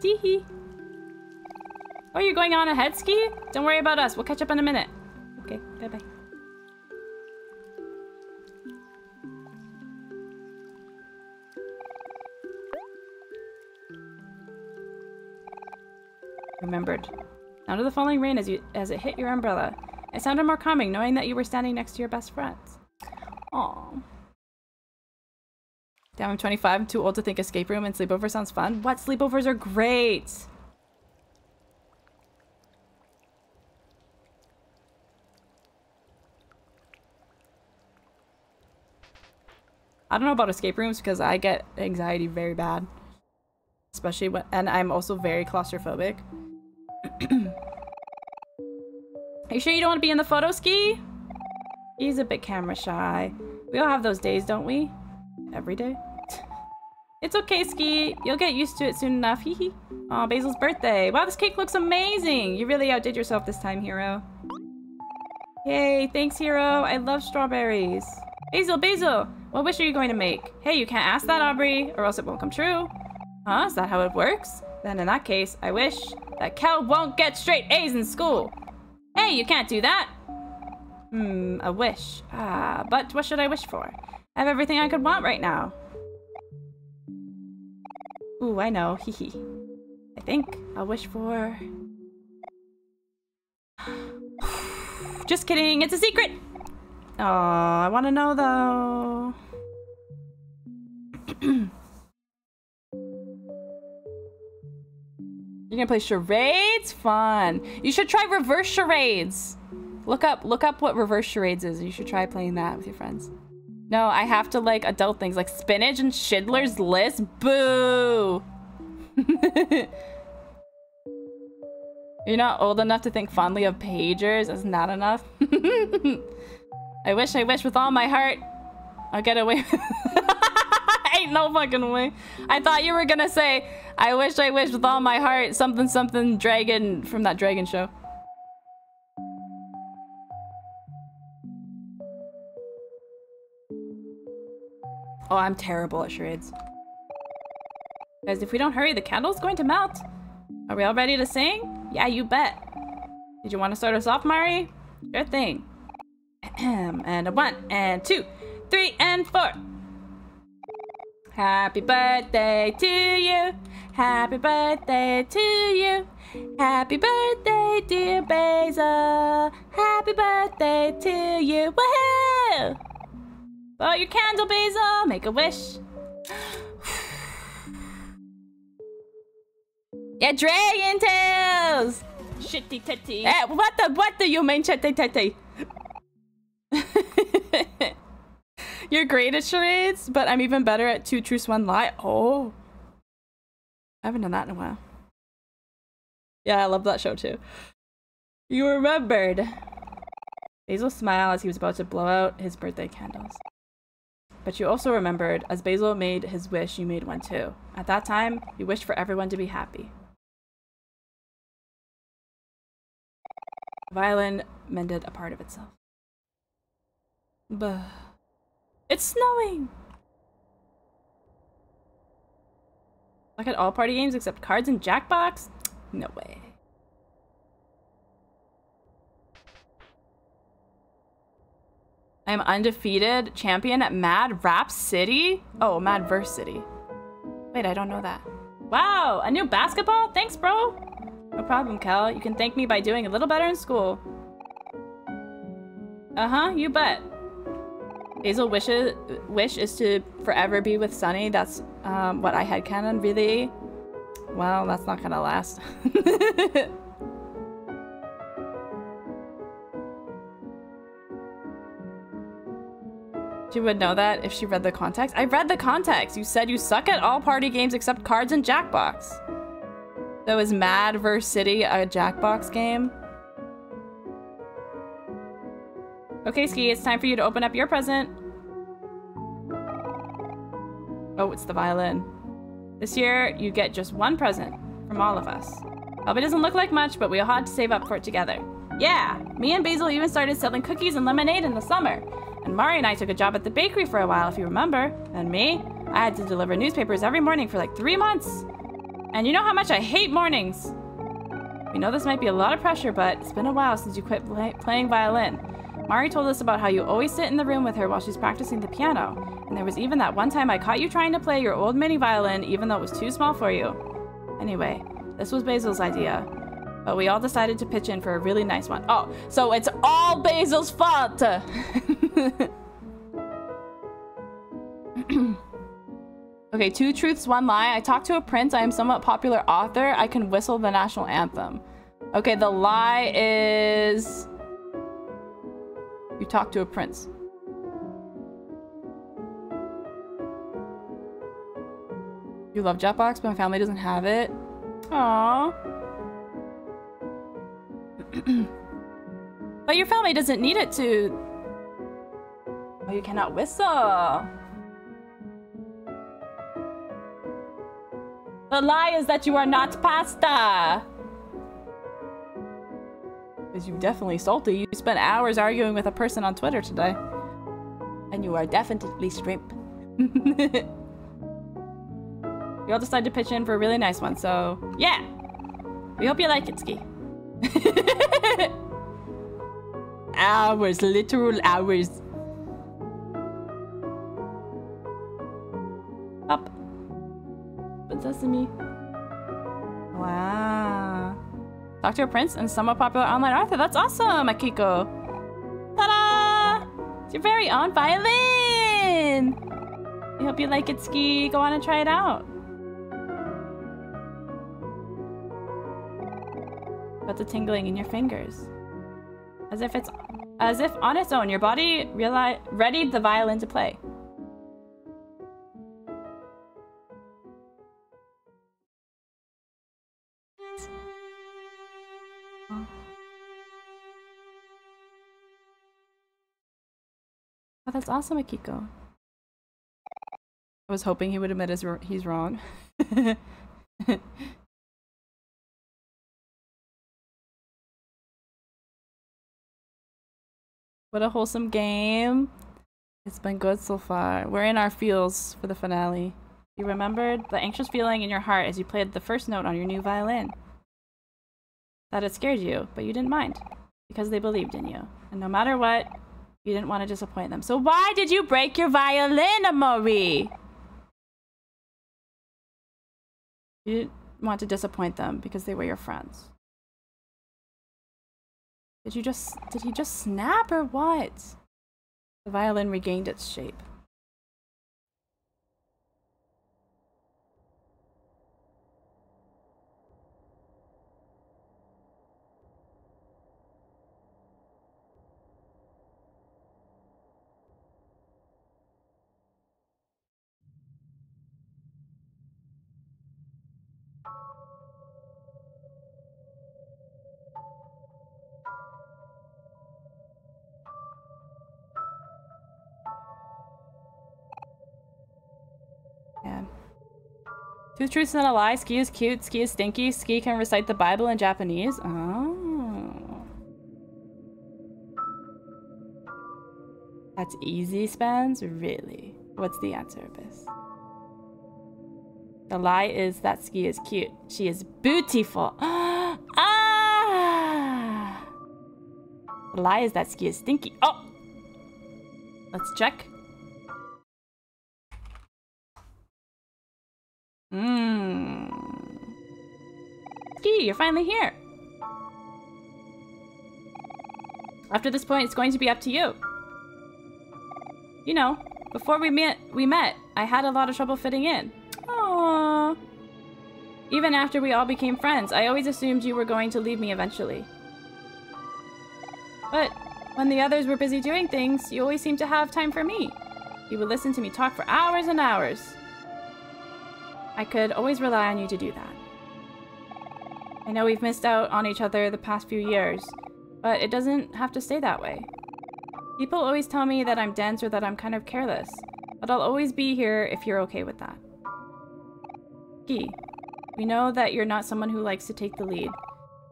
Tee hee. Oh, you're going on ahead, Ski? Don't worry about us. We'll catch up in a minute. Okay, bye bye. Remembered. Of the falling rain as you as it hit your umbrella. It sounded more calming knowing that you were standing next to your best friends. Aww. Damn, I'm 25. I'm too old to think escape room and sleepover sounds fun. What? Sleepovers are great! I don't know about escape rooms because I get anxiety very bad. Especially when- and I'm also very claustrophobic. Are you sure you don't want to be in the photo ski? He's a bit camera shy. We all have those days, don't we? Every day? It's okay, Ski. You'll get used to it soon enough. Hee hee. Aw, Basil's birthday. Wow, this cake looks amazing. You really outdid yourself this time, Hero. Yay, thanks, Hero. I love strawberries. Basil, Basil, what wish are you going to make? Hey, you can't ask that, Aubrey, or else it won't come true. Huh? Is that how it works? Then in that case, I wish that Kel won't get straight A's in school. Hey, you can't do that. Hmm, a wish. Ah, but what should I wish for? I have everything I could want right now. Ooh, I know. Hee hee. I think I'll wish for... Just kidding, it's a secret! Oh, I want to know though. You're gonna play charades? Fun. You should try reverse charades. Look up look up what reverse charades is. You should try playing that with your friends. No, I have to like adult things like spinach and Schindler's List. Boo! You're not old enough to think fondly of pagers. Isn't that enough? I wish, I wish with all my heart. I'll get away. Ain't no fucking way. I thought you were gonna say, I wish, I wish with all my heart, something, something, dragon from that dragon show. Oh, I'm terrible at charades. Guys, if we don't hurry, the candle's going to melt. Are we all ready to sing? Yeah, you bet. Did you want to start us off, Mari? Sure thing. and a one, and two, three, and four. Happy birthday to you. Happy birthday to you. Happy birthday, dear Basil. Happy birthday to you. Woohoo! Blow your candle, Basil. Make a wish. yeah, dragon tails. Shitty titty. Eh, what the what do you mean shitty titty? You're great at charades, but I'm even better at two truths, one lie. Oh. I haven't done that in a while. Yeah, I love that show too. You remembered. Basil smiled as he was about to blow out his birthday candles. But you also remembered, as Basil made his wish, you made one too. At that time, you wished for everyone to be happy. The violin mended a part of itself. But it's snowing. Look at all party games except cards and Jackbox? No way. I'm undefeated champion at Mad Rap City? Oh, Mad Verse City. Wait, I don't know that. Wow, a new basketball? Thanks, bro. No problem, Kel. You can thank me by doing a little better in school. Uh-huh, you bet. Basil wishes wish is to forever be with Sunny. That's um, what I had canon. Really? Well, that's not gonna last. She would know that if she read the context. I read the context. You said you suck at all party games except cards and Jackbox. That was Mad Verse City, a Jackbox game. Okay, Ski, it's time for you to open up your present. Oh, it's the violin. This year, you get just one present from all of us. Probably doesn't look like much, but we all had to save up for it together. Yeah, me and Basil even started selling cookies and lemonade in the summer. And Mari and I took a job at the bakery for a while, if you remember. And me, I had to deliver newspapers every morning for like three months. And you know how much I hate mornings. We know this might be a lot of pressure, but it's been a while since you quit play playing violin. Mari told us about how you always sit in the room with her while she's practicing the piano. And there was even that one time I caught you trying to play your old mini violin even though it was too small for you. Anyway, this was Basil's idea. But we all decided to pitch in for a really nice one. Oh, so it's all Basil's fault! okay, two truths, one lie. I talked to a prince. I am somewhat popular author. I can whistle the national anthem. Okay, the lie is... You talk to a prince. You love Jackbox, but my family doesn't have it. Aww. but your family doesn't need it to... Oh, you cannot whistle. The lie is that you are not pasta. Because you're definitely salty. You spent hours arguing with a person on Twitter today. And you are definitely shrimp. we all decided to pitch in for a really nice one, so yeah. We hope you like it, Ski. Hours, literal hours. Up. Sesame. Wow. Talk to a prince and somewhat popular online author. That's awesome, Akiko. Ta-da! It's your very own violin! I hope you like it, Ski. Go on and try it out. But the tingling in your fingers. As if it's as if on its own, your body reali readied the violin to play. Oh, that's awesome, Akiko. I was hoping he would admit his, he's wrong. what a wholesome game. It's been good so far. We're in our feels for the finale. You remembered the anxious feeling in your heart as you played the first note on your new violin. That it scared you, but you didn't mind because they believed in you. And no matter what, you didn't want to disappoint them. So why did you break your violin, Omori? You didn't want to disappoint them because they were your friends. Did you just, did he just snap or what? The violin regained its shape. Two truths and a lie. Ski is cute. Ski is stinky. Ski can recite the Bible in Japanese. Oh. That's easy, Spans? Really? What's the answer, Abyss? The lie is that Ski is cute. She is beautiful. ah! The lie is that Ski is stinky. Oh! Let's check. You're finally here. After this point, it's going to be up to you. You know, before we met, we met, I had a lot of trouble fitting in. Aww. Even after we all became friends, I always assumed you were going to leave me eventually. But when the others were busy doing things, you always seemed to have time for me. You would listen to me talk for hours and hours. I could always rely on you to do that. I know we've missed out on each other the past few years, but it doesn't have to stay that way. People always tell me that I'm dense or that I'm kind of careless, but I'll always be here if you're okay with that. Key, we know that you're not someone who likes to take the lead.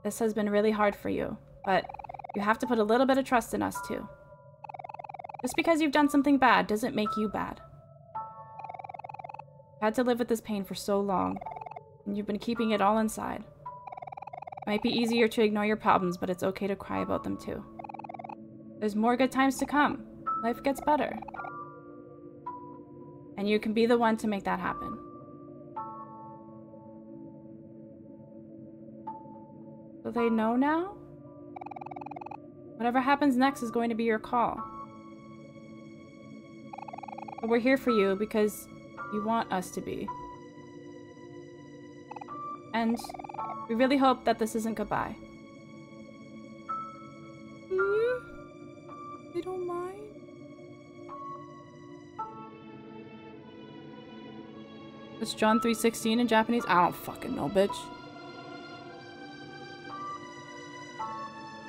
This has been really hard for you, but you have to put a little bit of trust in us too. Just because you've done something bad doesn't make you bad had to live with this pain for so long, and you've been keeping it all inside. Might be easier to ignore your problems, but it's okay to cry about them too. There's more good times to come. Life gets better. And you can be the one to make that happen. So they know now? Whatever happens next is going to be your call. But we're here for you because you want us to be. And we really hope that this isn't goodbye. Hmm? You don't mind? What's John 3.16 in Japanese? I don't fucking know, bitch.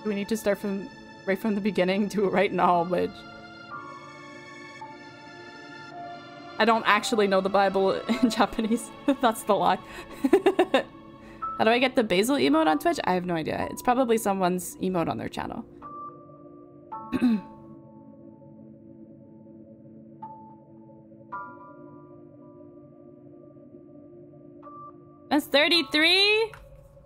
Do we need to start from right from the beginning? Do it right now, bitch. I don't actually know the Bible in Japanese. That's the lie. How do I get the basil emote on Twitch? I have no idea. It's probably someone's emote on their channel. That's 33!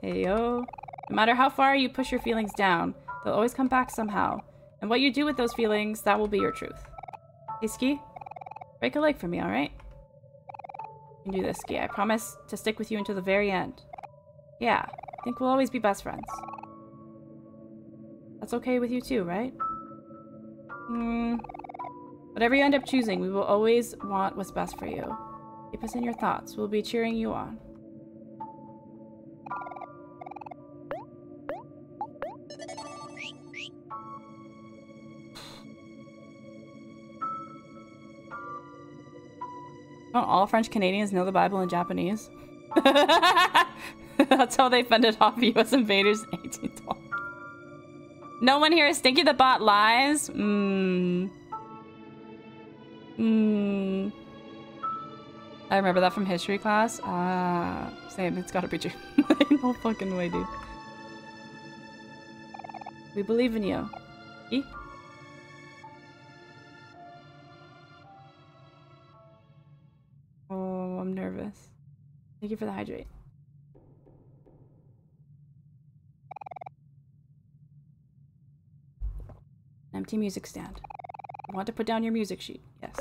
Hey yo. No matter how far you push your feelings down, they'll always come back somehow. And what you do with those feelings, that will be your truth. Hey, Ski? Break a leg for me, alright? You can do this, Ski. I promise to stick with you until the very end. Yeah, I think we'll always be best friends. That's okay with you too, right? Hmm. Whatever you end up choosing, we will always want what's best for you. Keep us in your thoughts. We'll be cheering you on. Don't all French Canadians know the Bible in Japanese? That's how they fended off U.S. invaders in 1812. No one here is Stinky the Bot lies? Mmm. Mmm. I remember that from history class. Ah, same. It's gotta be true. no fucking way, dude. We believe in you. E? Oh, I'm nervous. Thank you for the hydrate. Empty music stand. Want to put down your music sheet? Yes.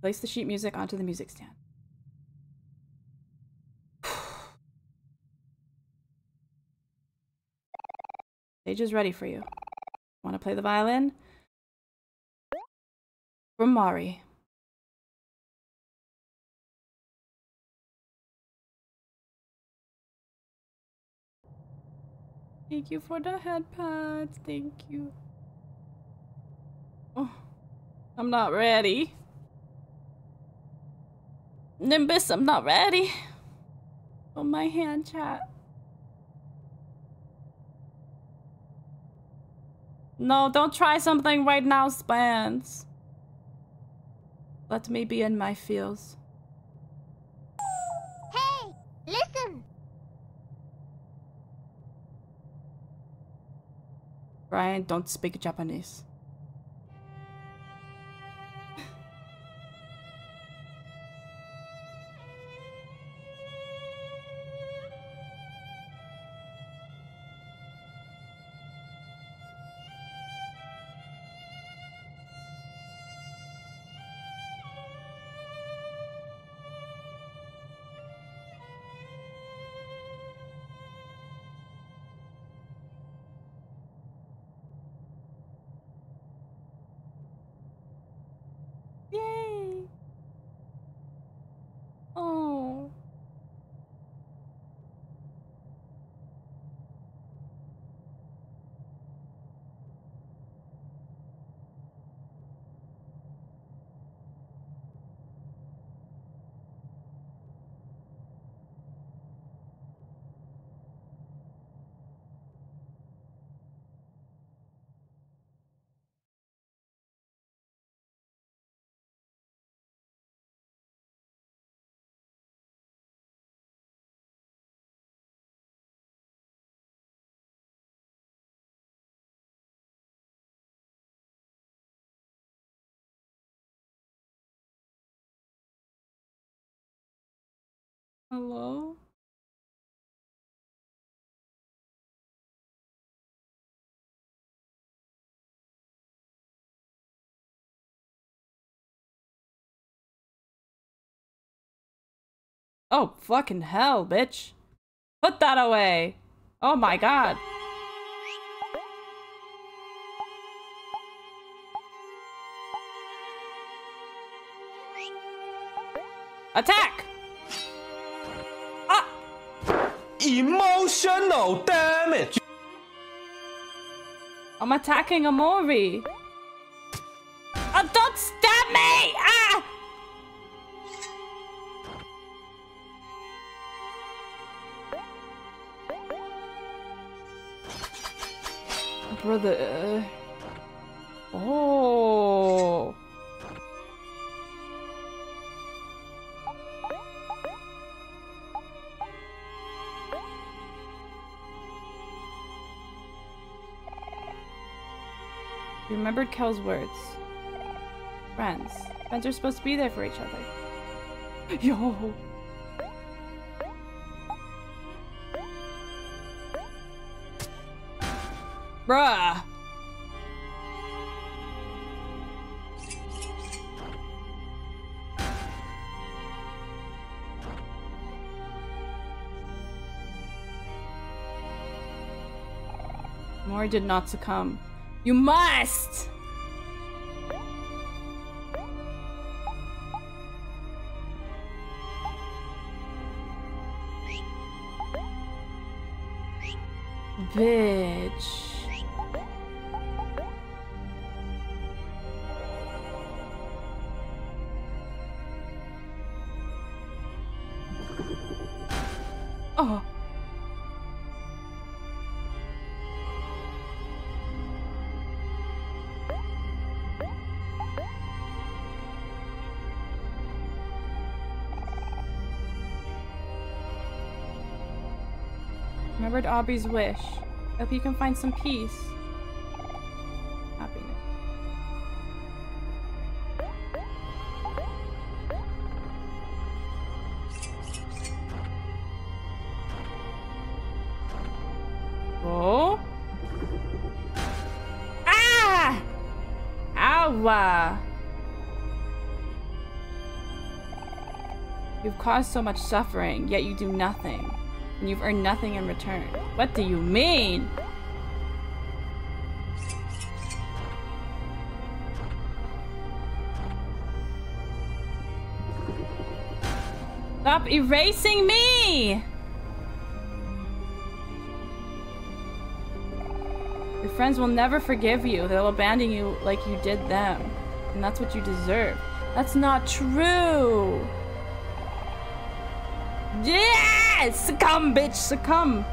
Place the sheet music onto the music stand. Stage is ready for you. Want to play the violin? From Mari. Thank you for the head pads. Thank you. Oh, I'm not ready. Nimbus, I'm not ready. Oh, my hand chat. No, don't try something right now, Spans. Let me be in my feels. Hey, listen. Brian, don't speak Japanese. Hello? Oh, fucking hell, bitch. Put that away. Oh my god. Attack! Emotional damage. I'm attacking Omori. Uh, don't stab me! Ah! Brother. Oh. Remembered Kel's words. Friends. Friends are supposed to be there for each other. Yo. Bruh. Mori did not succumb. You must! Bitch. Aubrey's wish. Hope you can find some peace. Happiness. Oh. Ah! Ow! You've caused so much suffering, yet you do nothing. And you've earned nothing in return. What do you mean? Stop erasing me! Your friends will never forgive you. They'll abandon you like you did them. And that's what you deserve. That's not true! Yeah! Succumb, bitch! Succumb!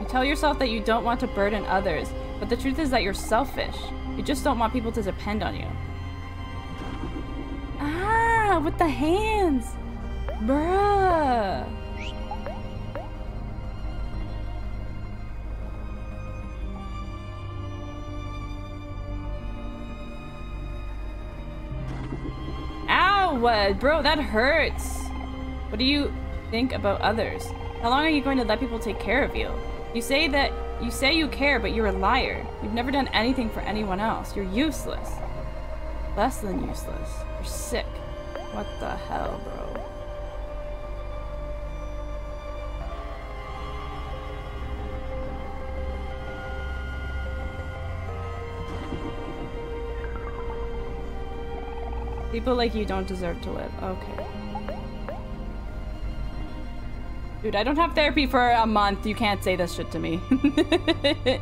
You tell yourself that you don't want to burden others, but the truth is that you're selfish. You just don't want people to depend on you. Ah, with the hands! Bruh! Uh, Bro, that hurts! What do you think about others? How long are you going to let people take care of you? You say that you say you care, but you're a liar. You've never done anything for anyone else. You're useless. Less than useless. You're sick. What the hell, bro? People like you don't deserve to live. Okay. Dude, I don't have therapy for a month. You can't say this shit to me.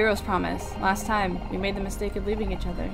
Hero's promise. Last time, we made the mistake of leaving each other.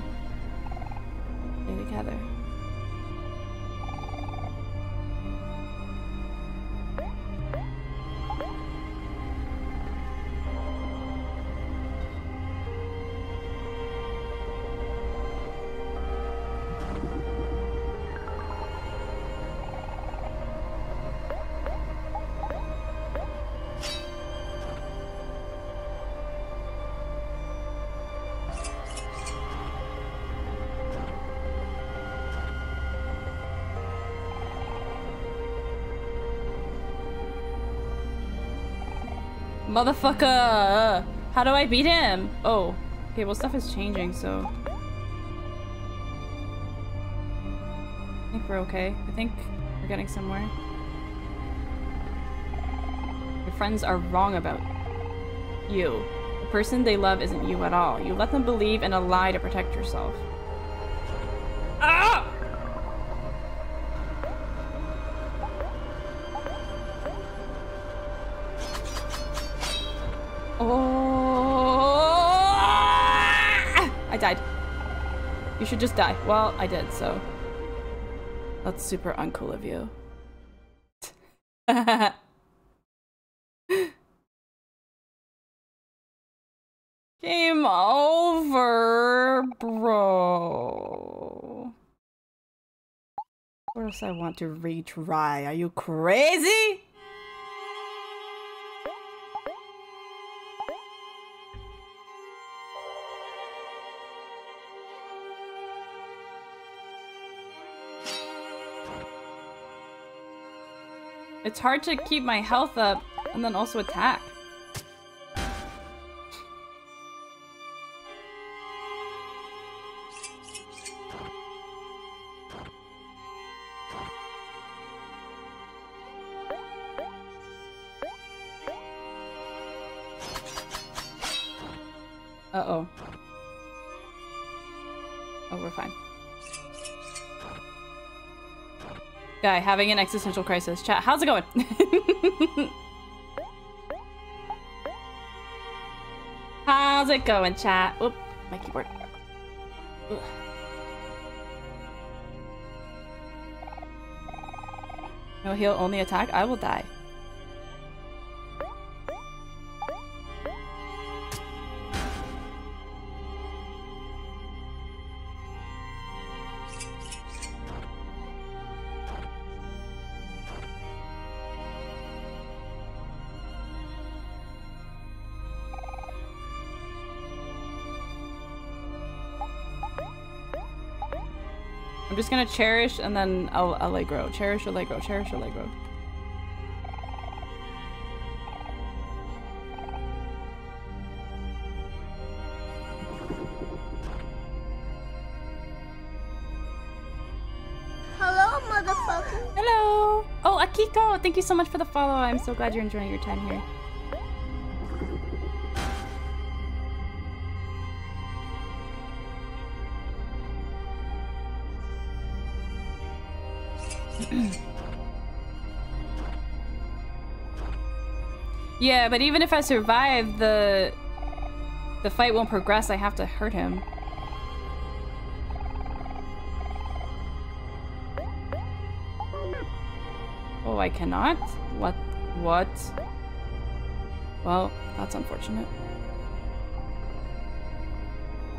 Motherfucker! How do I beat him? Oh. Okay, well stuff is changing, so... I think we're okay. I think we're getting somewhere. Your friends are wrong about you. The person they love isn't you at all. You let them believe in a lie to protect yourself. You should just die. Well, I did, so. That's super uncool of you. Game over, bro. Of course I want to retry. Are you crazy? It's hard to keep my health up and then also attack. Guy, having an existential crisis. Chat, how's it going? how's it going, chat? Oop, my keyboard. Ugh. No heal, only attack? I will die. Just gonna cherish and then I'll Allegro. Cherish Allegro. Cherish Allegro. Hello, motherfucker. Hello! Oh, Akiko! Thank you so much for the follow. I'm so glad you're enjoying your time here. Yeah, but even if I survive, the the fight won't progress. I have to hurt him. Oh, I cannot? What? What? Well, that's unfortunate.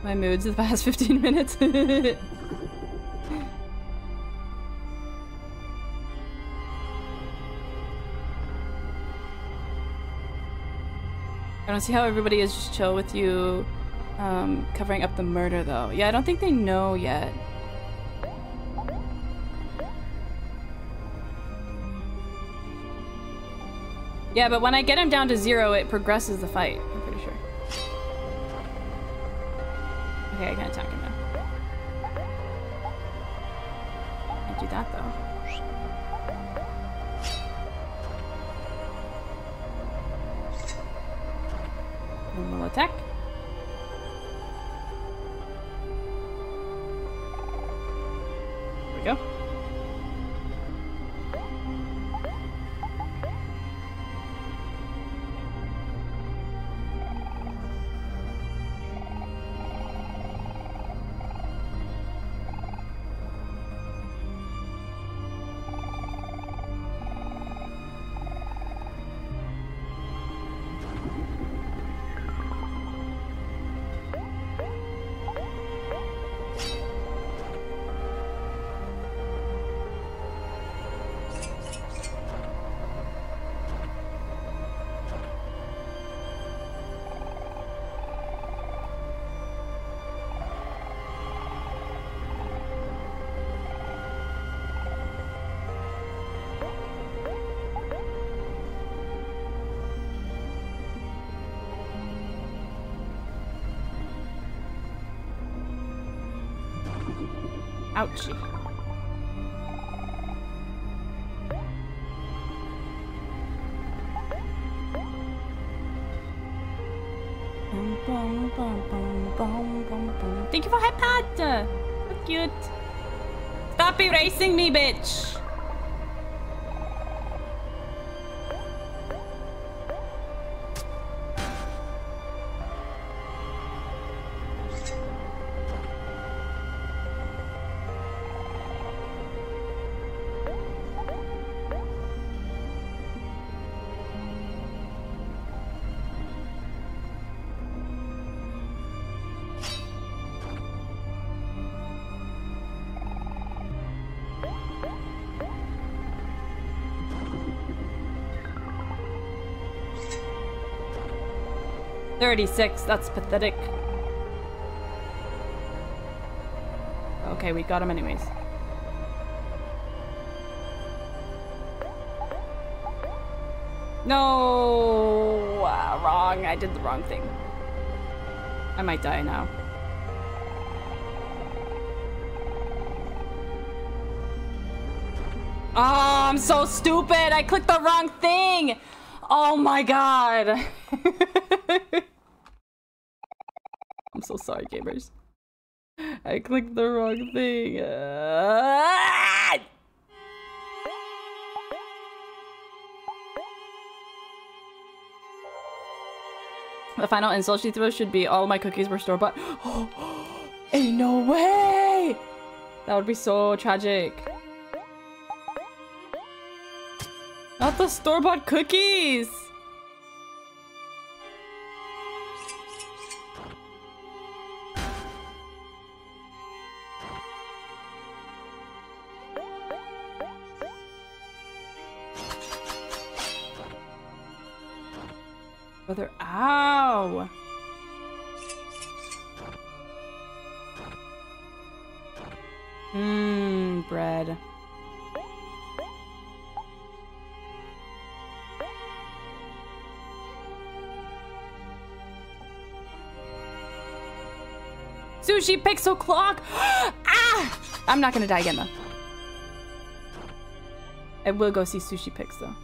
My moods the past 15 minutes. Don't see how everybody is just chill with you um, covering up the murder, though. Yeah, I don't think they know yet. Yeah, but when I get him down to zero, it progresses the fight. Thank you for iPad. So cute. Stop erasing me, bitch. Thirty-six. That's pathetic. Okay, we got him anyways. No! Ah, wrong. I did the wrong thing. I might die now. Oh, I'm so stupid. I clicked the wrong thing. Oh my god. So sorry, gamers. I clicked the wrong thing. Ah! The final insult she throws should be all my cookies were store bought. Ain't no way! That would be so tragic. Not the store bought cookies! Sushi pixel clock! ah! I'm not gonna die again though. I will go see Sushi Pix though.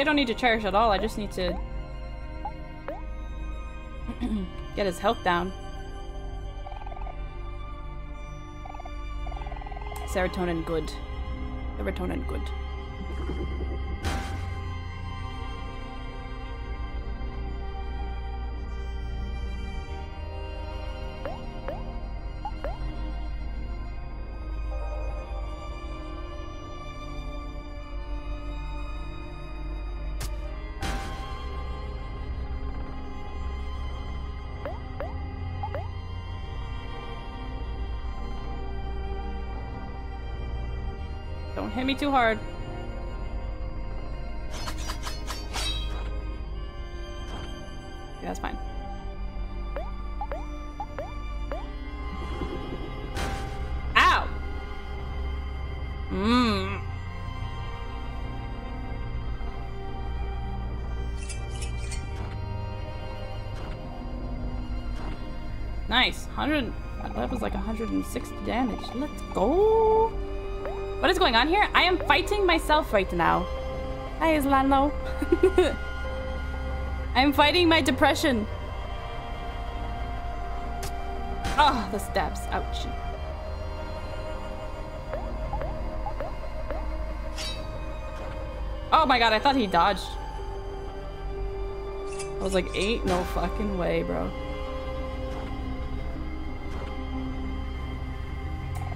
See, I don't need to cherish at all. I just need to get his health down. Serotonin good. Serotonin good. Me too hard. Yeah, that's fine. Ow! Mmm. Nice. 100. That was like 160 damage. Let's go. What is going on here? I am fighting myself right now. Hi, Islano. I'm fighting my depression. Oh, the stabs. Ouch. Oh my god, I thought he dodged. I was like, ain't no fucking way, bro.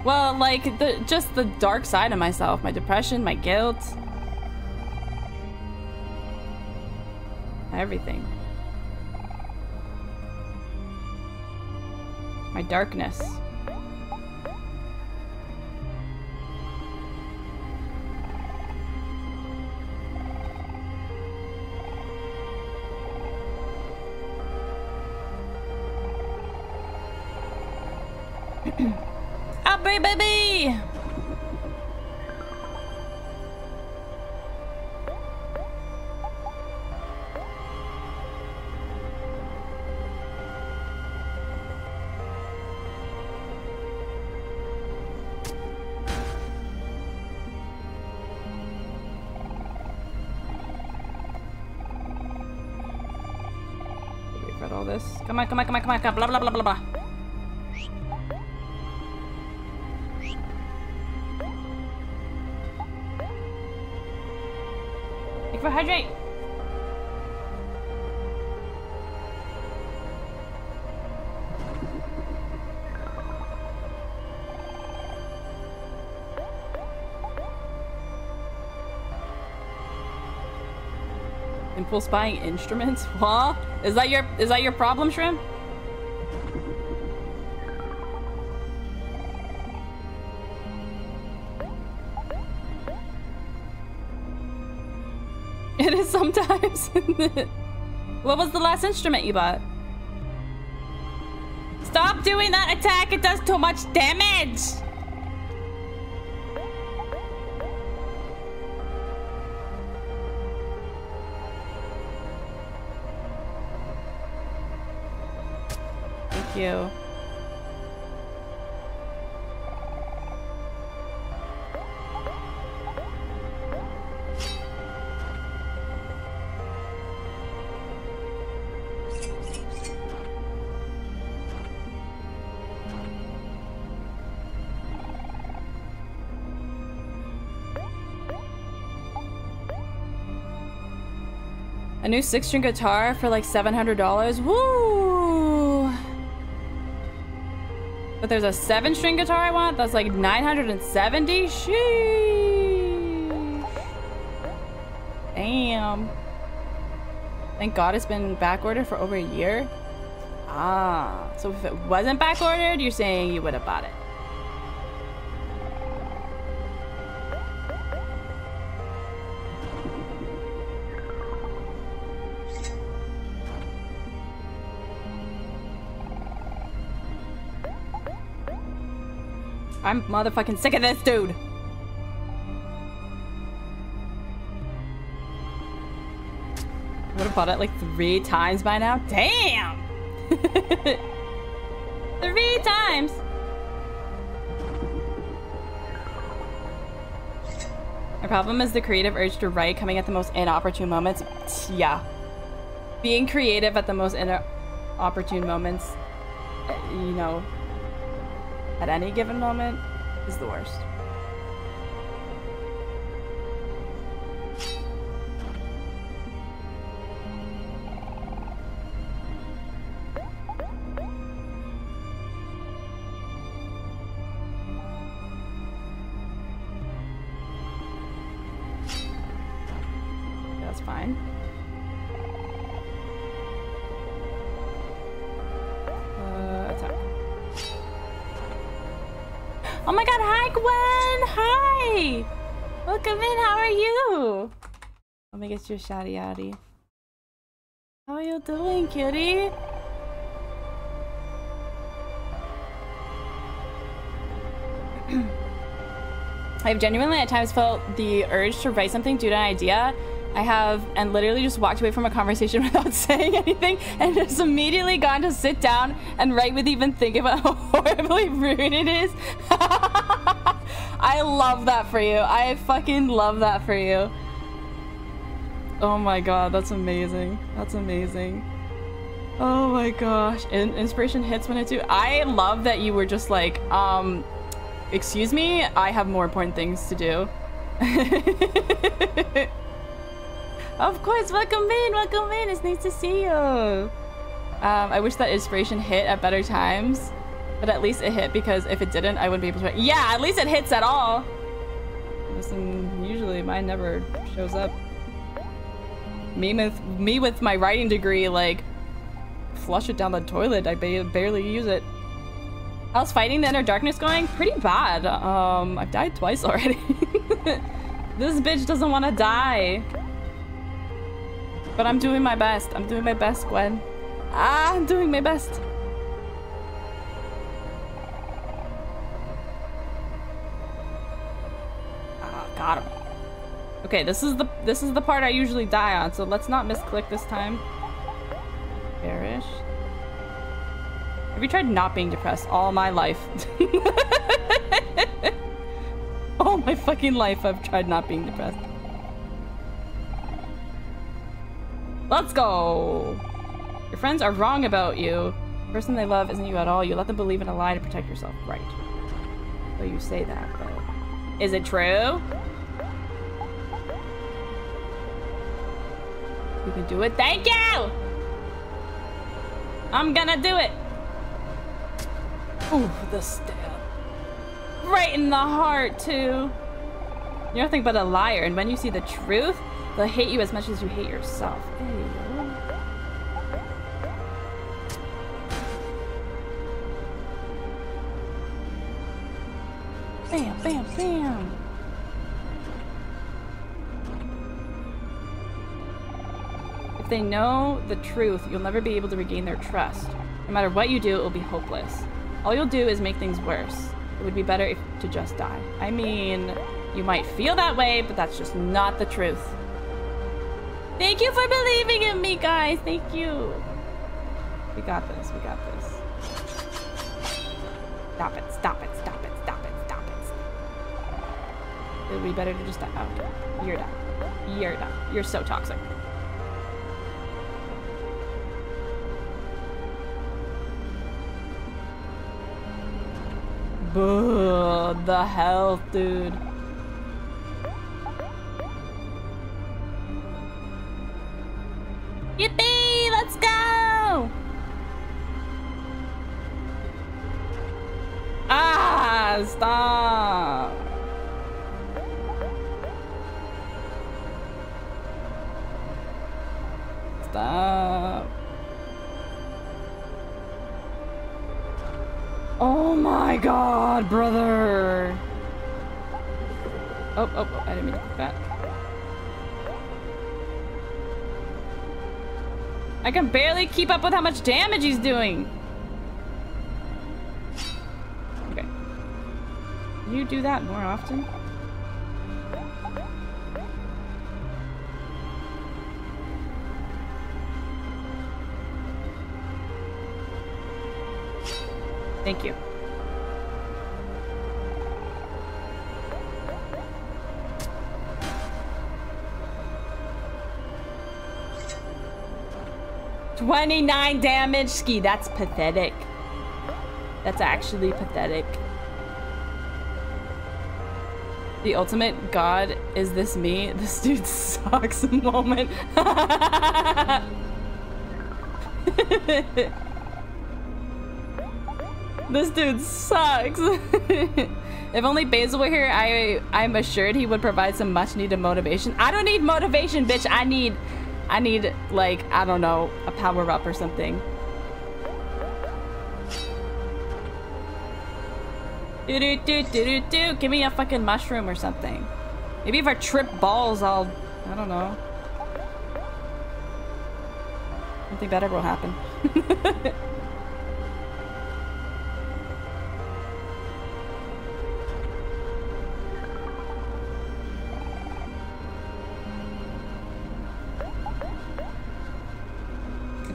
Well, like, the just the dark side of myself. My depression, my guilt. Everything. My darkness. Come on, come on, come on, come on, come on. Blah, blah, blah, blah, blah. Hydrate. Impulse buying instruments? What? Is that your is that your problem, Shrimp? It is sometimes. what was the last instrument you bought? Stop doing that attack! It does too much damage! You. A new six string guitar for like $700. Woo! But there's a seven string guitar I want that's like 970. Sheesh. Damn. Thank God it's been back ordered for over a year. Ah, so if it wasn't back ordered, you're saying you would have bought it. I'm motherfucking sick of this dude. Would have bought it like three times by now. Damn! three times! My problem is the creative urge to write coming at the most inopportune moments. Yeah. Being creative at the most inopportune moments, uh, you know, at any given moment is the worst. Let me get you a shouty. How are you doing, kitty? I've genuinely at times felt the urge to write something due to an idea I have and literally just walked away from a conversation without saying anything and just immediately gone to sit down and write with even thinking about how horribly rude it is. I love that for you. I fucking love that for you. Oh my god, that's amazing. That's amazing. Oh my gosh. In inspiration hits when I do. I love that you were just like, um, excuse me, I have more important things to do. Of course, welcome in, welcome in. It's nice to see you. Um, I wish that inspiration hit at better times, but at least it hit because if it didn't, I wouldn't be able to. Yeah, at least it hits at all. Listen, usually mine never shows up. Me with me with my writing degree, like flush it down the toilet. I ba barely use it. How's fighting the inner darkness going? Pretty bad. Um, I've died twice already. this bitch doesn't want to die. But I'm doing my best. I'm doing my best, Gwen. Ah, I'm doing my best. Okay, this is the this is the part I usually die on, so let's not misclick this time. Perish. Have you tried not being depressed all my life? all my fucking life I've tried not being depressed. Let's go! Your friends are wrong about you. The person they love isn't you at all. You let them believe in a lie to protect yourself. Right. Well, you say that, but... Is it true? You can do it. Thank you! I'm gonna do it! Ooh, the stab. Right in the heart, too. You're nothing but a liar, and when you see the truth, they'll hate you as much as you hate yourself. Bam, bam, bam. If they know the truth, you'll never be able to regain their trust. No matter what you do, it will be hopeless. All you'll do is make things worse. It would be better if, to just die. I mean, you might feel that way, but that's just not the truth. Thank you for believing in me, guys. Thank you. We got this. We got this. Stop it. Stop it. Stop it. Stop it. Stop it. It would be better to just die. Oh. You're done. You're done. You're so toxic. Buh, the health, dude. Yippee! Let's go! Ah, stop! Stop. Oh my god, brother! Oh, oh, oh, I didn't mean to that. I can barely keep up with how much damage he's doing. Okay. You do that more often? Thank you. Twenty-nine damage, ski. That's pathetic. That's actually pathetic. The ultimate god is this me. This dude sucks moment. This dude sucks. if only Basil were here, I I'm assured he would provide some much needed motivation. I don't need motivation, bitch. I need I need like, I don't know, a power up or something. Do do do do do do. Give me a fucking mushroom or something. Maybe if I trip balls, I'll I don't know. Something better will happen.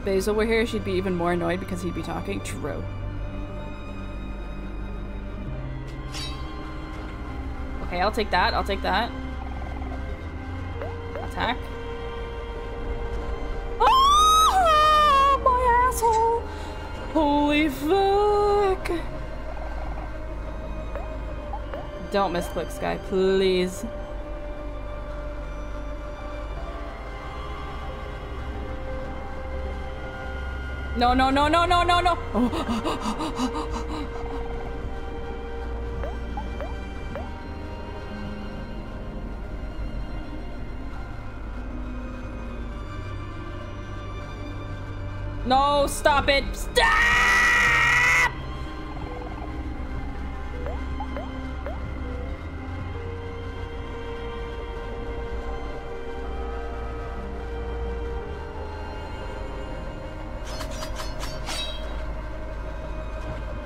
Basil were here, she'd be even more annoyed because he'd be talking. True. Okay, I'll take that. I'll take that. Attack. Ah, my asshole! Holy fuck! Don't misclick, Sky, please. No, no, no, no, no, no, no. No, stop it. Stop!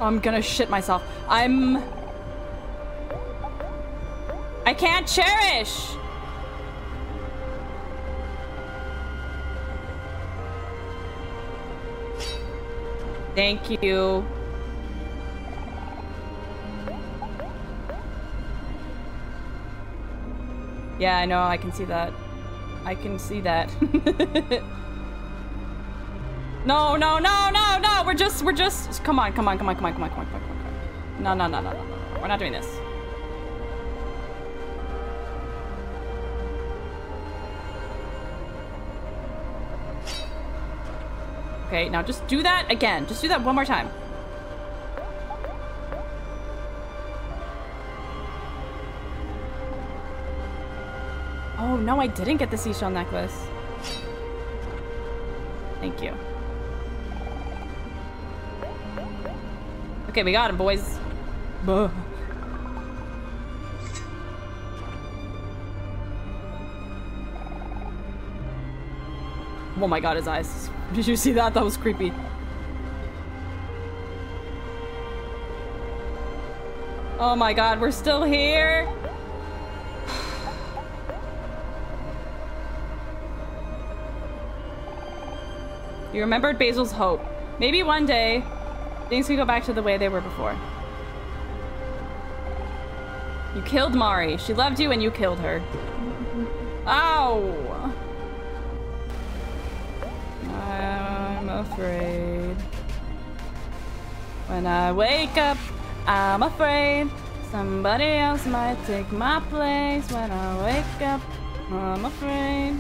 I'm gonna shit myself. I'm... I can't cherish! Thank you. Yeah, I know, I can see that. I can see that. No, no, no, no, no. We're just, we're just. Come on, come on, come on, come on, come on, come on, come on. Come on. No, no, no, no, no, no. We're not doing this. Okay, now just do that again. Just do that one more time. Oh, no, I didn't get the seashell necklace. Thank you. Okay, we got him, boys. Buh. Oh my god, his eyes. Did you see that? That was creepy. Oh my god, we're still here? You remembered Basil's hope. Maybe one day, things could go back to the way they were before. You killed Mari. She loved you and you killed her. Ow! I'm afraid. When I wake up, I'm afraid somebody else might take my place. When I wake up, I'm afraid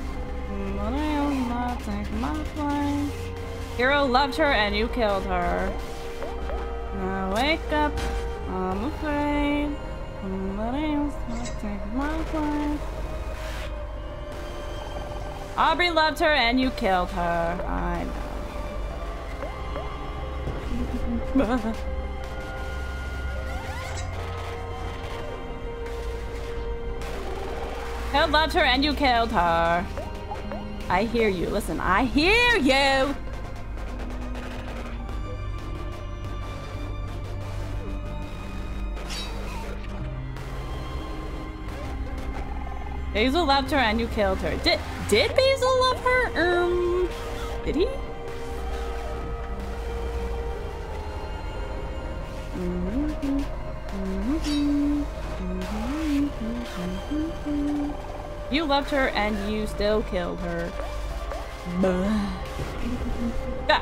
somebody else might take my place. Hero loved her and you killed her. When I wake up, I'm afraid somebody else might take my place. Aubrey loved her and you killed her. I know. Kel loved her and you killed her. I hear you. Listen, I hear you. Basil loved her and you killed her. Did did Basil love her? Um, did he? You loved her and you still killed her. Ah. Bah,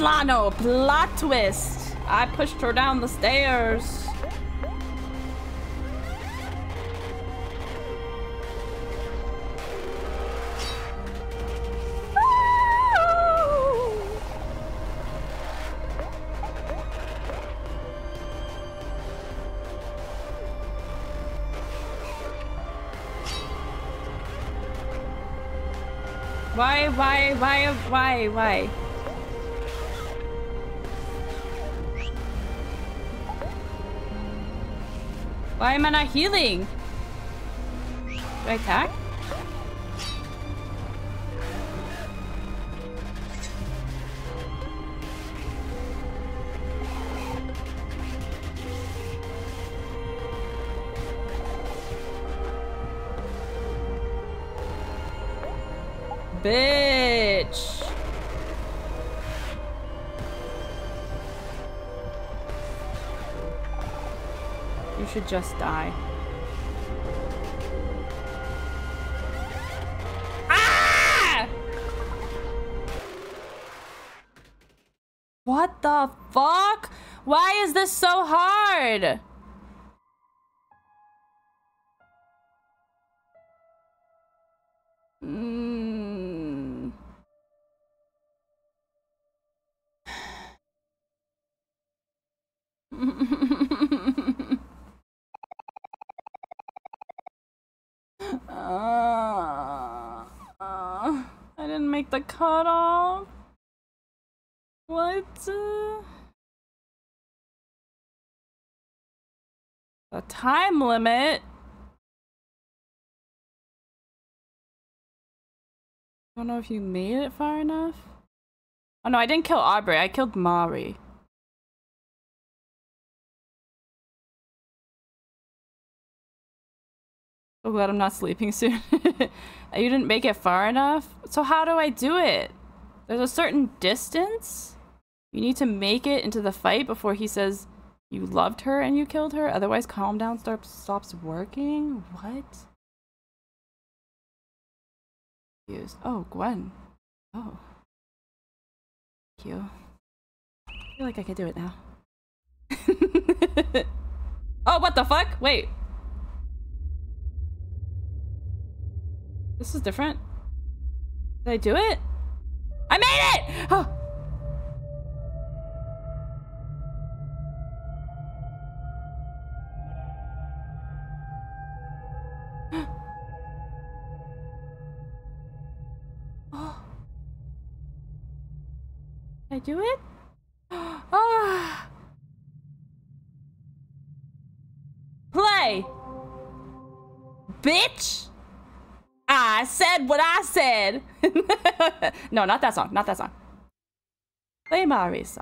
did, Aslano! Plot twist! I pushed her down the stairs. Why, why, why, why, why? Why am I not healing? Do I attack? Should just die. Ah! What the fuck? Why is this so hard? Time limit? I don't know if you made it far enough. Oh no, I didn't kill Aubrey. I killed Mari. Oh, so glad I'm not sleeping soon. you didn't make it far enough? So how do I do it? There's a certain distance? You need to make it into the fight before he says you loved her and you killed her? Otherwise calm down start, stops working? What? Oh, Gwen. Oh. Thank you. I feel like I could do it now. oh, what the fuck? Wait. This is different. Did I do it? I made it! Oh. I do it? Ah. Play! Bitch! I said what I said. no, not that song. Not that song. Play Mari's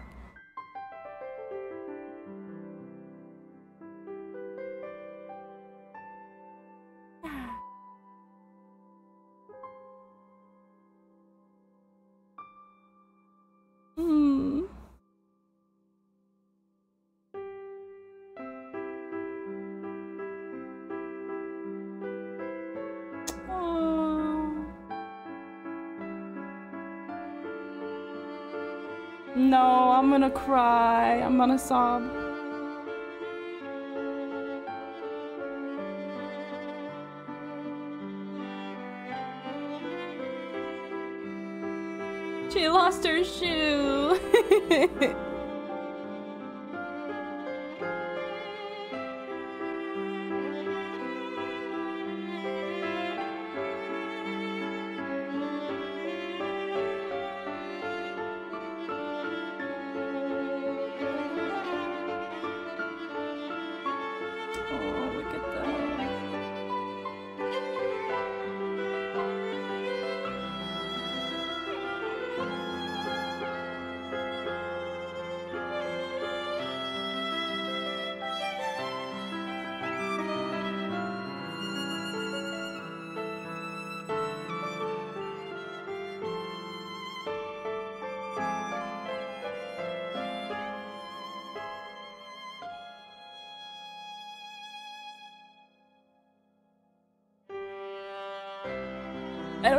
gonna cry. I'm gonna sob. She lost her shoe.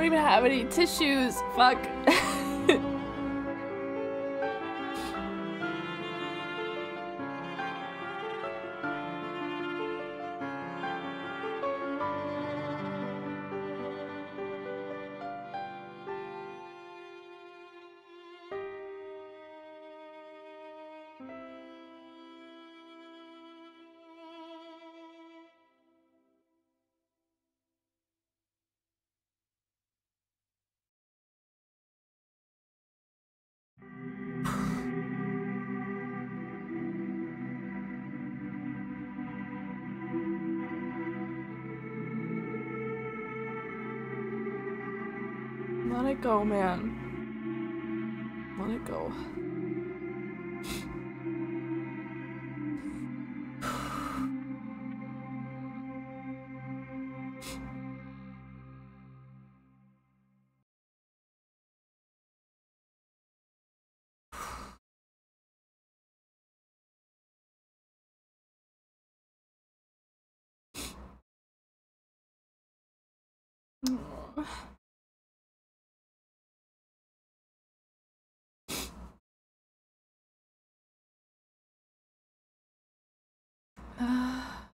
even have any tissues. Fuck. Oh,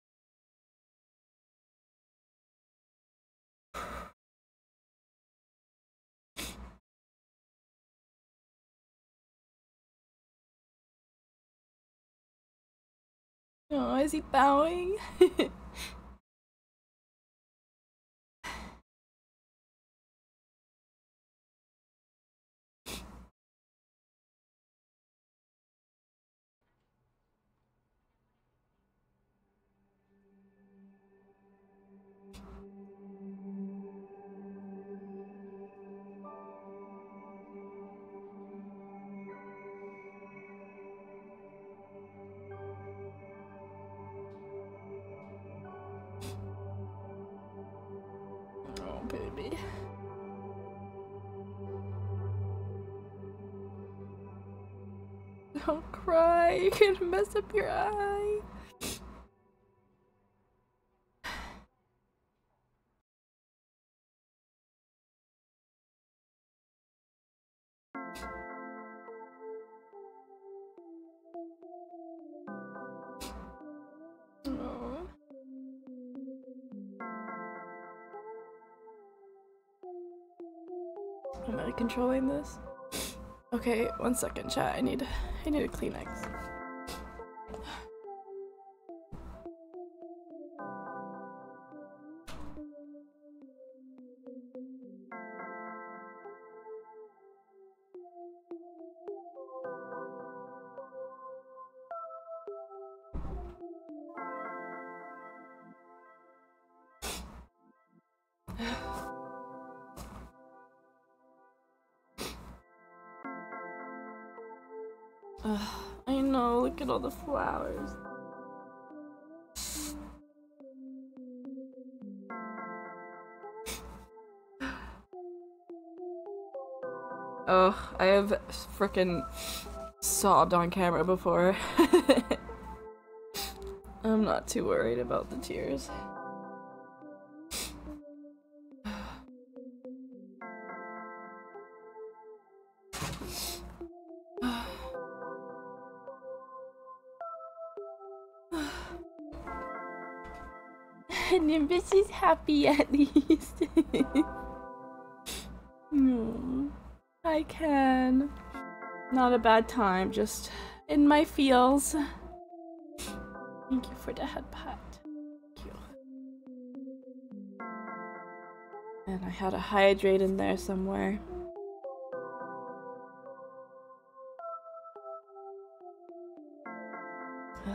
is he bowing? Gonna mess up your eye. Am I controlling this? Okay, one second, chat. I need I need a Kleenex. Frickin' sobbed on camera before. I'm not too worried about the tears. Nimbus is happy at least. I can. Not a bad time, just in my feels. Thank you for the head pat. Thank you. And I had a hydrate in there somewhere.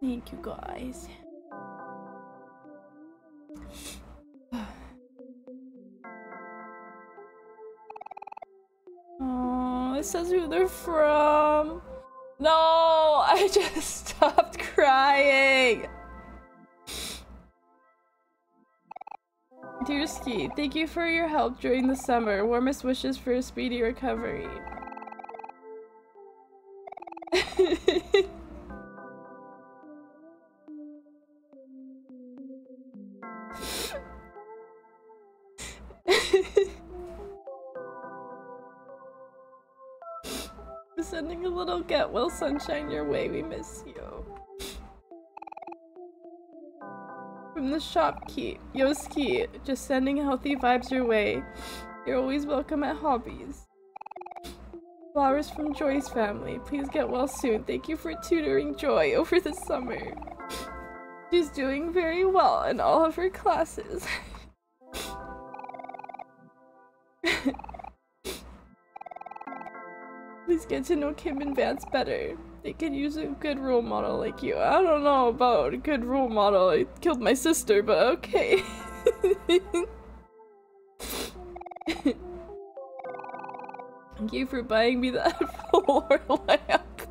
Thank you guys. It says who they're from. No, I just stopped crying. Dear Ski, thank you for your help during the summer. Warmest wishes for a speedy recovery. Get well sunshine your way. We miss you. From the shop, shopkeep, Yoski, just sending healthy vibes your way. You're always welcome at Hobbies. Flowers from Joy's family. Please get well soon. Thank you for tutoring Joy over the summer. She's doing very well in all of her classes. Please get to know Kim and Vance better. They could use a good role model like you. I don't know about a good role model. I killed my sister, but okay. Thank you for buying me that floor lamp.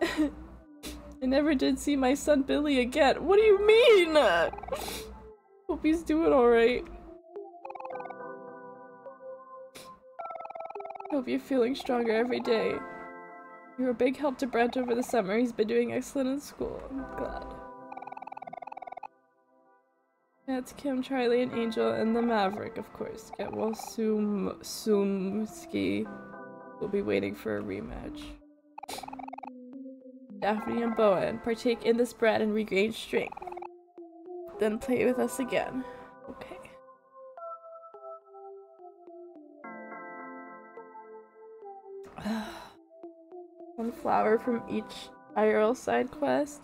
I never did see my son Billy again. What do you mean? Hope he's doing alright. Hope you're feeling stronger every day. You're a big help to Brent over the summer. He's been doing excellent in school. I'm glad. That's Kim, Charlie, and Angel, and the Maverick, of course. Get well Sum will be waiting for a rematch. Daphne and Bowen partake in this bread and regain strength. Then play with us again. One flower from each IRL side quest.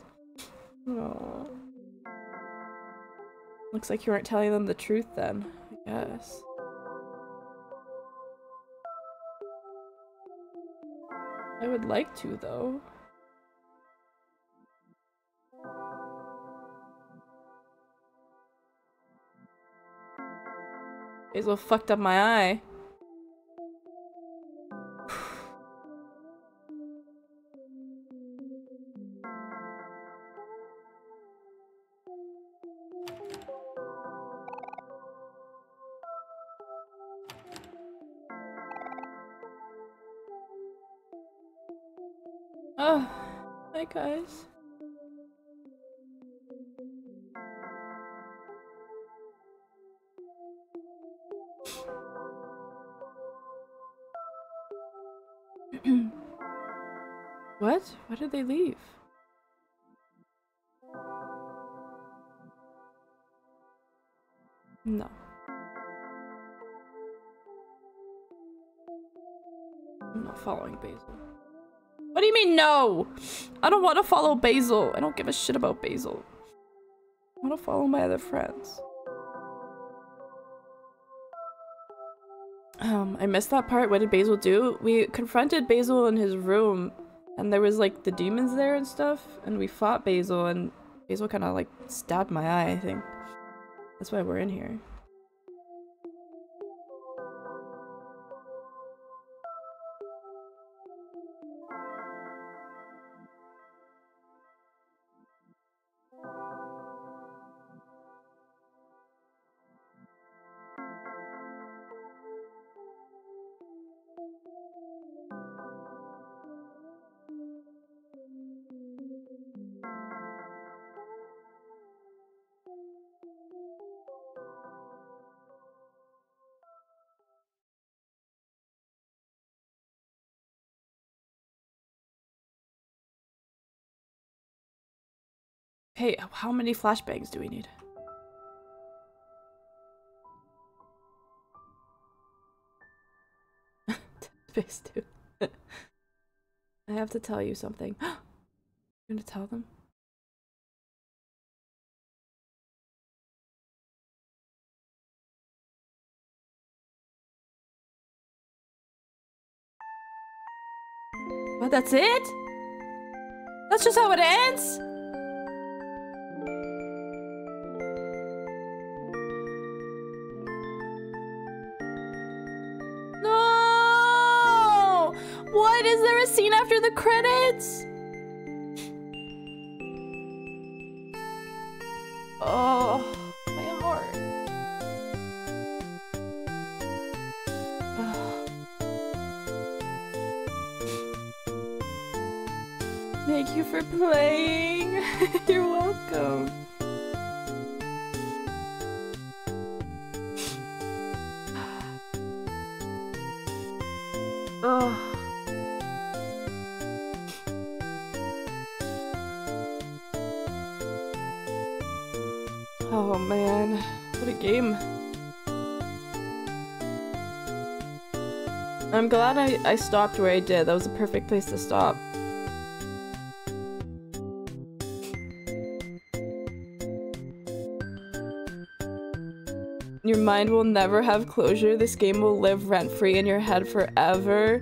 Oh. Looks like you weren't telling them the truth then, I guess. I would like to, though. What fucked up my eye. Guys. what? Why did they leave? No. I'm not following Basil. No? I don't want to follow Basil. I don't give a shit about Basil. I want to follow my other friends. Um, I missed that part. What did Basil do? We confronted Basil in his room, and there was like the demons there and stuff, and we fought Basil, and Basil kind of like stabbed my eye, I think. That's why we're in here. Hey, how many flashbangs do we need? Space two. I have to tell you something. You're gonna tell them? What, that's it? That's just how it ends? After the credits? Oh, my heart. Thank you for playing. You're welcome. Oh. Game. I'm glad I, I stopped where I did. That was a perfect place to stop. Your mind will never have closure. This game will live rent-free in your head forever.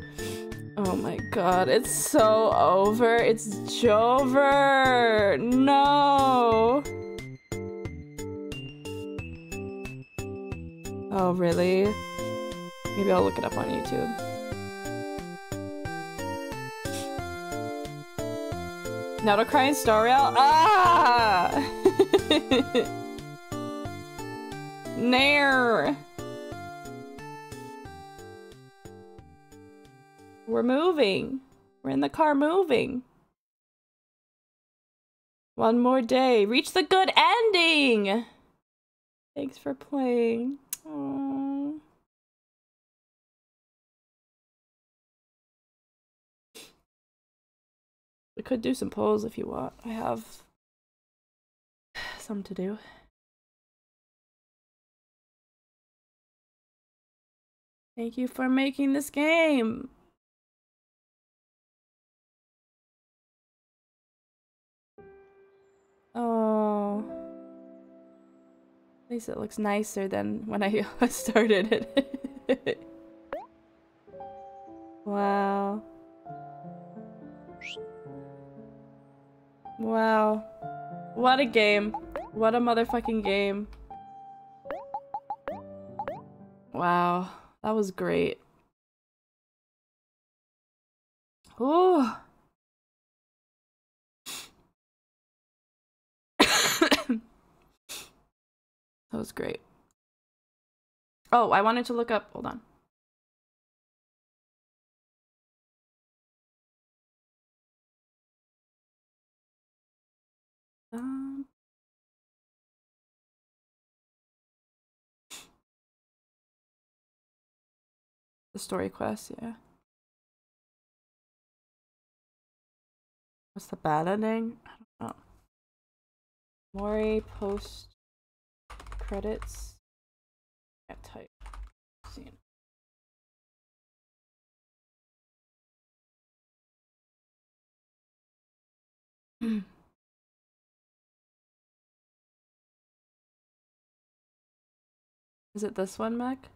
Oh my god, it's so over. It's Jover. No. Oh, really? Maybe I'll look it up on YouTube. Now to cry in Star Rail? Ah! Nair! We're moving. We're in the car moving. One more day. Reach the good ending! Thanks for playing. Aww. We could do some polls if you want. I have some to do. Thank you for making this game. Oh. At least it looks nicer than when I started it. wow. Wow. What a game. What a motherfucking game. Wow. That was great. Ooh. That was great. Oh, I wanted to look up. Hold on. Um, the story quest, yeah. What's the bad ending? I don't know. Mori post credits. Can't type. Scene. Is it this one, Mac?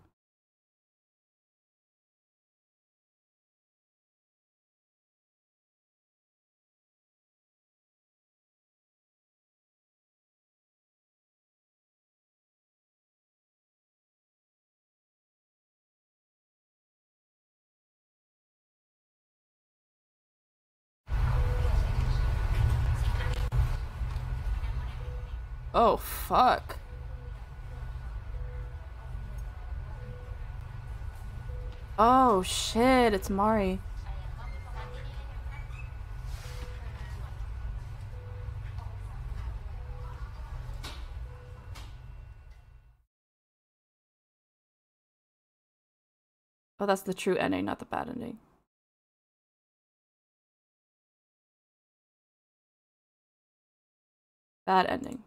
Oh, fuck. Oh, shit, it's Mari. Oh, that's the true ending, not the bad ending. Bad ending.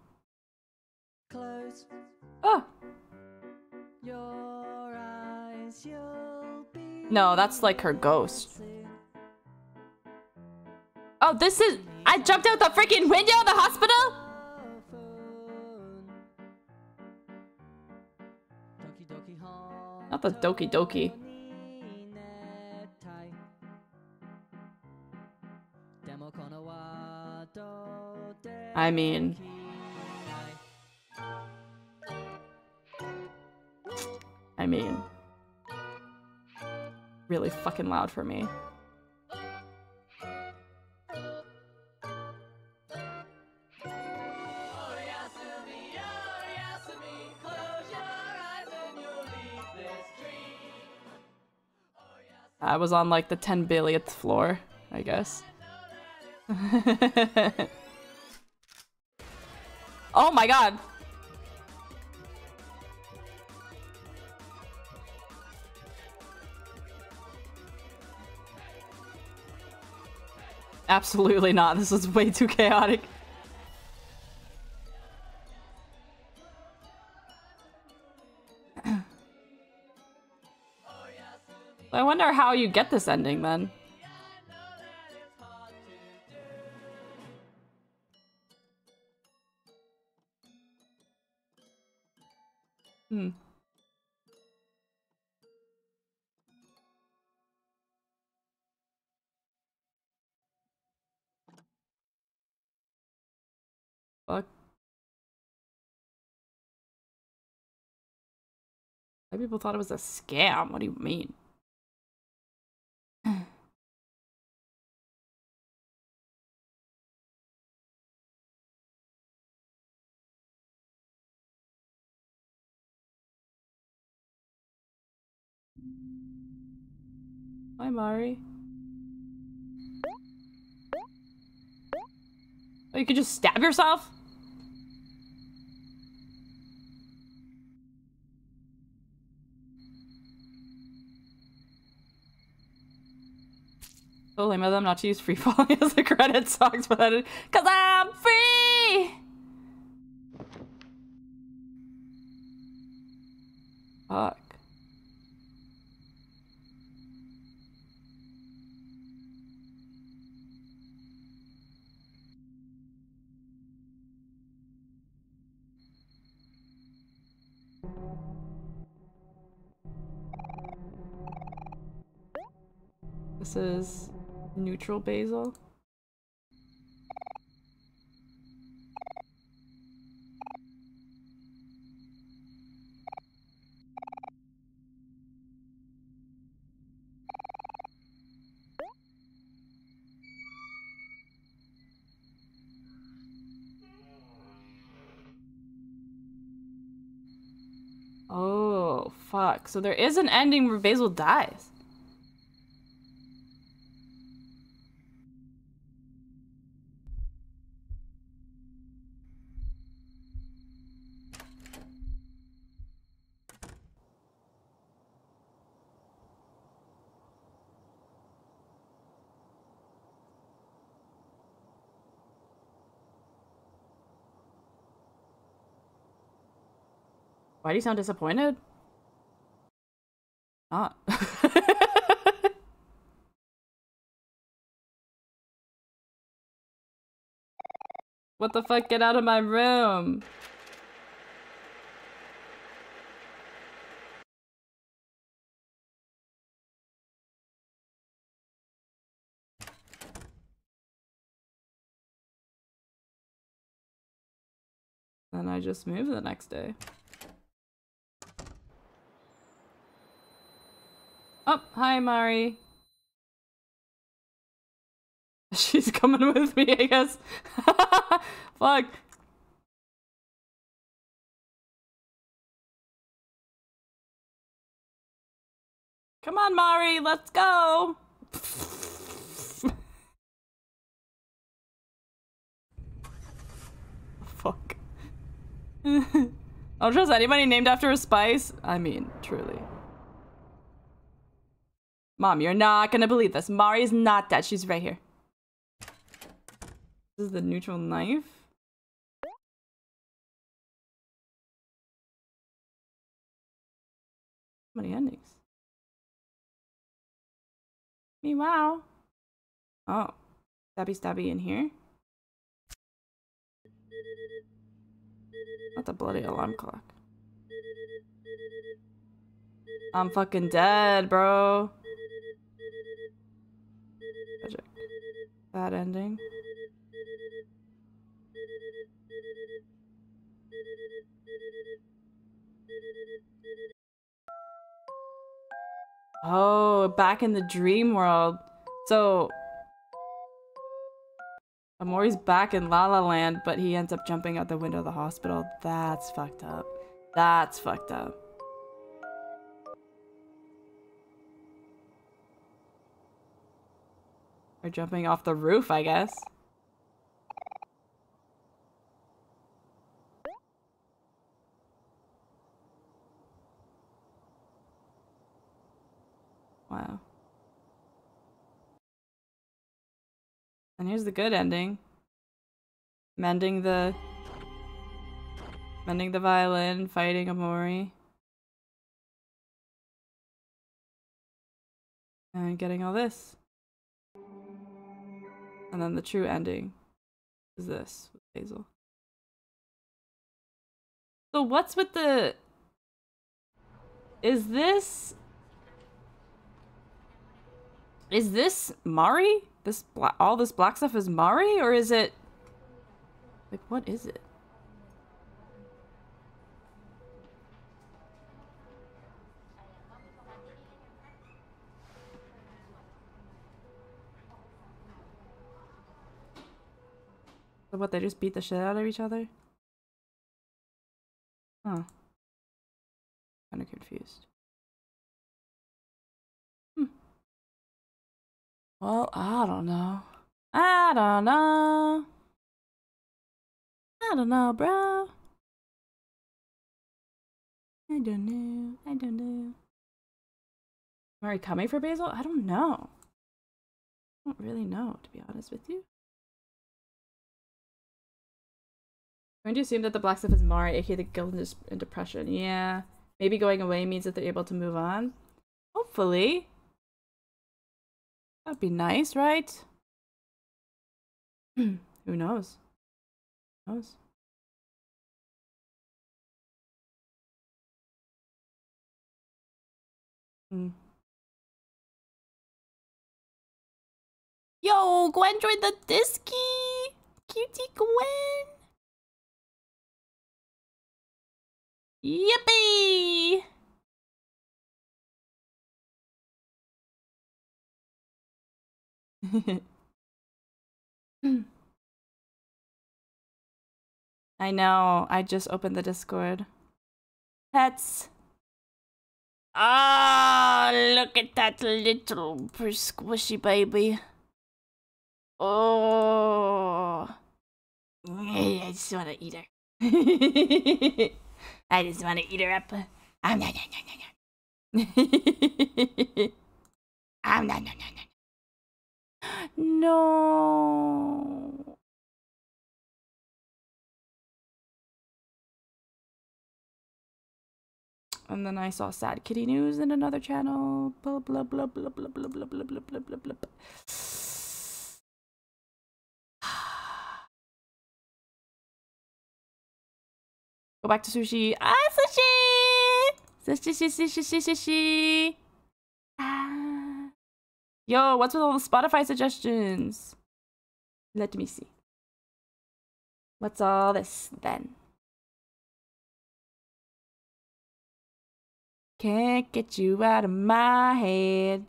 Close Oh, your eyes, no, that's like her ghost. Oh, this is. I jumped out the freaking window of the hospital? Not the Doki Doki. I mean, I mean, really fucking loud for me. I was on like the 10 billionth floor, I guess. oh my god. Absolutely not. This is way too chaotic. I wonder how you get this ending then. People thought it was a scam? What do you mean? Hi, Mari. Oh, you could just stab yourself? Lame of them not to use free falling as the credit songs, but that is cause I'm free. Fuck. This is neutral basil. Oh, fuck. So there is an ending where Basil dies. Why do you sound disappointed? Not. what the fuck? Get out of my room. Then I just move the next day. Oh, hi, Mari. She's coming with me, I guess. Fuck. Come on, Mari, let's go. Fuck. I don't trust anybody named after a spice. I mean, truly. Mom, you're not gonna believe this. Mari's not dead. She's right here. This is the neutral knife. How many endings? Me wow. Oh. Stabby stabby in here. Not the bloody alarm clock. I'm fucking dead, bro. Tragic. Bad ending. Oh, back in the dream world. So Omori's back in La La Land, but he ends up jumping out the window of the hospital. That's fucked up. That's fucked up. Or jumping off the roof, I guess. Wow. And here's the good ending. Mending the... Mending the violin, fighting Omori. And getting all this. And then the true ending is this with Hazel. So what's with the... Is this... Is this Mari? This bla all this black stuff is Mari, or is it like what is it? So what? They just beat the shit out of each other? Huh. Kind of confused. Hmm. Well, I don't know. I don't know. I don't know, bro. I don't know. I don't know. Are you coming for Basil? I don't know. I don't really know, to be honest with you. Going to assume that the black stuff is Mari, aka the guilt and depression. Yeah. Maybe going away means that they're able to move on. Hopefully. That'd be nice, right? Who knows? Who knows? Hmm. Yo, Gwen joined the Disky! Cutie Gwen! Yippee! I know. I just opened the Discord. Pets. Ah, look at that little squishy baby. Oh. I just want to eat her. I just want to eat her up. Um, no, no, no, no, no. um, no, no, no, no. No. And then I saw Sad Kitty News in another channel. Blah blah blah blah blah blah blah blah blah blah blah blah. Go back to sushi. Ah, sushi! Sushi, sushi, sushi, sushi. Ah. Yo, what's with all the Spotify suggestions? Let me see. What's all this then? Can't get you out of my head.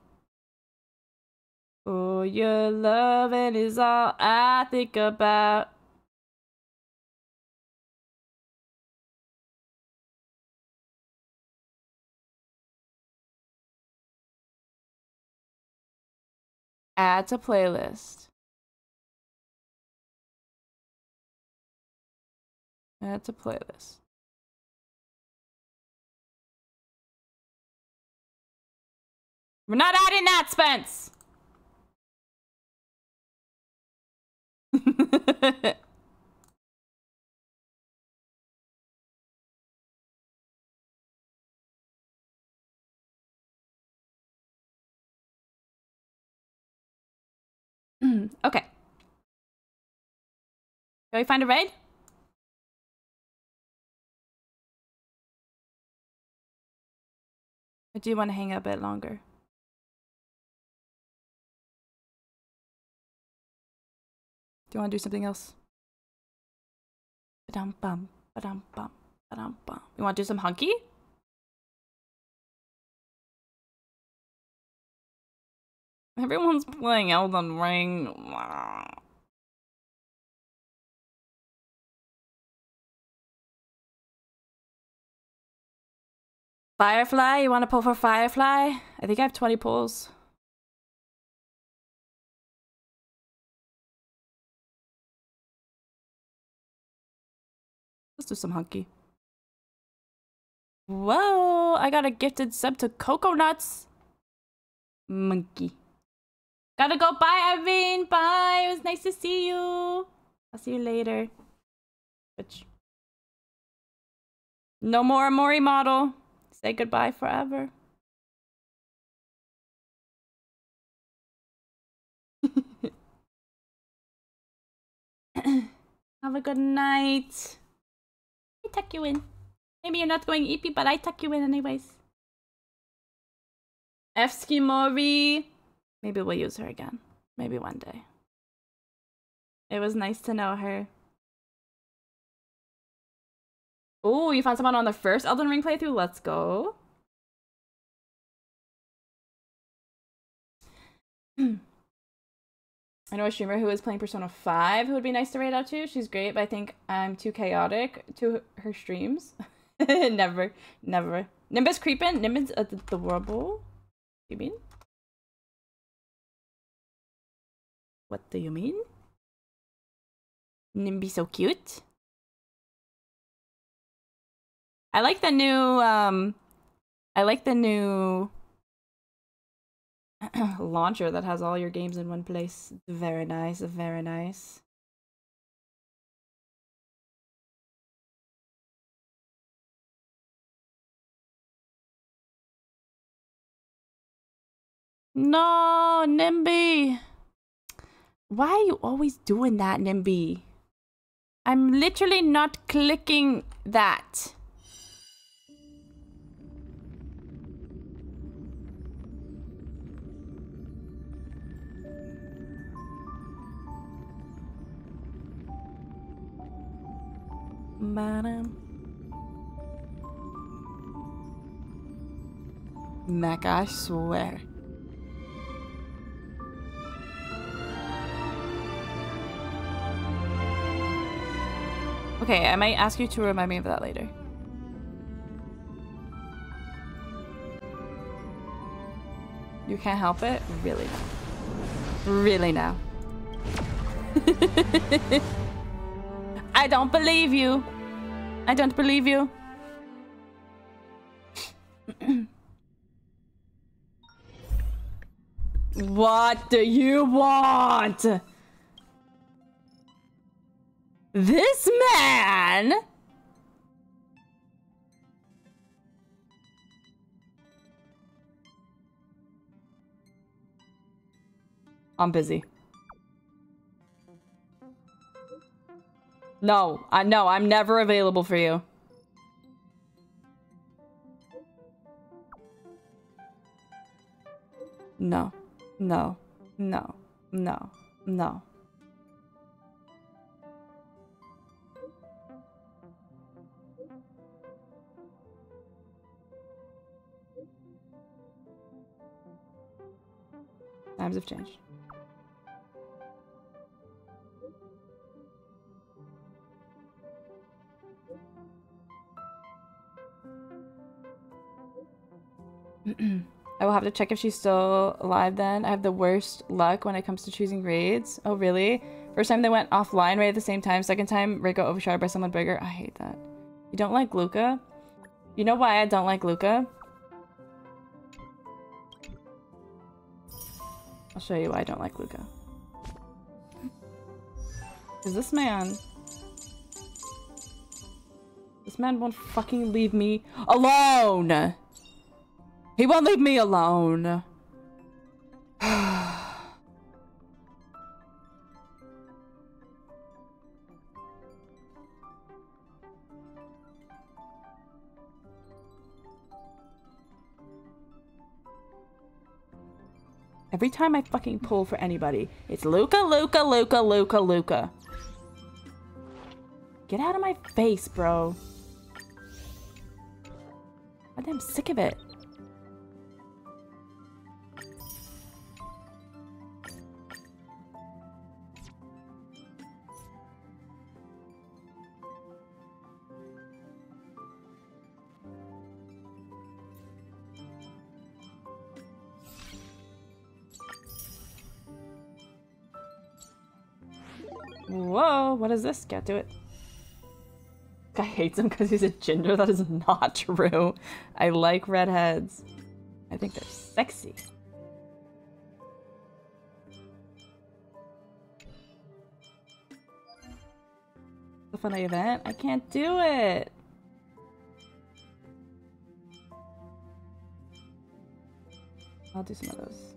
Oh, your loving is all I think about. Add to playlist. Add to playlist. We're not adding that, Spence. Mm, okay. Shall we find a raid? I do want to hang out a bit longer. Do you want to do something else? Ba-dum bum, ba-dum bum, ba-dum bum. You want to do some Honkai? Everyone's playing Elden Ring. Firefly? You want to pull for Firefly? I think I have 20 pulls. Let's do some Honkai. Whoa! I got a gifted sub to Cocoa Nuts. Monkey. Gotta go. Bye, Irene. Bye. It was nice to see you. I'll see you later. Bitch. No more Mori model. Say goodbye forever. Have a good night. I tuck you in. Maybe you're not going eepy, but I tuck you in anyways. Evsky Mori. Maybe we'll use her again. Maybe one day. It was nice to know her. Oh, you found someone on the first Elden Ring playthrough? Let's go. I know a streamer who is playing Persona 5 who would be nice to raid out to. She's great, but I think I'm too chaotic to her streams. never, never. Nimbus creeping? Nimbus adorable? You mean? What do you mean? Nimby so cute? I like the new, um, I like the new launcher that has all your games in one place. Very nice, very nice. No, Nimby. Why are you always doing that, Nimby? I'm literally not clicking that. Madam. Mac, I swear. Okay, I might ask you to remind me of that later. You can't help it? Really. Really now. I don't believe you. I don't believe you. what do you want? This man! I'm busy. No, I no, I'm never available for you. No, no, no, no, no. Times have changed. I will have to check if she's still alive then. I have the worst luck when it comes to choosing raids. Oh, really? First time they went offline right at the same time. Second time, Ray got overshadowed by someone bigger. I hate that. You don't like Luka? You know why I don't like Luka? I'll show you why I don't like Luka. Is this man... This man won't fucking leave me alone! He won't leave me alone. Every time I fucking pull for anybody, it's Luka, Luka, Luka, Luka, Luka. Get out of my face, bro. I'm sick of it. What is this? Can't do it. Guy hates him because he's a ginger. That is not true. I like redheads. I think they're sexy. The funny event? I can't do it. I'll do some of those.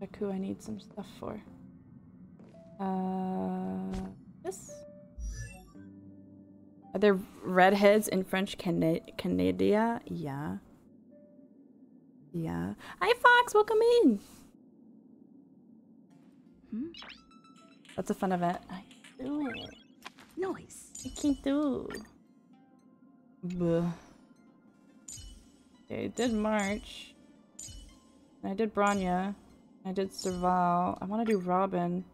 Check who I need some stuff for. Uh, this? Are there redheads in French Cana Canada? Yeah. Yeah. Hi, Fox. Welcome in. Hmm? That's a fun event. I do it. Nice. I can't do. Buh. Okay, did March. I did Bronya. I did Serval. I want to do Robin.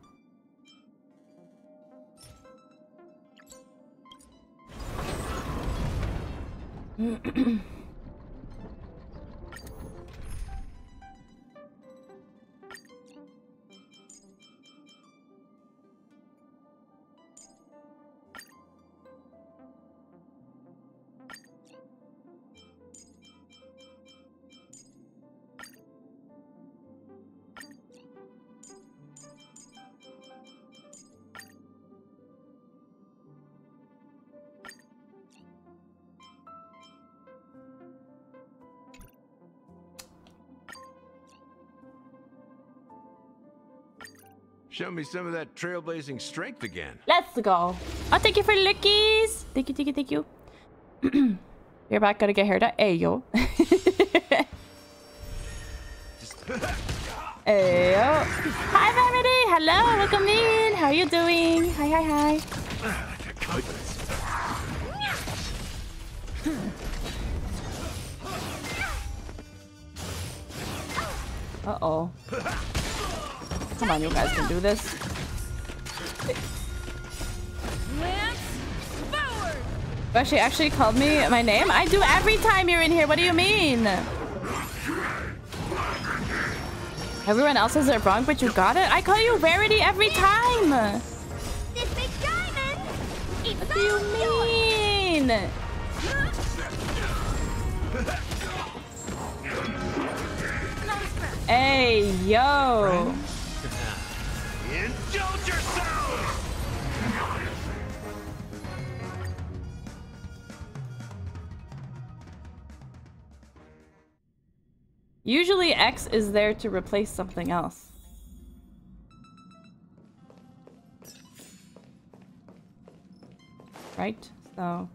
Show me some of that trailblazing strength again. Let's go. Oh, I'll take you for lookies. Thank you, thank you, thank you. You're back. Gotta get hair. Hey, yo. hey, yo. Hi, Verity. Hello. Welcome in. How are you doing? Hi, hi, hi. Uh-oh. Come on, you guys can do this. But she actually called me my name? I do every time you're in here. What do you mean? Everyone else says it wrong, but you got it? I call you Rarity every time. What do you mean? Hey, yo. Usually X is there to replace something else. Right? So...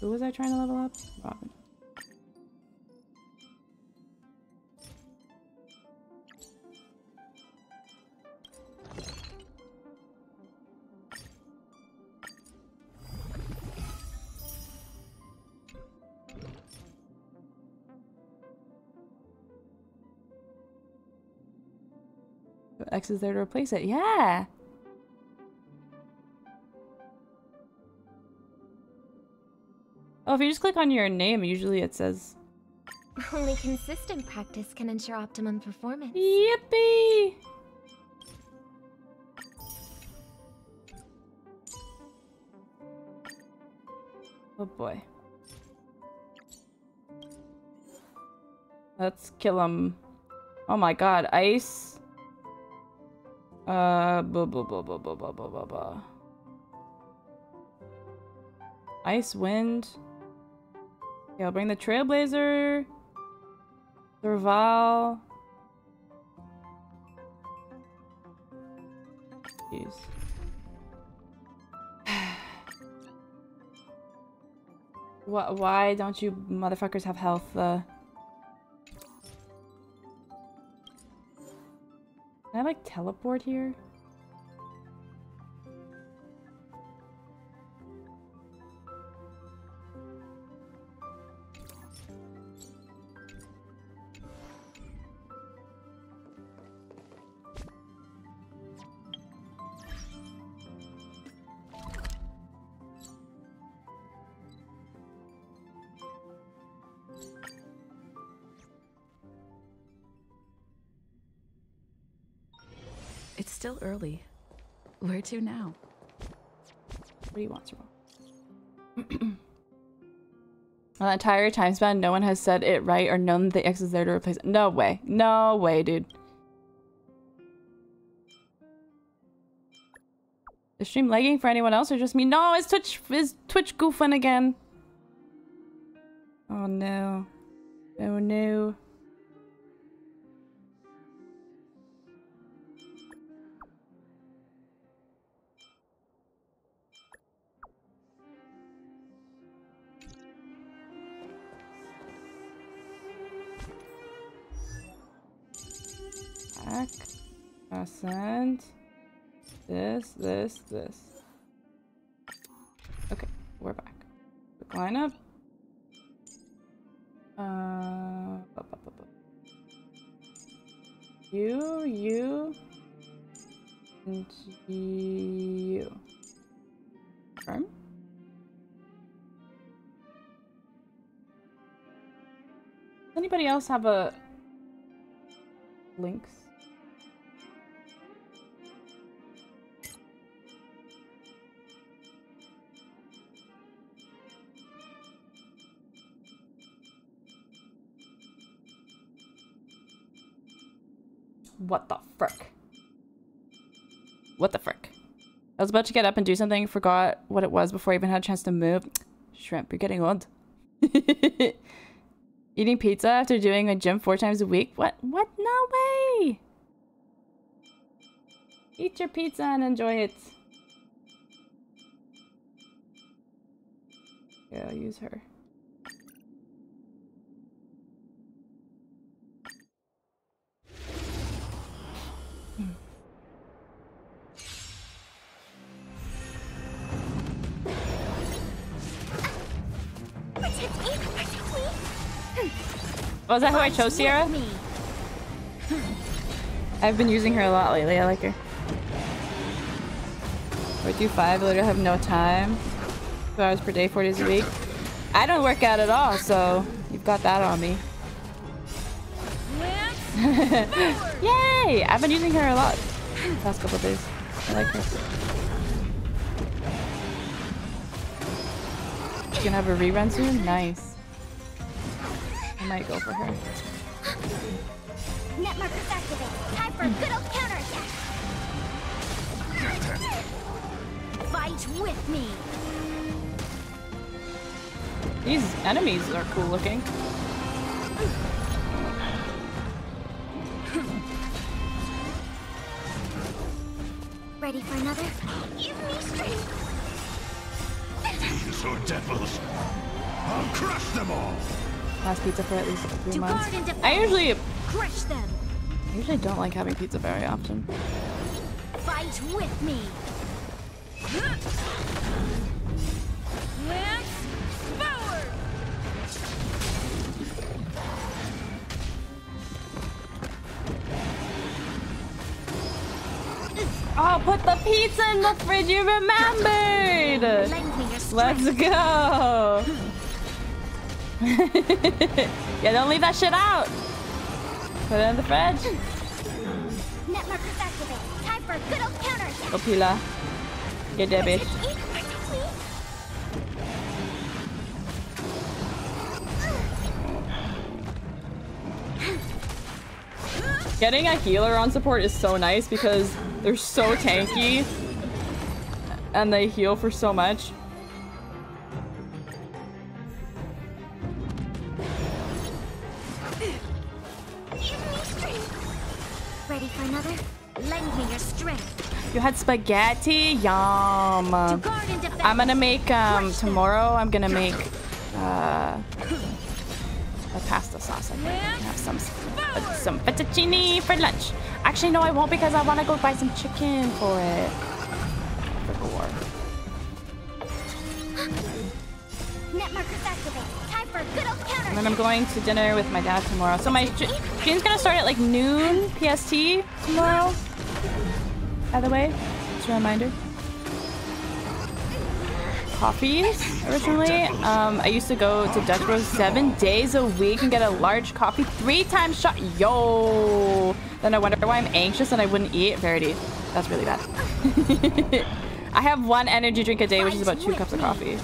Who was I trying to level up? Robin. X is there to replace it. Yeah. Oh, if you just click on your name, usually it says Only consistent practice can ensure optimum performance. Yippee! Oh boy. Let's kill him. Oh my god, ice. Uh, blah, blah, blah, blah, blah, blah, blah, blah. Ice, wind. Okay, I'll bring the Trailblazer. Serval. Jeez. What? Why don't you motherfuckers have health? Uh... I like teleport here? Early. Where to now? What do you want, Serval? On that entire time span, no one has said it right or known that the X is there to replace it. No way. No way, dude. Is stream lagging for anyone else or just me? No, is Twitch is Twitch goofing again? Oh no. Oh no. Back. Ascend. This, this, this. Okay, we're back. Quick lineup. Uh, bu- bu- bu- bu- you, you, and you. Confirm. Does anybody else have a links? What the frick? What the frick? I was about to get up and do something, forgot what it was before I even had a chance to move. Shrimp, you're getting old. Eating pizza after doing a gym four times a week? What? What? No way! Eat your pizza and enjoy it. Yeah, use her. Oh, is that who I chose, Sierra? I've been using her a lot lately. I like her. I do five. I literally have no time. Two hours per day, four days a week. I don't work out at all, so you've got that on me. Yay! I've been using her a lot the past couple of days. I like her. She's gonna have a rerun soon? Nice. I might go for her. Net markers activated. Time for a good old counterattack. Fight with me. These enemies are cool looking. Ready for another? Give me strength! These are devils! I'll crush them all! Last pizza for at least three months. guard and. I usually Crush them. I usually don't like having pizza very often. Fight with me. Lance forward. Oh, put the pizza in the fridge. You remembered. Lend me your strength. Let's go. yeah, don't leave that shit out. Put it in the fridge. Net markers activate. Time for a good old counter attack. Go, Pila. Get that bitch. Getting a healer on support is so nice because they're so tanky and they heal for so much. Another? Lend me your strength. You had spaghetti? Yum. To guard and defend. I'm gonna make um tomorrow. I'm gonna make uh a pasta sauce. I think I have some some fettuccine for lunch. Actually, no, I won't because I want to go buy some chicken for it. For gore. Net markers activate. And then I'm going to dinner with my dad tomorrow. So my stream's gonna start at like noon PST tomorrow. By the way, just a reminder. Coffees originally. Um, I used to go to Dutch Bros seven days a week and get a large coffee three times shot. Yo. Then I wonder why I'm anxious and I wouldn't eat. Verity, that's really bad. I have one energy drink a day, which is about two cups of coffee.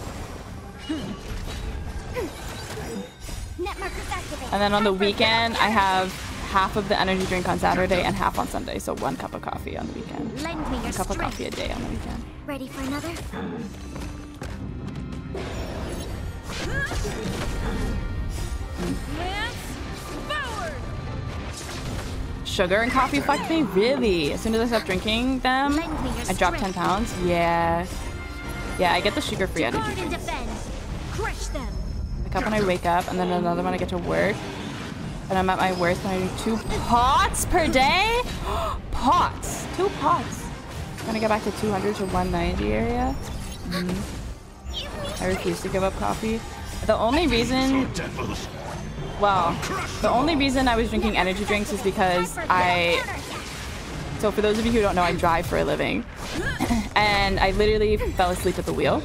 And then on the Time for a good old weekend, I have half of the energy drink on Saturday and half on Sunday. So one cup of coffee on the weekend. Lend me your One cup of coffee a day on the weekend. Ready for another? Sugar and coffee fucked me really. As soon as I stopped drinking them, Lend me your I dropped 10 pounds. Yeah. Yeah, I get the sugar-free energy drinks. Crush them. A cup when I wake up, and then another when I get to work. And I'm at my worst when I do two pots per day. pots, two pots. I'm gonna get back to 200 to 190 area. Mhm. I refuse to give up coffee. The only reason Well, the only reason I was drinking energy drinks is because I. So, for those of you who don't know, I drive for a living. and I literally fell asleep at the wheel.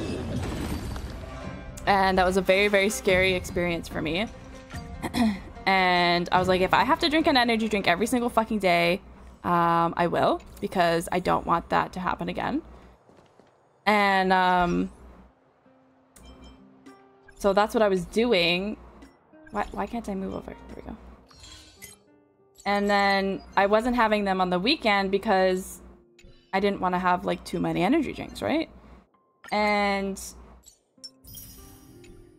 And that was a very, very scary experience for me. and I was like, if I have to drink an energy drink every single fucking day, um, I will, because I don't want that to happen again. And, um, so that's what I was doing. Why, why can't I move over? There we go. And then I wasn't having them on the weekend because I didn't want to have like too many energy drinks, right? And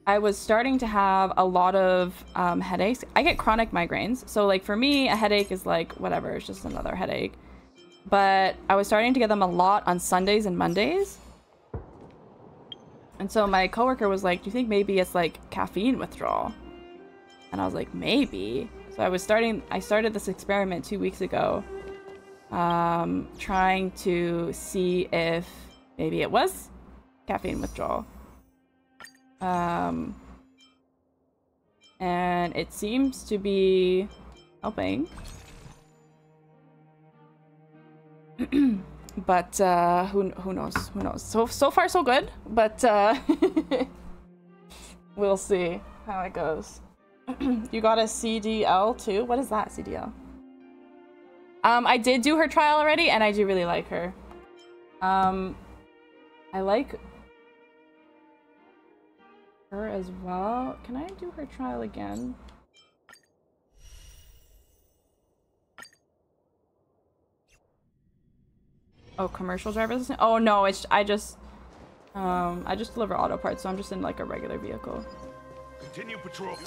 I was starting to have a lot of um, headaches. I get chronic migraines. So, like, for me, a headache is like whatever, it's just another headache. But I was starting to get them a lot on Sundays and Mondays. And so my coworker was like, Do you think maybe it's like caffeine withdrawal? And I was like, Maybe. So I was starting, I started this experiment two weeks ago, um, trying to see if maybe it was caffeine withdrawal. Um, and it seems to be helping. but uh, who who knows? Who knows? So so far so good, but uh, we'll see how it goes. you got a CDL too? What is that CDL? Um, I did do her trial already, and I do really like her. Um, I like her as well. Can I do her trial again? Oh, commercial driver's? Oh no, it's I just Um, I just deliver auto parts, so I'm just in like a regular vehicle. Continue patrol.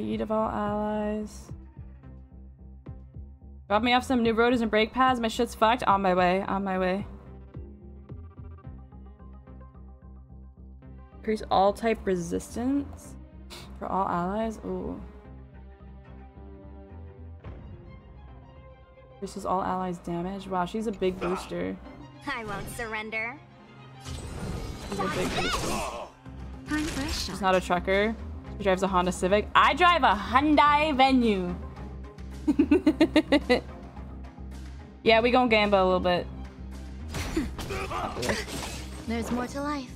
Speed of all allies. Drop me off some new rotors and brake pads. My shit's fucked. On my way. On my way. Increase all type resistance for all allies. Ooh. Increases all allies damage. Wow, she's a big booster. I won't surrender. She's a big booster. Time for a She's not a trucker. She drives a Honda Civic. I drive a Hyundai Venue. yeah, we gonna gamble a little bit. There's more to life.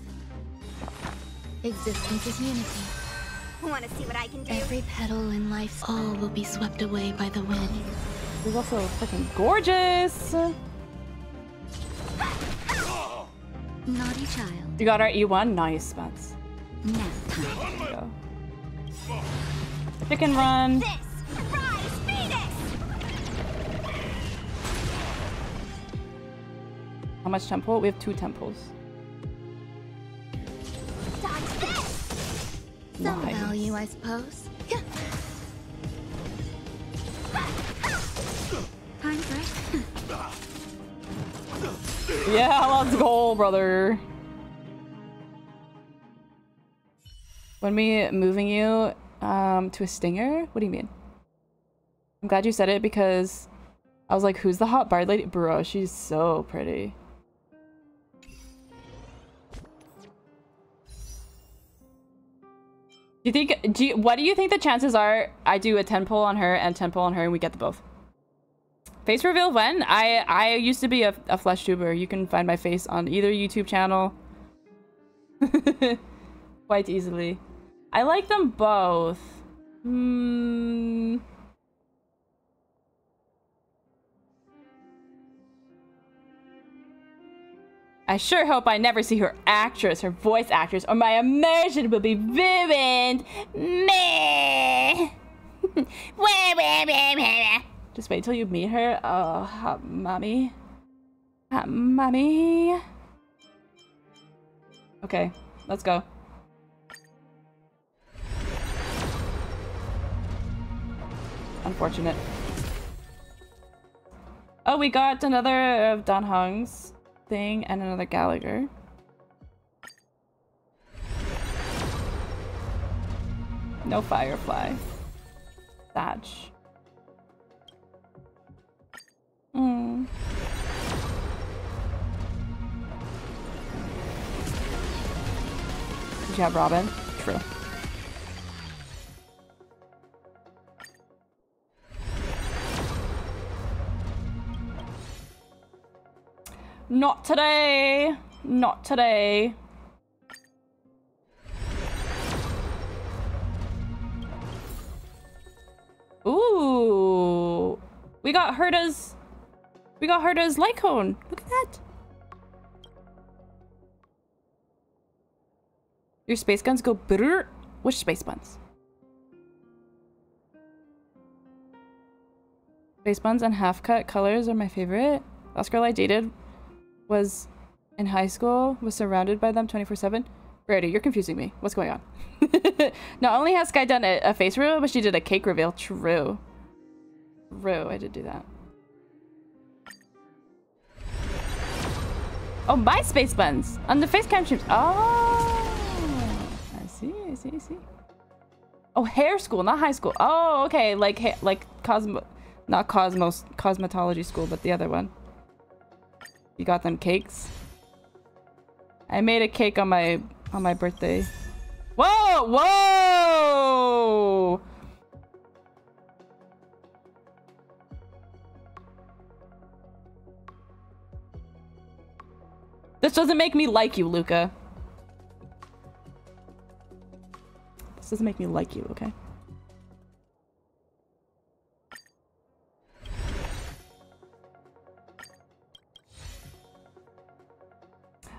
Existence is unity. Want to see what I can do? Every petal in life's all will be swept away by the wind. She's also fucking gorgeous. Naughty child. You got our E1? Nice, Spence. Nap time. Chicken run. This! Rise! How much temple? We have two temples. Some Nice. value, I suppose. Time for a Yeah, let's go, brother. When we moving you um, to a stinger? What do you mean? I'm glad you said it because I was like, who's the hot bard lady? Bro, she's so pretty. Do you think, do you, what do you think the chances are I do a 10 pull on her and 10 pull on her and we get the both? Face reveal when? I I used to be a, a flesh tuber. You can find my face on either YouTube channel. Quite easily. I like them both. Hmm. I sure hope I never see her actress, her voice actress, or my immersion will be ruined. Meh. Just wait till you meet her. Oh, hot mommy. Hot mommy. Okay, let's go. Unfortunate. Oh, we got another of Dan Heng's thing and another Gallagher. No Firefly. Thatch. Mm. Did you have Robin? True. Not today. Not today. Ooh. We got Herta's we got Herta's light cone. Look at that. Your space guns go brrr. Which space buns? Space buns and half cut colors are my favorite. Last girl I dated was in high school, was surrounded by them 24 7. Brady, you're confusing me. What's going on? Not only has Sky done a, a face reveal, but she did a cake reveal. True. True, I did do that. Oh, my space buns on the face cam streams. Oh, I see, I see, I see. Oh, hair school, not high school. Oh, okay, like like cosmo, not cosmos cosmetology school, but the other one. You got them cakes. I made a cake on my on my birthday. Whoa, whoa! This doesn't make me like you, Luka. This doesn't make me like you, okay?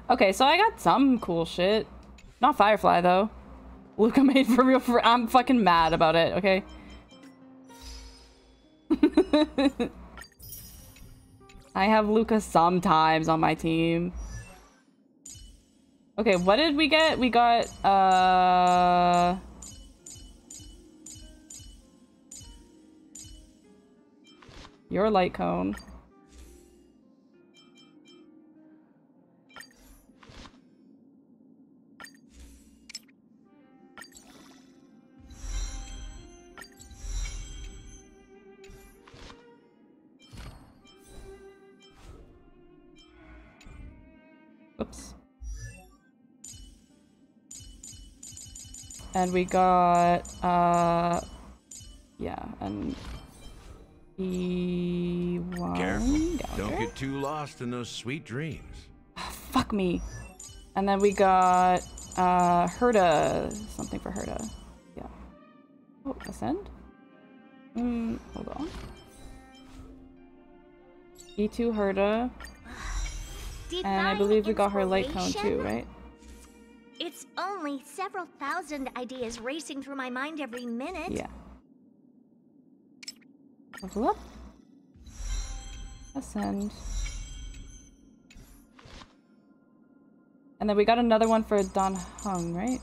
Okay, so I got some cool shit. Not Firefly, though. Luka made for real for- I'm fucking mad about it, okay? I have Luka sometimes on my team. Okay, what did we get? We got, uh... Your light cone. Oops. And we got, uh, yeah, and E1. Careful. Don't get too lost in those sweet dreams. Fuck me. And then we got, uh, Herta. Something for Herta. Yeah. Oh, ascend? Hmm, hold on. E2 Herta. And I believe we got her light cone too, right? It's only several thousand ideas racing through my mind every minute. Yeah. Level up. Ascend. And then we got another one for Dan Heng, right?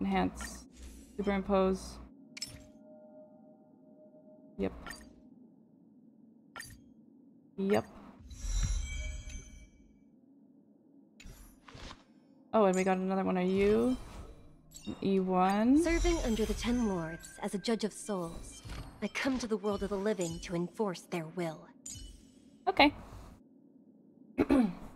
Enhance. Superimpose. Yep. Yep. Oh, and we got another one. Are you? E1. Serving under the Ten Lords as a judge of souls, I come to the world of the living to enforce their will. Okay.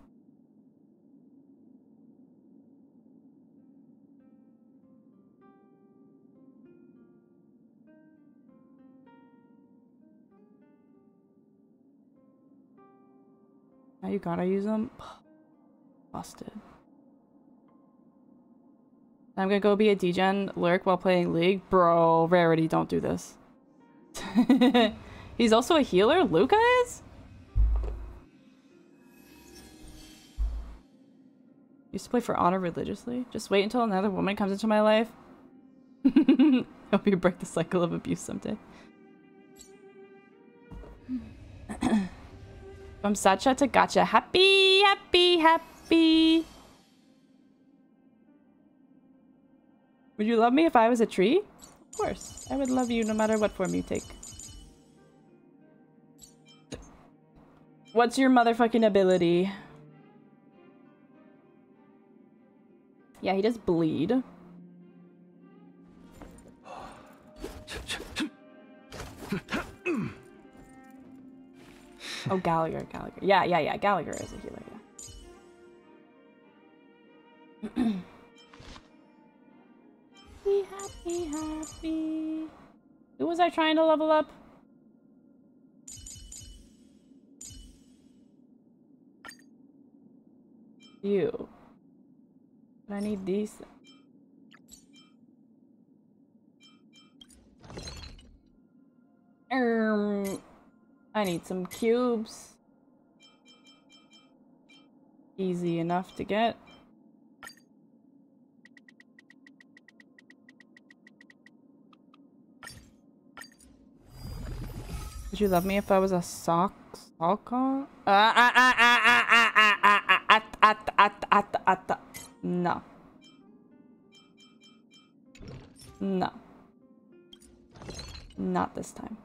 Now you gotta use them. Busted. I'm gonna go be a degen lurk while playing League. Bro, Rarity, don't do this. He's also a healer? Luka is? Used to play for honor religiously. Just wait until another woman comes into my life. Hope you break the cycle of abuse someday. From Sacha to Gotcha. Happy, happy, happy. Would you love me if I was a tree? Of course. I would love you no matter what form you take. What's your motherfucking ability? Yeah, he does bleed. Oh, Gallagher, Gallagher. Yeah, yeah, yeah. Gallagher is a healer, yeah. Be happy, happy. Who was I trying to level up? You. I need these. Um, I need some cubes. Easy enough to get. Would you love me if I was a sock soccer? No. No. Not this time.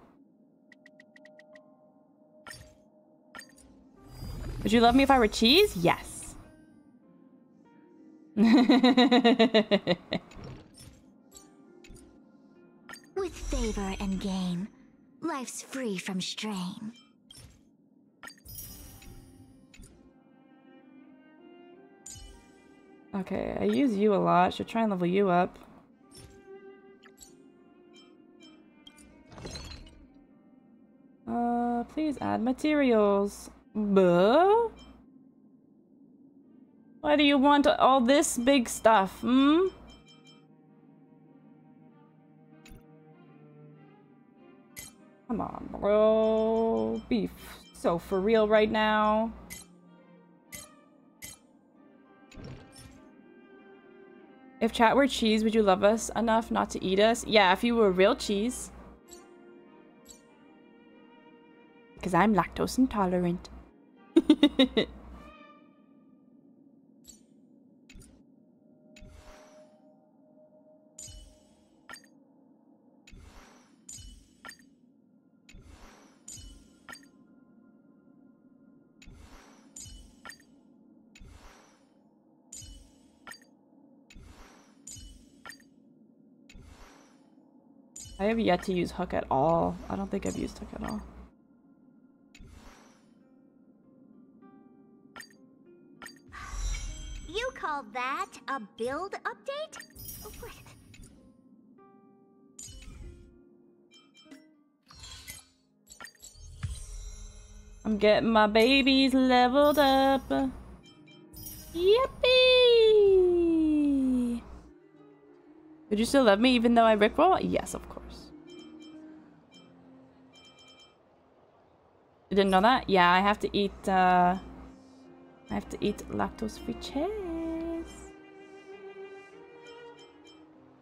Would you love me if I were cheese? Yes. With favor and gain, life's free from strain. okay, I use you a lot. Should try and level you up. Uh, please add materials. Buh? Why do you want all this big stuff, hmm? Come on, bro. Beef. So for real right now. If chat were cheese, would you love us enough not to eat us? Yeah, if you were real cheese. Because I'm lactose intolerant. I have yet to use hook at all. I don't think I've used hook at all. Call that a build update? What? I'm getting my babies leveled up. Yippee! Would you still love me even though I rickroll? Yes, of course. You didn't know that? Yeah, I have to eat, uh... I have to eat lactose-free cheese.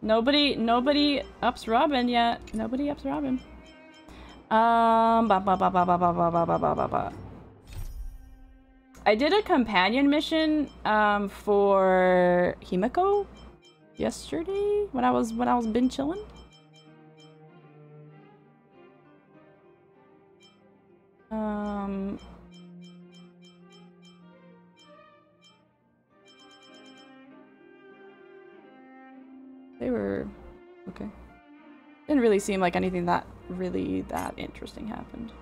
Nobody, nobody ups Robin yet. Nobody ups Robin. Um, ba ba ba ba ba ba ba ba ba ba ba ba. I did a companion mission um for Himeko yesterday when I was when I was been chilling. Um They were okay. Didn't really seem like anything that really that interesting happened.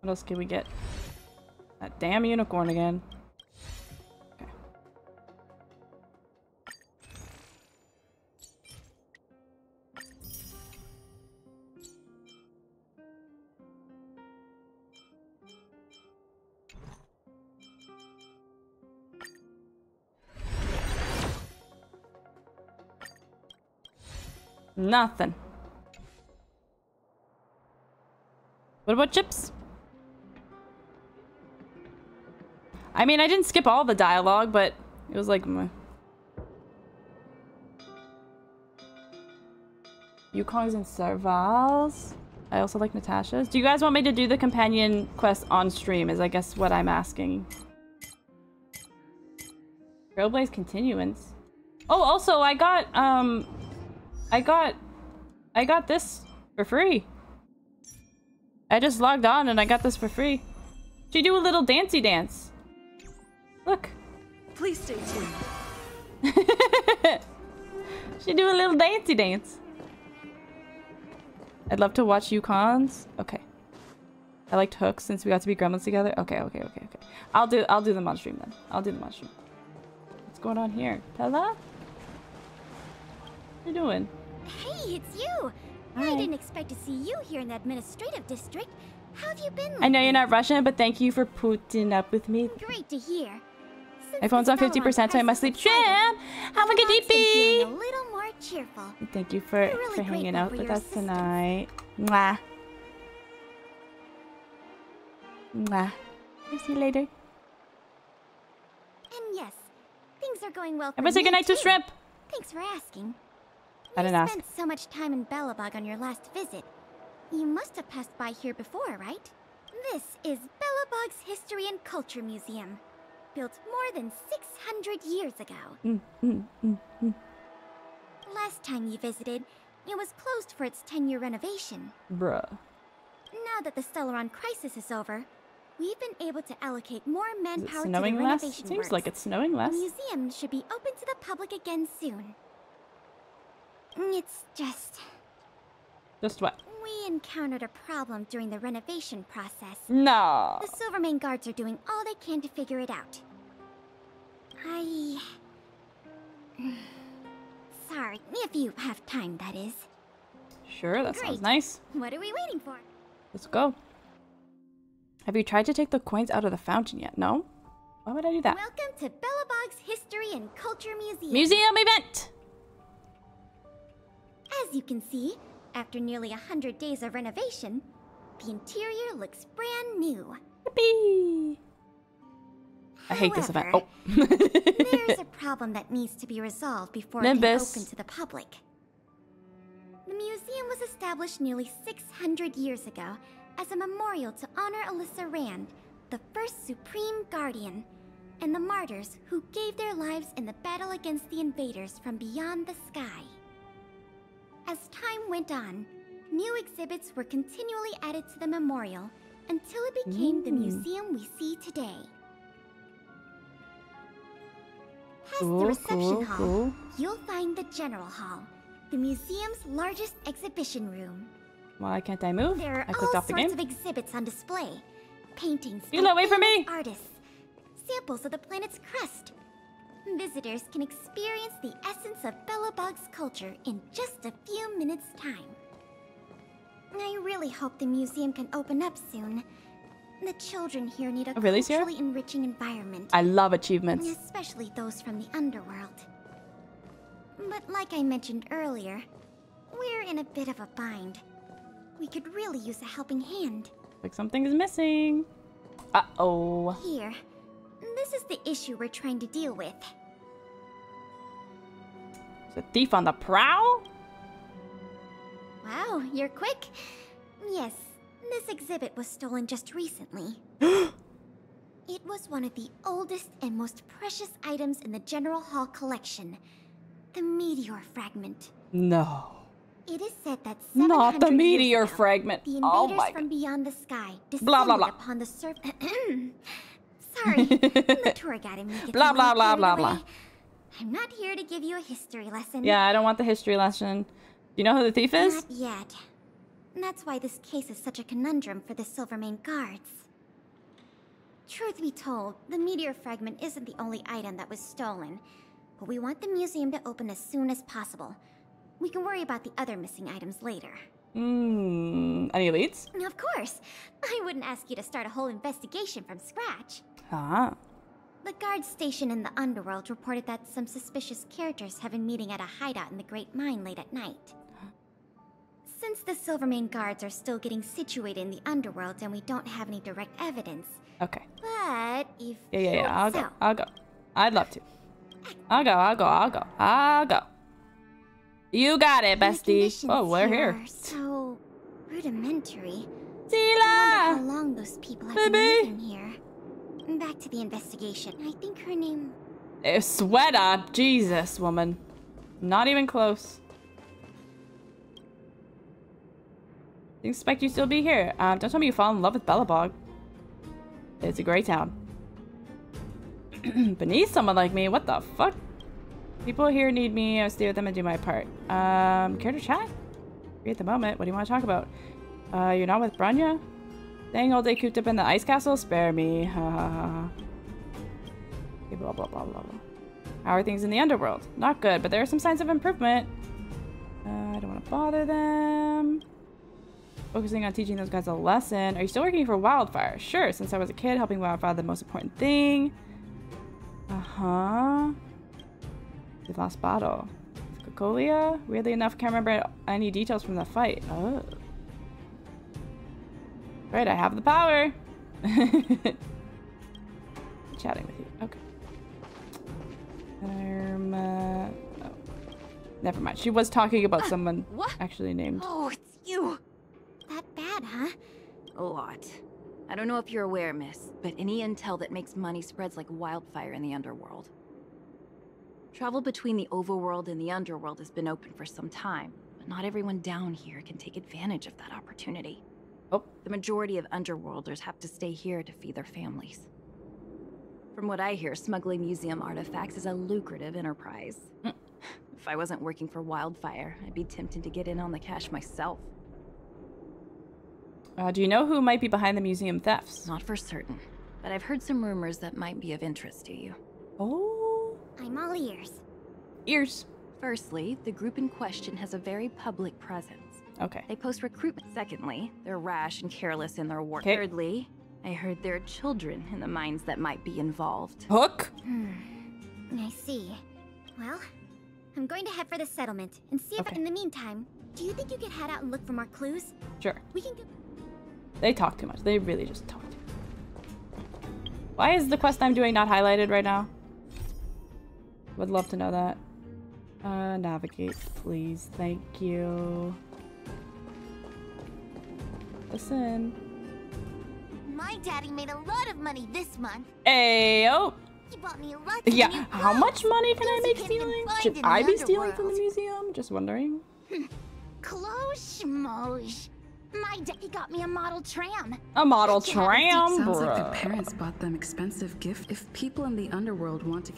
What else can we get? That damn unicorn again. Nothing. What about chips? I mean, I didn't skip all the dialogue, but it was like... meh. Yukong's and Servals. I also like Natasha's. Do you guys want me to do the companion quest on stream is I guess what I'm asking. Trailblaze continuance. Oh, also I got, um... I got... I got this for free. I just logged on and I got this for free. She do a little dancey dance. Look. Please stay tuned. She do a little dancey dance. I'd love to watch Yukong's. Okay. I liked Hook since we got to be gremlins together. Okay, okay, okay, okay. I'll do I'll do them on stream then. I'll do them on stream. What's going on here? Pela? What are you doing? Hey, it's you! I didn't expect to see you here in the administrative district. How have you been? I know you're not Russian, but thank you for putting up with me. Great to hear. Since My phone's on 50%, so I must sleep. Tram! Have a good deepy! A little more cheerful. Thank you for, really for hanging out for with us tonight. Mwah. Mwah. I'll see you later. And yes, things are going well for Everyone say me goodnight to too. Shrimp. Thanks for asking. I didn't you ask. spent so much time in Belobog on your last visit. You must have passed by here before, right? This is Belobog's History and Culture Museum. Built more than 600 years ago. Mm, mm, mm. Last time you visited, it was closed for its 10-year renovation. Bruh. Now that the Stellaron crisis is over, we've been able to allocate more manpower to the snowing less? renovation Seems works. like it's snowing less. The museum should be open to the public again soon. It's just... Just what? We encountered a problem during the renovation process. No. The Silvermane guards are doing all they can to figure it out. I... Sorry, if you have time, that is. Sure, that sounds Great. nice. What are we waiting for? Let's go. Have you tried to take the coins out of the fountain yet? No? Why would I do that? Welcome to Belobog's History and Culture Museum. Museum event! As you can see, after nearly a hundred days of renovation, the interior looks brand new. Yippee! I hate this event. Oh. There's a problem that needs to be resolved before it can open to the public. The museum was established nearly 600 years ago as a memorial to honor Alisa Rand, the first Supreme Guardian, and the martyrs who gave their lives in the battle against the invaders from beyond the sky. As time went on, new exhibits were continually added to the memorial until it became the Mm. museum we see today. Past Cool, the reception cool, hall, cool. you'll find the General Hall, the museum's largest exhibition room. Why can't I move? There are I all the sorts of exhibits on display. Paintings know, wait for me! artists, samples of the planet's crust. Visitors can experience the essence of Belobog's culture in just a few minutes' time. I really hope the museum can open up soon. The children here need a Oh, really, culturally enriching environment. I love achievements. Especially those from the underworld. But like I mentioned earlier, we're in a bit of a bind. We could really use a helping hand. Like something is missing. Uh oh. Here, this is the issue we're trying to deal with. Is a thief on the prowl? Wow, you're quick. Yes, this exhibit was stolen just recently. it was one of the oldest and most precious items in the General Hall collection the meteor fragment. No. It is said that Not the 700 years meteor ago, fragment. The Oh invaders my from beyond the sky descended Blah, blah, blah. upon the surface. Sorry, the tour guide in me Blah, blah, blah, blah, blah. I'm not here to give you a history lesson. Yeah, I don't want the history lesson. Do you know who the thief is? Not yet. And that's why this case is such a conundrum for the Silvermane guards. Truth be told, the meteor fragment isn't the only item that was stolen, but we want the museum to open as soon as possible. We can worry about the other missing items later. Hmm. Any leads? Of course, I wouldn't ask you to start a whole investigation from scratch. Ah. The guard station in the underworld reported that some suspicious characters have been meeting at a hideout in the Great Mine late at night. Since the Silvermane guards are still getting situated in the underworld and we don't have any direct evidence, Okay. but if Yeah, yeah, yeah. I'll go. I'll go. I'd love to. I'll go. I'll go. I'll go. I'll go. You got it, bestie. Oh, we're here. are So rudimentary. I Sila! how long those people have Baby. been living here. Back to the investigation. I think her name. Eh, Sweater. Jesus, woman. Not even close. Didn't expect you still be here. Um, don't tell me you fall in love with Belobog. It's a great town. Beneath someone like me? What the fuck? People here need me. I'll stay with them and do my part. Um, care to chat? Free at the moment. What do you want to talk about? Uh, you're not with Bronya? Staying all day cooped up in the ice castle? Spare me. Ha ha ha. Blah blah blah blah blah. How are things in the underworld? Not good, but there are some signs of improvement. Uh, I don't want to bother them. Focusing on teaching those guys a lesson. Are you still working for Wildfire? Sure, since I was a kid, helping Wildfire the most important thing. Uh-huh. The last battle. Cocolia? Weirdly enough, can't remember any details from the fight. Oh. Right, I have the power. Chatting with you. Okay. Um, uh, oh. Never mind. She was talking about someone what? actually named. Oh, it's you. That bad, huh? A lot. I don't know if you're aware, miss, but any intel that makes money spreads like wildfire in the underworld. Travel between the overworld and the underworld has been open for some time, but not everyone down here can take advantage of that opportunity. Oh. The majority of underworlders have to stay here to feed their families. From what I hear, smuggling museum artifacts is a lucrative enterprise. Mm. If I wasn't working for Wildfire, I'd be tempted to get in on the cash myself. Uh, do you know who might be behind the museum thefts? Not for certain, but I've heard some rumors that might be of interest to you. Oh. I'm all ears. Ears. Firstly, the group in question has a very public presence. Okay. They post recruitment. Secondly, they're rash and careless in their work. Okay. Thirdly, I heard there are children in the mines that might be involved. Hook? Hmm. I see. Well, I'm going to head for the settlement and see if Okay. in the meantime Do you think you could head out and look for more clues? Sure. We can go. They talk too much. They really just talk too much. Why is the quest I'm doing not highlighted right now? Would love to know that. Uh, navigate, please. Thank you. Listen. My daddy made a lot of money this month. Ayo! He bought me lots of Yeah, new how much money can I make stealing? Should I be stealing from the museum? Just wondering. Close schmoes. My daddy got me a model tram. A model Can't have a tram, deep- Sounds like their parents bought them expensive gift. If people in the underworld want to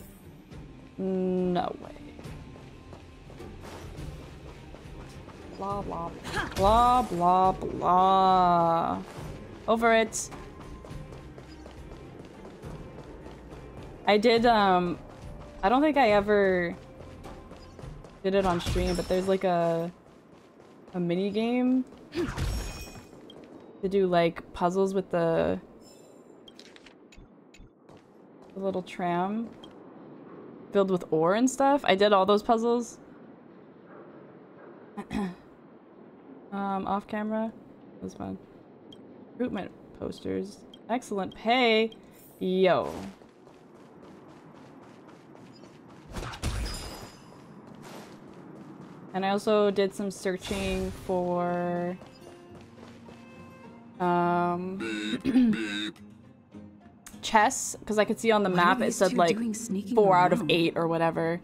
No way. Blah blah blah blah blah. Over it. I did um I don't think I ever did it on stream, but there's like a a mini game to do like puzzles with the the little tram filled with ore and stuff. I did all those puzzles. um, off camera. It was fun. Recruitment posters. Excellent pay. Yo. And I also did some searching for um chess because I could see on the map it said like four out of eight or whatever.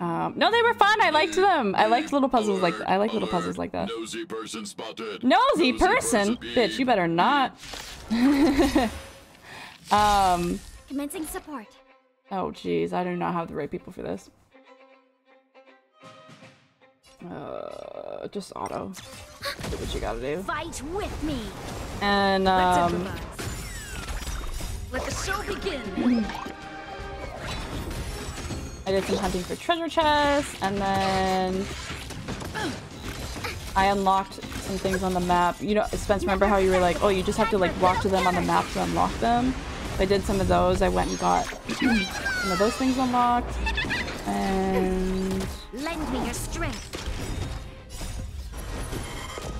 Um, no, they were fun. I liked them. I liked little puzzles like I like little puzzles like that. Nosy person spotted. Nosy person, bitch. You better not. um. Commencing support. Oh, jeez. I do not have the right people for this. Uh, just auto. Do what you gotta do. Fight with me. And um. Let the show begin. I did some hunting for treasure chests, and then I unlocked some things on the map. You know, Spence, remember how you were like, oh, you just have to like walk to them on the map to unlock them? I did some of those. I went and got some of those things unlocked, and Lend me your strength.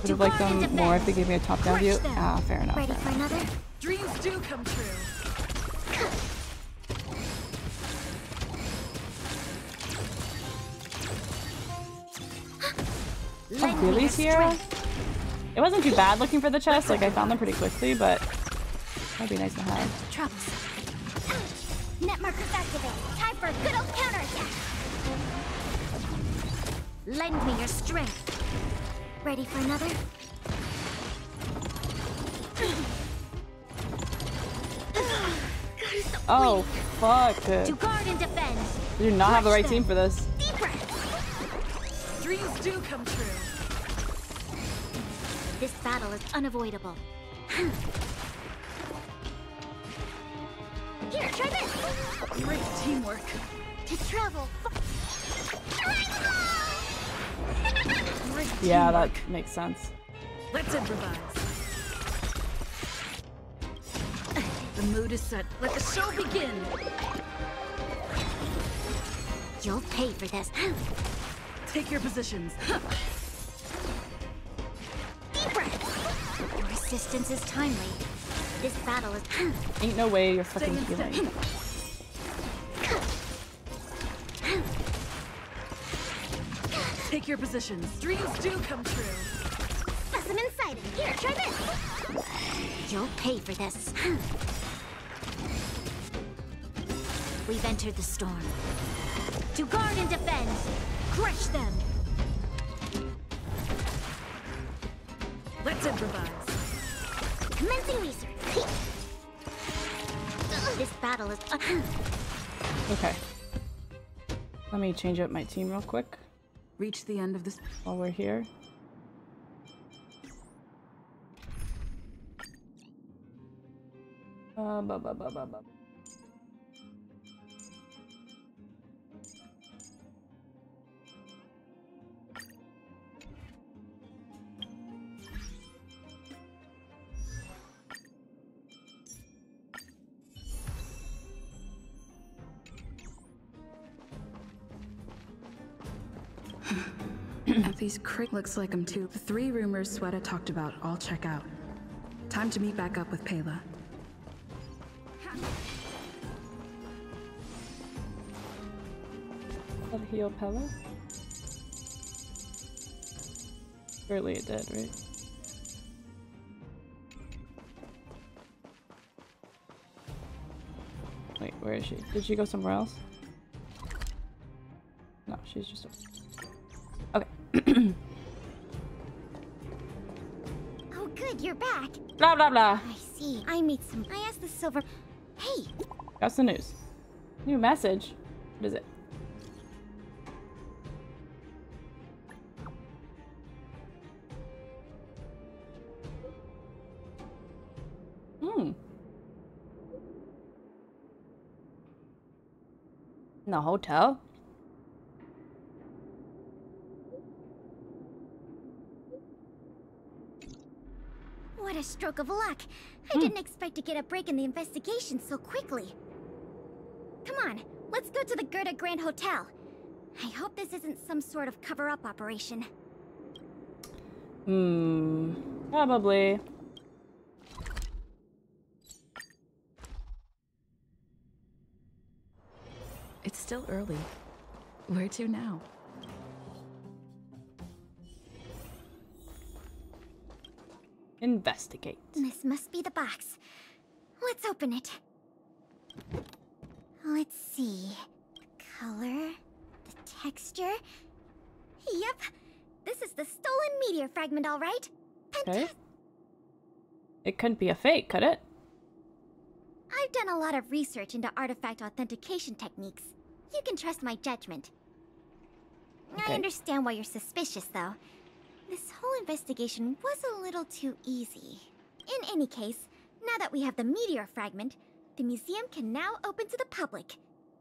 would have liked them more if they gave me a top-down view. Them. Ah, fair enough. Ready fair for enough. another? Dreams do come true. Oh, really, your It wasn't too bad looking for the chest. Like I found them pretty quickly, but that'd be nice to have. Troublesome. Net markers activated. Time for a good old counterattack. Lend me your strength. Ready for another? Oh, fuck. To guard and defend. You do not have the right team for this. Deep breath. Dreams do come true. This battle is unavoidable. Here, try this. Great teamwork. To travel. Great Yeah, that makes sense. Let's improvise. The mood is set. Let the show begin. You'll pay for this. Take your positions. Deep breath. Your assistance is timely. This battle is. Ain't no way you're fucking in healing. Take your positions. Dreams do come true. Specimen sighted. Here, try this. You'll pay for this. We've entered the storm. To guard and defend. Crush them. Let's improvise. Commencing research. This battle is. Okay. Let me change up my team real quick reach the end of this. while we're here. Uh, ba ba ba These cra- looks like them too. The three rumors Sweta talked about all check out. Time to meet back up with Pela. That heal Pela? Surely it did, right? Wait, where is she? Did she go somewhere else? No, she's just Oh, good, you're back. blah blah blah. I see. I made some. I asked the silver. Hey, Got some news. New message. What is it? Hmm. In the hotel? What a stroke of luck. I didn't expect to get a break in the investigation so quickly. Come on, let's go to the Goethe Grand Hotel. I hope this isn't some sort of cover-up operation. Hmm. Probably. It's still early. Where to now? Investigate. This must be the box. Let's open it. Let's see. The color, the texture. Yep, this is the stolen meteor fragment, all right. Okay. It couldn't be a fake, could it? I've done a lot of research into artifact authentication techniques. You can trust my judgment. I understand why you're suspicious, though. This whole investigation was a little too easy. In any case, now that we have the meteor fragment, the museum can now open to the public.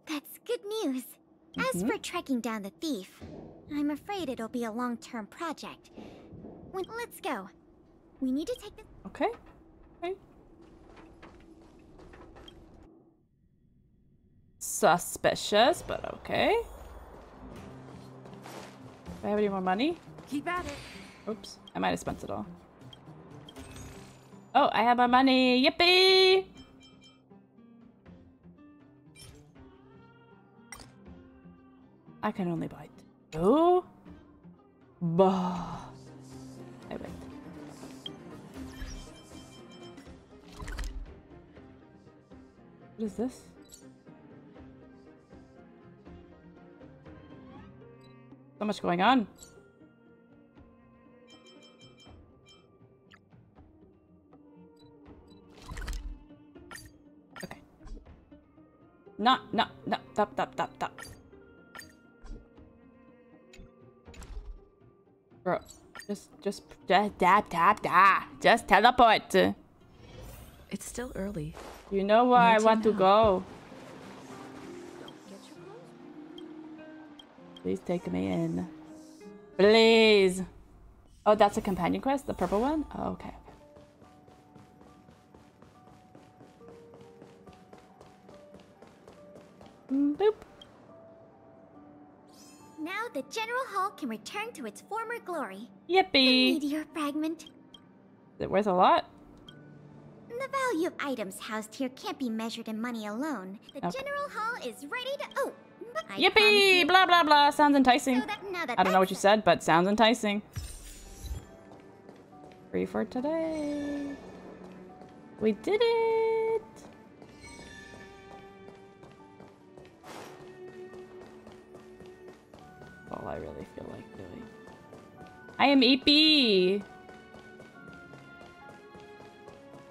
That's good news. As Mhm. for tracking down the thief, I'm afraid it'll be a long-term project. When, let's go. We need to take this. Okay. Okay. Suspicious, but okay. Do I have any more money? Keep at it. Oops, I might have spent it all. Oh, I have my money! Yippee! I can only buy two. Bah. I wait. What is this? So much going on. No, no, no, stop, stop, stop, stop. Bro, just, just, just, tap, tap, tap. Just teleport. It's still early. You know where I Where to want to now? go. Please take me in. Please. Oh, that's a companion quest? The purple one? Oh, okay. Boop. Now the General Hall can return to its former glory. Yippee! The Meteor fragment. Is it worth a lot? The value of items housed here can't be measured in money alone. The Okay. General Hall is ready to. Oh, I Yippee! Blah, blah, blah. Sounds enticing. So that that I don't know what you said, but sounds enticing. Free for today. We did it! All I really feel like doing. I am EP!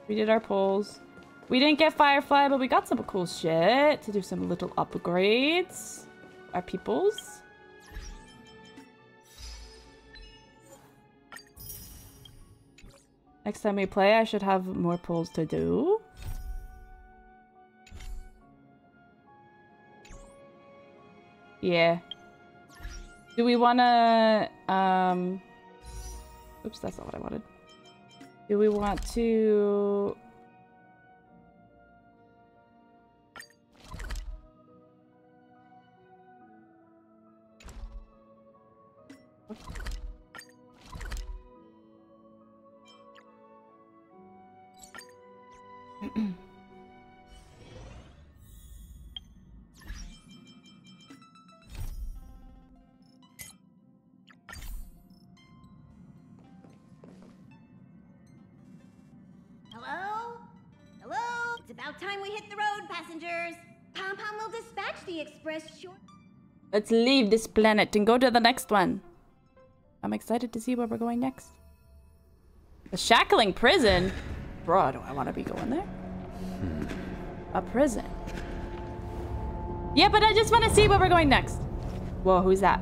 We did our polls. We didn't get Firefly, but we got some cool shit to do some little upgrades. Our peoples. Next time we play, I should have more polls to do. Yeah. Do we want to, um... Oops, that's not what I wanted. Do we want to... Let's leave this planet and go to the next one. I'm excited to see where we're going next. The Shackling Prison? Bro, do I want to be going there? A prison. Yeah, but I just want to see where we're going next. Whoa, who's that?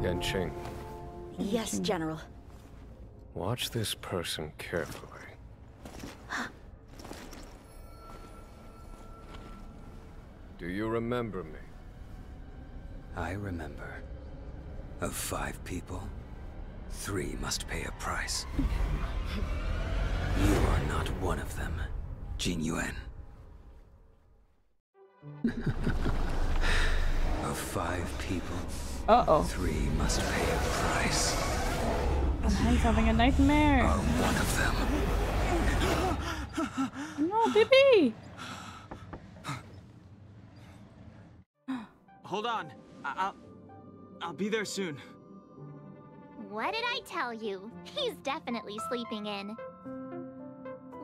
Yanqing, Yes, General. Watch this person carefully. Do you remember me? I remember. Of five people, three must pay a price. You are not one of them, Jing Yuan. of five people, Uh-oh. three must pay a price. He's having a nightmare. Are one of them. No, baby. Hold on. I- I'll. I'll be there soon. What did I tell you? He's definitely sleeping in.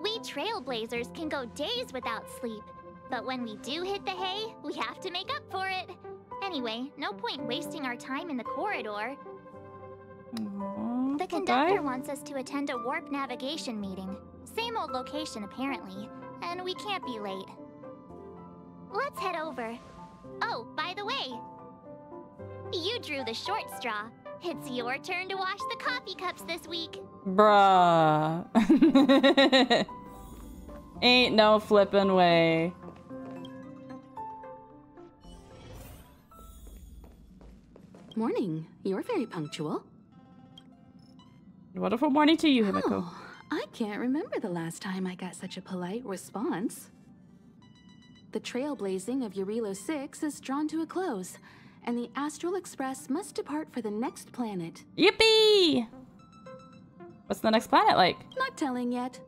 We trailblazers can go days without sleep, but when we do hit the hay, we have to make up for it. Anyway, no point wasting our time in the corridor. The conductor wants us to attend a warp navigation meeting. Same old location, apparently, and we can't be late. Let's head over. Oh, by the way, you drew the short straw. It's your turn to wash the coffee cups this week. Bruh. Ain't no flippin' way. Morning. You're very punctual. Wonderful morning to you, Himeko. Oh, I can't remember the last time I got such a polite response. The trailblazing of Jarilo 6 is drawn to a close, and the Astral Express must depart for the next planet. Yippee! What's the next planet like? Not telling yet.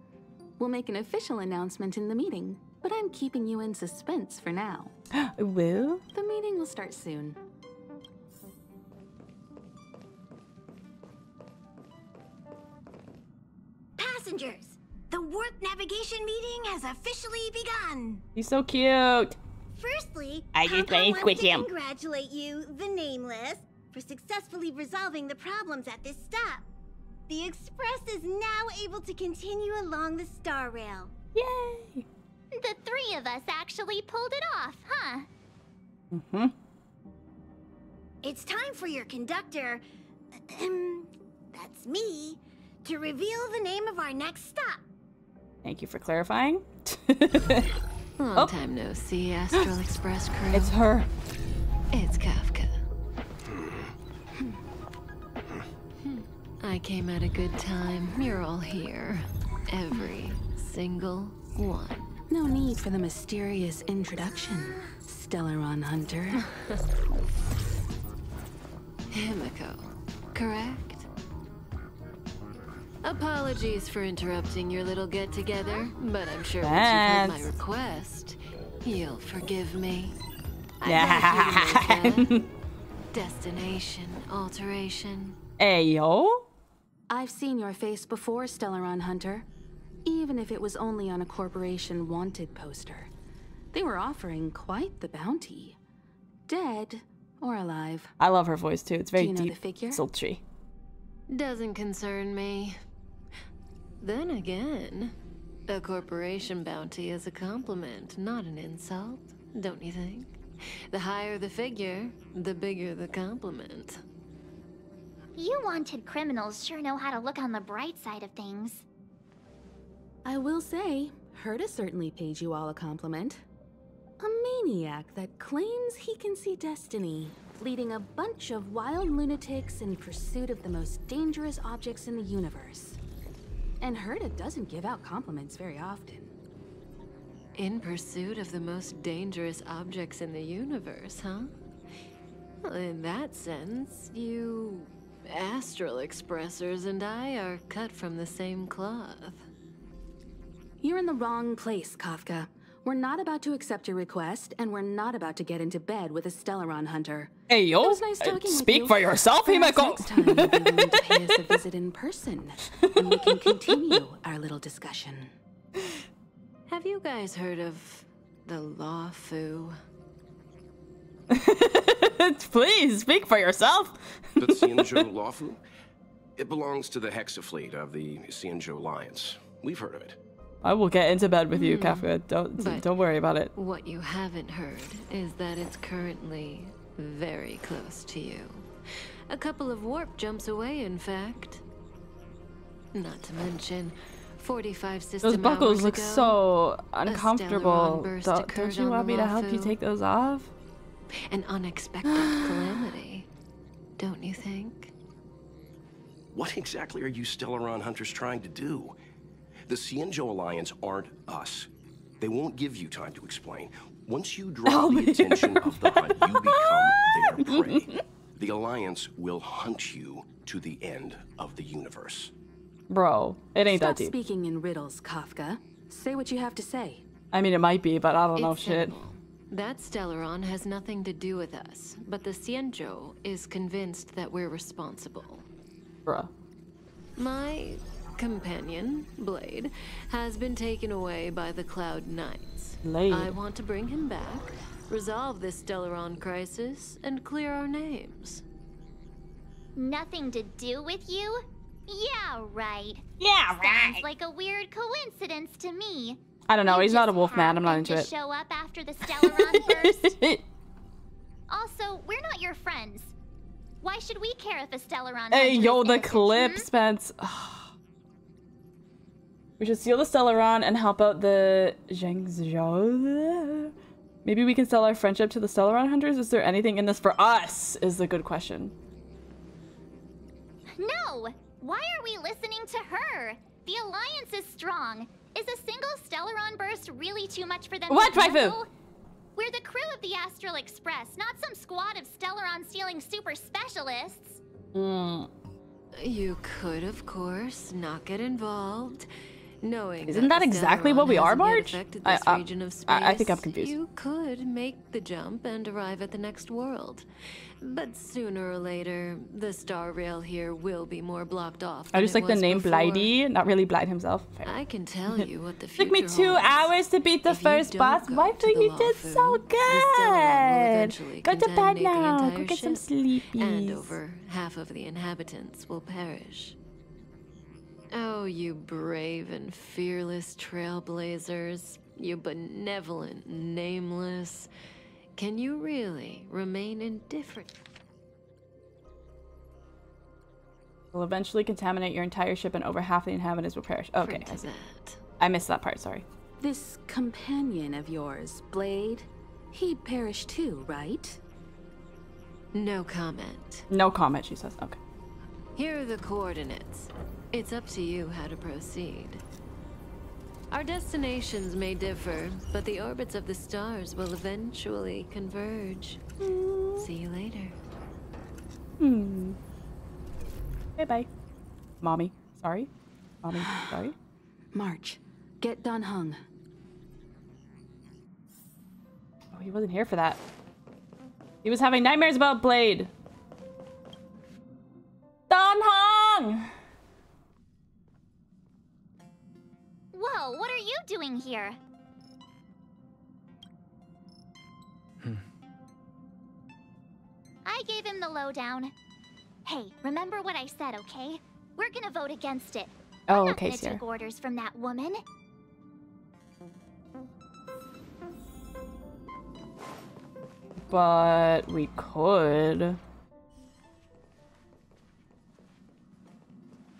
We'll make an official announcement in the meeting, but I'm keeping you in suspense for now. Will? The meeting will start soon. Passengers, the warp navigation meeting has officially begun. He's so cute. Firstly, I just Pom-Pom wanna quit him. congratulate you, the Nameless, for successfully resolving the problems at this stop. The Express is now able to continue along the Star Rail. Yay! The three of us actually pulled it off, huh? Mm-hmm. It's time for your conductor, ahem, that's me, to reveal the name of our next stop. Thank you for clarifying. Long Oh. time no see, Astral Express crew. It's her. It's Kafka. I came at a good time. You're all here. Every single one. No need for the mysterious introduction, Stellaron Hunter. Himeko, correct? Apologies for interrupting your little get together, but I'm sure once you've heard my request, you'll forgive me. Yeah. I bet you know that. Destination alteration. Ayo. I've seen your face before, Stellaron Hunter. Even if it was only on a corporation wanted poster. They were offering quite the bounty. Dead or alive. I love her voice too. It's very Do you know the deep, figure? sultry. Doesn't concern me. Then again, a corporation bounty is a compliment, not an insult, don't you think? The higher the figure, the bigger the compliment. You wanted criminals sure know how to look on the bright side of things. I will say, Herta certainly paid you all a compliment. A maniac that claims he can see destiny, leading a bunch of wild lunatics in pursuit of the most dangerous objects in the universe. And Herta doesn't give out compliments very often. In pursuit of the most dangerous objects in the universe, huh? in that sense, you astral expressors and I are cut from the same cloth. You're in the wrong place, Kafka. We're not about to accept your request, and we're not about to get into bed with a Stellaron hunter. Hey, yo. It was nice uh, talking with speak you. for yourself, Perhaps Himeko. Next time, you'll be willing to pay us a visit in person, and we can continue our little discussion. Have you guys heard of the Luofu? Please speak for yourself. The Xianzhou Luofu? It belongs to the Hexafleet of the Xianzhou Alliance. We've heard of it. I will get into bed with you, Hmm. Kafka. Don't But- don't worry about it. What you haven't heard is that it's currently very close to you. A couple of warp jumps away, in fact. Not to mention, 45 system Those buckles hours look ago, so uncomfortable. Don't, don't you want me to help you take those off? An unexpected calamity, don't you think? What exactly are you Stellaron hunters trying to do? The Xianzhou Alliance aren't us. They won't give you time to explain. Once you draw oh, the attention of the hunt, you become their prey. The Alliance will hunt you to the end of the universe. Bro, it ain't Stop that deep. speaking in riddles, Kafka. Say what you have to say. I mean, it might be, but I don't know shit. simple. That Stellaron has nothing to do with us, but the Xianzhou is convinced that we're responsible. Bruh. My companion, Blade, has been taken away by the Cloud Knights. Blade. I want to bring him back, resolve this Stellaron crisis, and clear our names. Nothing to do with you? Yeah, right. Yeah, right. Sounds like a weird coincidence to me. I don't know. You He's not a wolf man. I'm not into to it. show up after the Stellaron burst. Also, we're not your friends. Why should we care if a Stellaron Hey, yo, the innocent, clip, hmm? Spence. We should steal the Stellaron and help out the Xianzhou. Maybe we can sell our friendship to the Stellaron hunters. Is there anything in this for us? Is the good question. No! Why are we listening to her? The Alliance is strong. Is a single Stellaron burst really too much for them What, to Waifu? We're the crew of the Astral Express, not some squad of Stellaron stealing super specialists. Hmm. You could, of course, not get involved. Knowing Isn't that the exactly what we are, Marge? I- I- uh, region of I- I think I'm confused. You could make the jump and arrive at the next world. But sooner or later, the star rail here will be more blocked off. I just like the name before. Blighty, not really Blight himself. Fair. I can tell you what the future Took me two holds. hours to beat the If first boss. Waifu, to you did so the Stellaron will good. Go to bed now. Go get some ship, sleepies. And over half of the inhabitants will perish. Oh, you brave and fearless trailblazers. You benevolent nameless. Can you really remain indifferent? Will eventually contaminate your entire ship, and over half the inhabitants will perish. Okay, I, that? I missed that part. Sorry. This companion of yours, Blade, he'd perish too, right? No comment. No comment. She says. Okay. Here are the coordinates. It's up to you how to proceed. Our destinations may differ, but the orbits of the stars will eventually converge. See you later. Hmm. Bye bye. Mommy. Sorry. Mommy. Sorry. March, get Dan Heng. Oh, he wasn't here for that. He was having nightmares about Blade. Dan Heng! Whoa, what are you doing here? Hmm. I gave him the lowdown. Hey, remember what I said, okay? We're gonna vote against it. Oh, I'm not okay, gonna Sierra. take orders from that woman. But we could.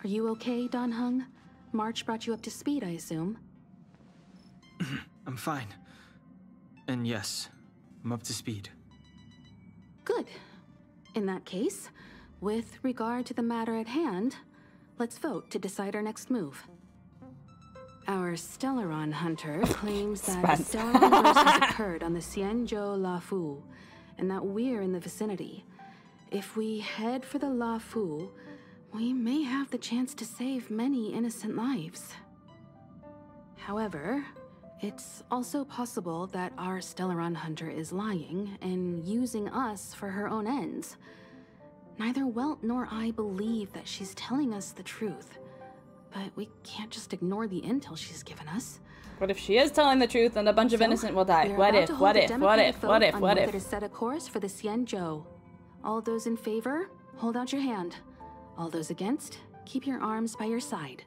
Are you okay, Dan Heng? March brought you up to speed, I assume. I'm fine. And yes, I'm up to speed. Good. In that case, with regard to the matter at hand, let's vote to decide our next move. Our Stellaron hunter claims that a. Stellaron burst has occurred on the Xianzhou Luofu, and that we're in the vicinity. if we head for the Luofu, we may have the chance to save many innocent lives. However, it's also possible that our Stellaron hunter is lying and using us for her own ends. Neither Welt nor I believe that she's telling us the truth, but we can't just ignore the intel she's given us. What if she is telling the truth and a bunch of innocent will die? What if, to hold what if, what if, what if, what whether if? to set a course for the Xianzhou. All those in favor, hold out your hand. All those against, keep your arms by your side.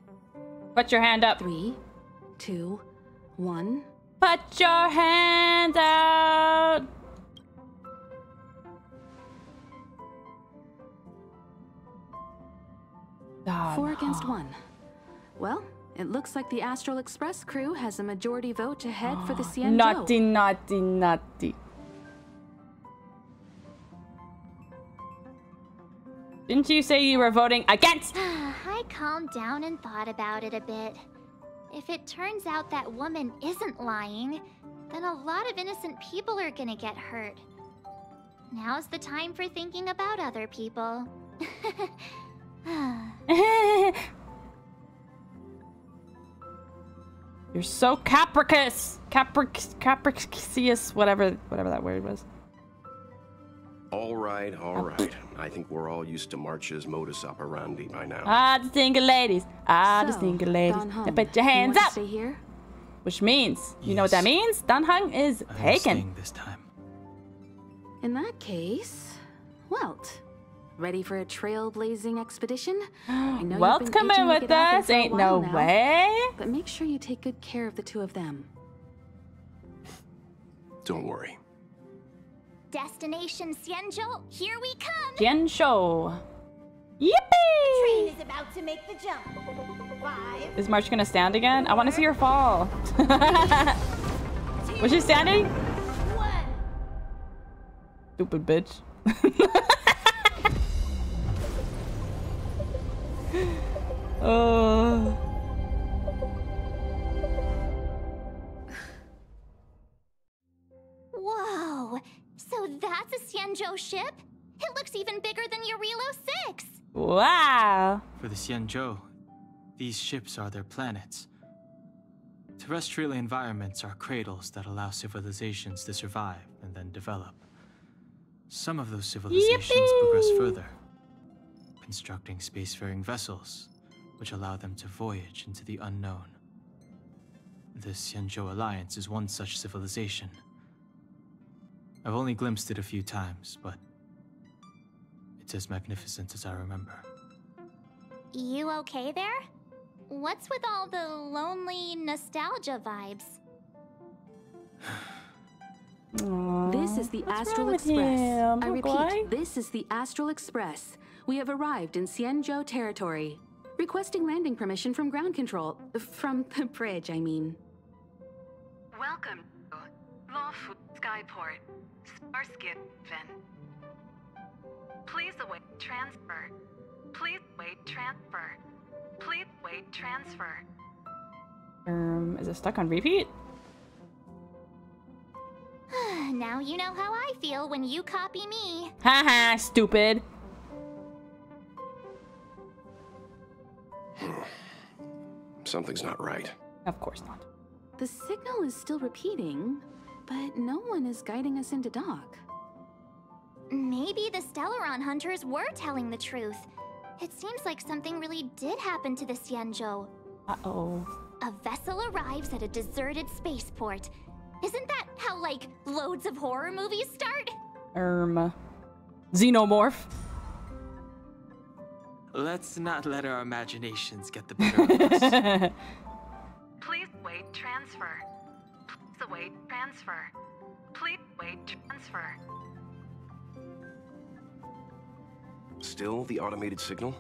Put your hand up. Three, two, one. Put your hand out. Oh, Four against one. Well, it looks like the Astral Express crew has a majority vote to head for the Xianzhou. Naughty, naughty, naughty. Didn't you say you were voting against? I calmed down and thought about it a bit. If it turns out that woman isn't lying, then a lot of innocent people are gonna get hurt. Now's the time for thinking about other people. You're so capricious, capric, capricious, whatever, whatever that word was. All right, all right. I think we're all used to March's modus operandi by now. Ah, the single ladies. Ah, the So, single ladies. Don Now put your hands want to up. Stay here. Which means, you know what that means? Dan Heng is I'm taken. staying this time. In that case, Welt, ready for a trailblazing expedition? I know Welt's you've been coming with get out there us. for Ain't no now, way. But make sure you take good care of the two of them. Don't worry. Destination Xianzhou, here we come! Jen The Train is about to make the jump. Five, Is March gonna stand again? I want to see her fall. Was she standing? one. Stupid bitch. oh. Whoa! So that's a Xianzhou ship? It looks even bigger than Jarilo 6! Wow. For the Xianzhou, these ships are their planets. Terrestrial environments are cradles that allow civilizations to survive and then develop. Some of those civilizations progress further, constructing spacefaring vessels, which allow them to voyage into the unknown. The Xianzhou Alliance is one such civilization. I've only glimpsed it a few times, but it's as magnificent as I remember. You okay there? What's with all the lonely nostalgia vibes? This is the What's Astral Express. I repeat, guy. this is the Astral Express. We have arrived in Xianzhou territory. Requesting landing permission from ground control. From the bridge, I mean. Welcome to Luofu Skyport, Starskin Fin. Please await transfer. Please wait transfer. Please wait transfer. Um, is it stuck on repeat? now you know how I feel when you copy me. Haha, stupid. Something's not right. Of course not. The signal is still repeating, but no one is guiding us into dock. Maybe the Stellaron hunters were telling the truth. It seems like something really did happen to the Xianzhou. Uh-oh. A vessel arrives at a deserted spaceport. Isn't that how, like, loads of horror movies start? Um, xenomorph. Let's not let our imaginations get the better of us. Please wait transfer. Please await transfer. Please wait transfer. Still the automated signal?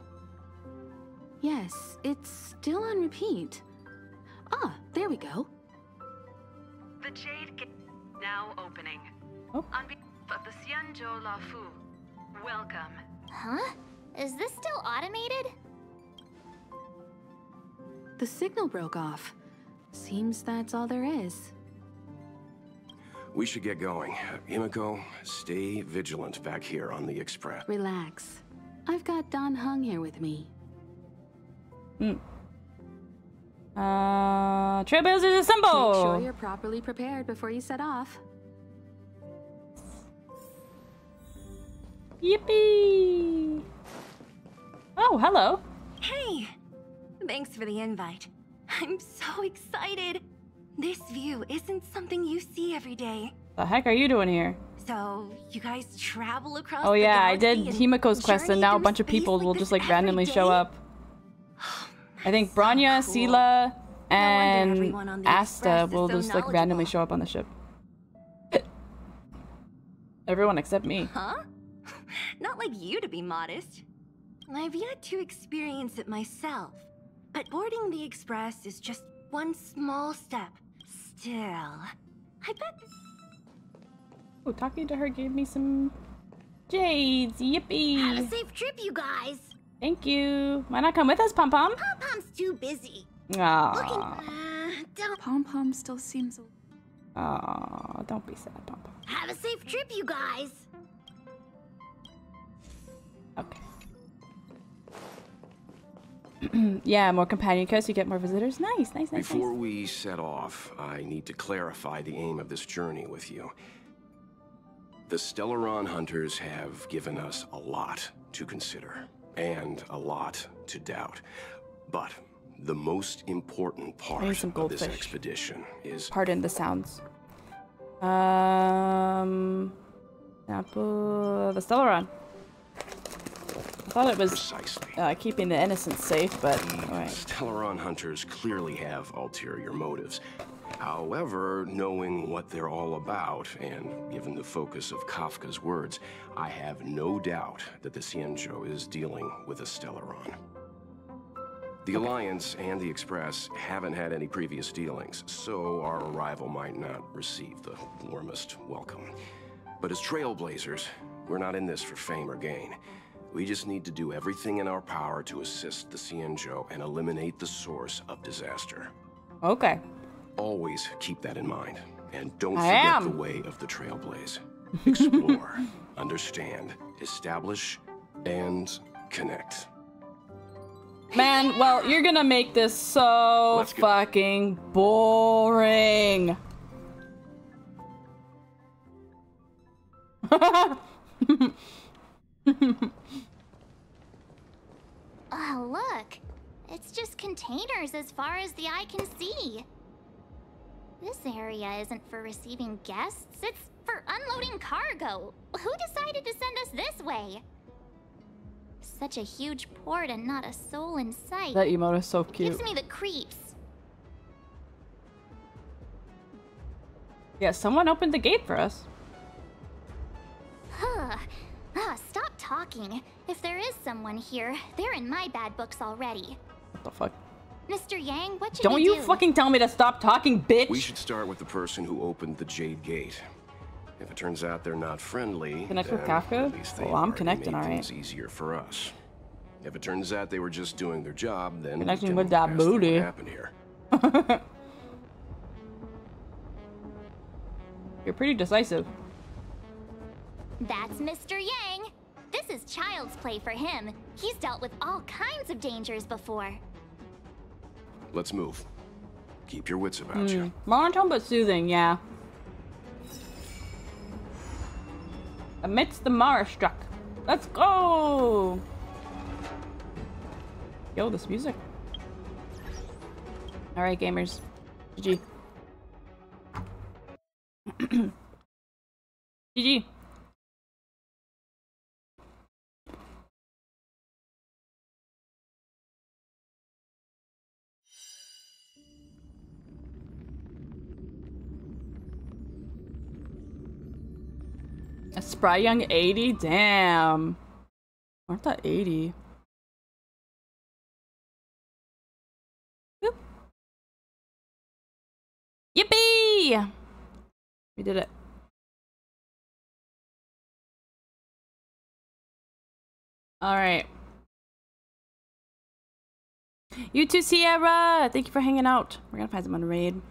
Yes, it's still on repeat. Ah, there we go. The Jade Gate now opening. Oh. On behalf of the Xianzhou Luofu, welcome. Huh? Is this still automated? The signal broke off. Seems that's all there is. We should get going. Himeko, stay vigilant back here on the Express. Relax. I've got Dan Heng here with me. Hmm. Uh, Trailblazers assemble! Make sure you're properly prepared before you set off. Yippee! Oh, hello. Hey! Thanks for the invite. I'm so excited. This view isn't something you see every day. The heck are you doing here? So, you guys travel across Oh yeah, I did Himeko's quest and now a bunch of people like will just like randomly show day? up. I think Bronya, Sela, and everyone on the Asta will so just like randomly show up on the ship. Everyone except me. Huh? Not like you to be modest. I've yet to experience it myself. But boarding the Express is just one small step. Still, I bet Oh, talking to her gave me some jades. Yippee! Have a safe trip, you guys. Thank you. Why not come with us, Pom Pom? Pom Pom's too busy. Aww. Uh, don't. Pom Pom still seems. Aww. Don't be sad, Pom Pom. Have a safe trip, you guys. Okay. yeah, more companion quests, you get more visitors. Nice, nice, nice, Before nice. we set off, I need to clarify the aim of this journey with you. The Stellaron hunters have given us a lot to consider, and a lot to doubt. But the most important part some of this expedition is Pardon the sounds. Um, example, the Stellaron. I thought it was uh, keeping the innocents safe, but alright. Stellaron hunters clearly have ulterior motives. However, knowing what they're all about, and given the focus of Kafka's words, I have no doubt that the Xianzhou is dealing with a Stellaron. The Alliance and the Express haven't had any previous dealings, so our arrival might not receive the warmest welcome. But as trailblazers, we're not in this for fame or gain. We just need to do everything in our power to assist the Xianzhou and eliminate the source of disaster. Okay. Always keep that in mind. And don't I forget am. the way of the Trailblaze. Explore, understand, establish, and connect. Man, well, you're gonna make this so fucking boring. Oh, look. It's just containers as far as the eye can see. This area isn't for receiving guests, it's for unloading cargo. Who decided to send us this way? Such a huge port and not a soul in sight. that emote is so cute. Gives me the creeps. Yeah, someone opened the gate for us. Huh. Ah, stop talking. If there is someone here, they're in my bad books already. What the fuck? Mr. Yang, what should Don't we you do? fucking tell me to stop talking, bitch! We should start with the person who opened the Jade Gate. If it turns out they're not friendly, Connect with Kafka? at least they Well, I'm already connecting, made alright. things easier for us. If it turns out they were just doing their job, then Connecting with that ask them what booty. happened here. You're pretty decisive. That's Mr. Yang. This is child's play for him. He's dealt with all kinds of dangers before. Let's move. Keep your wits about you. Mm. Monotone but soothing, yeah. Amidst the Mara struck. Let's go! Yo, this music. Alright, gamers. GG. GG. spry young 80? Damn. Aren't that 80? Boop. Yippee! We did it. Alright. You too, Sierra! Thank you for hanging out. We're gonna find someone to raid.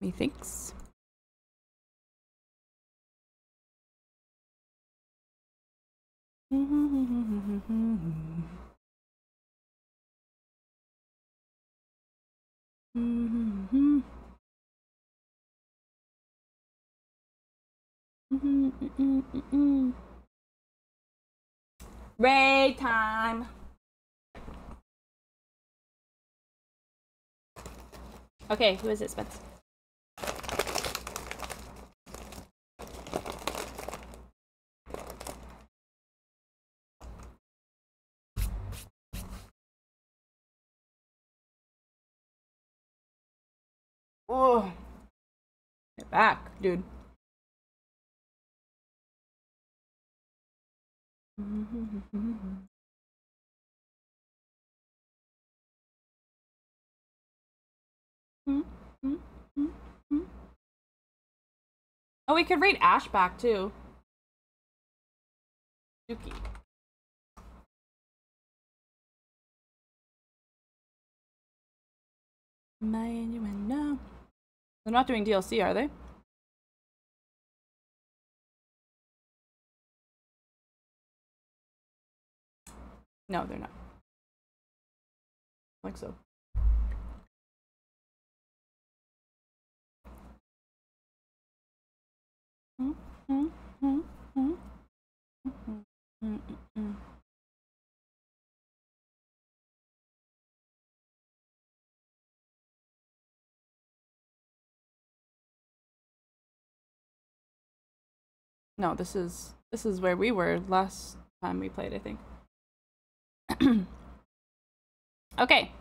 Methinks. Ray time. Okay, who is it, Spence? Oh, get back, dude. Oh, we could read Ash back too. My innuendo. They're not doing DLC, are they? No, they're not. Think so. Mm-hmm. Mm-hmm. Mm-hmm. No, this is this is where we were last time we played, I think. okay.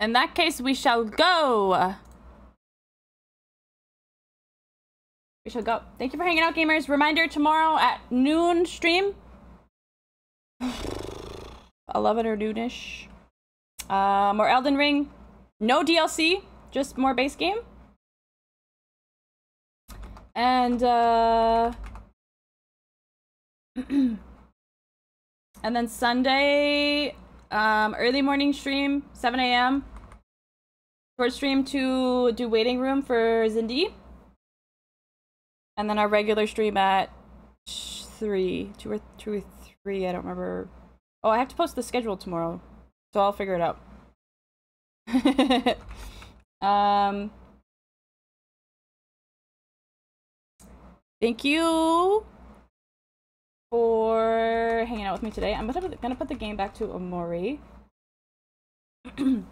In that case, we shall go. We shall go. Thank you for hanging out, gamers. Reminder tomorrow at noon stream. 11 or noonish. Uh, more Elden Ring. No DLC, just more base game. And, uh... and then Sunday, um, early morning stream, 7 a.m. Short stream to do waiting room for Zindi. And then our regular stream at three, two or two or three. I don't remember. Oh, I have to post the schedule tomorrow, so I'll figure it out. um. Thank you for hanging out with me today. I'm gonna, gonna put the game back to Omori. and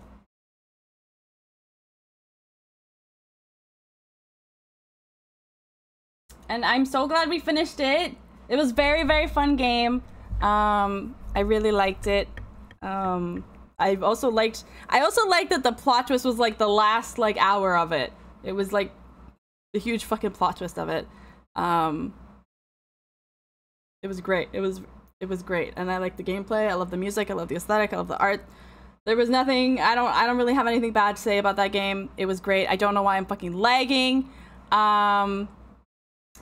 I'm so glad we finished it. It was very, very fun game. Um, I really liked it. Um, I also liked. I also liked that the plot twist was like the last like hour of it. It was like the huge fucking plot twist of it. Um, it was great. It was it was great, and I like the gameplay. I love the music. I love the aesthetic. I love the art. There was nothing. I don't. I don't really have anything bad to say about that game. It was great. I don't know why I'm fucking lagging. Um,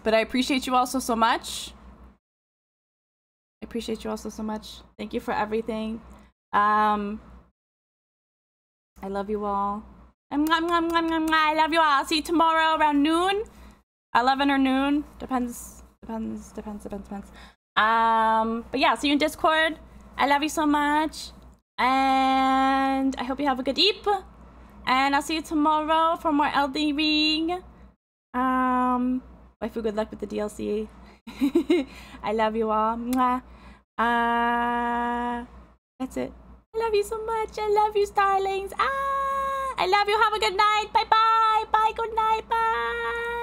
but I appreciate you also so much. I appreciate you also so much. Thank you for everything. Um, I love you all. I love you all. I'll see you tomorrow around noon. 11 or noon. Depends. Depends. Depends. Depends. Depends. Um, but yeah, see you in Discord. I love you so much. And I hope you have a good eep. And I'll see you tomorrow for more Elden Ring. Um, waifu, good luck with the DLC. I love you all. Mwah. Uh, that's it. I love you so much. I love you, starlings. Ah, I love you. Have a good night. Bye bye. Bye. Good night. Bye.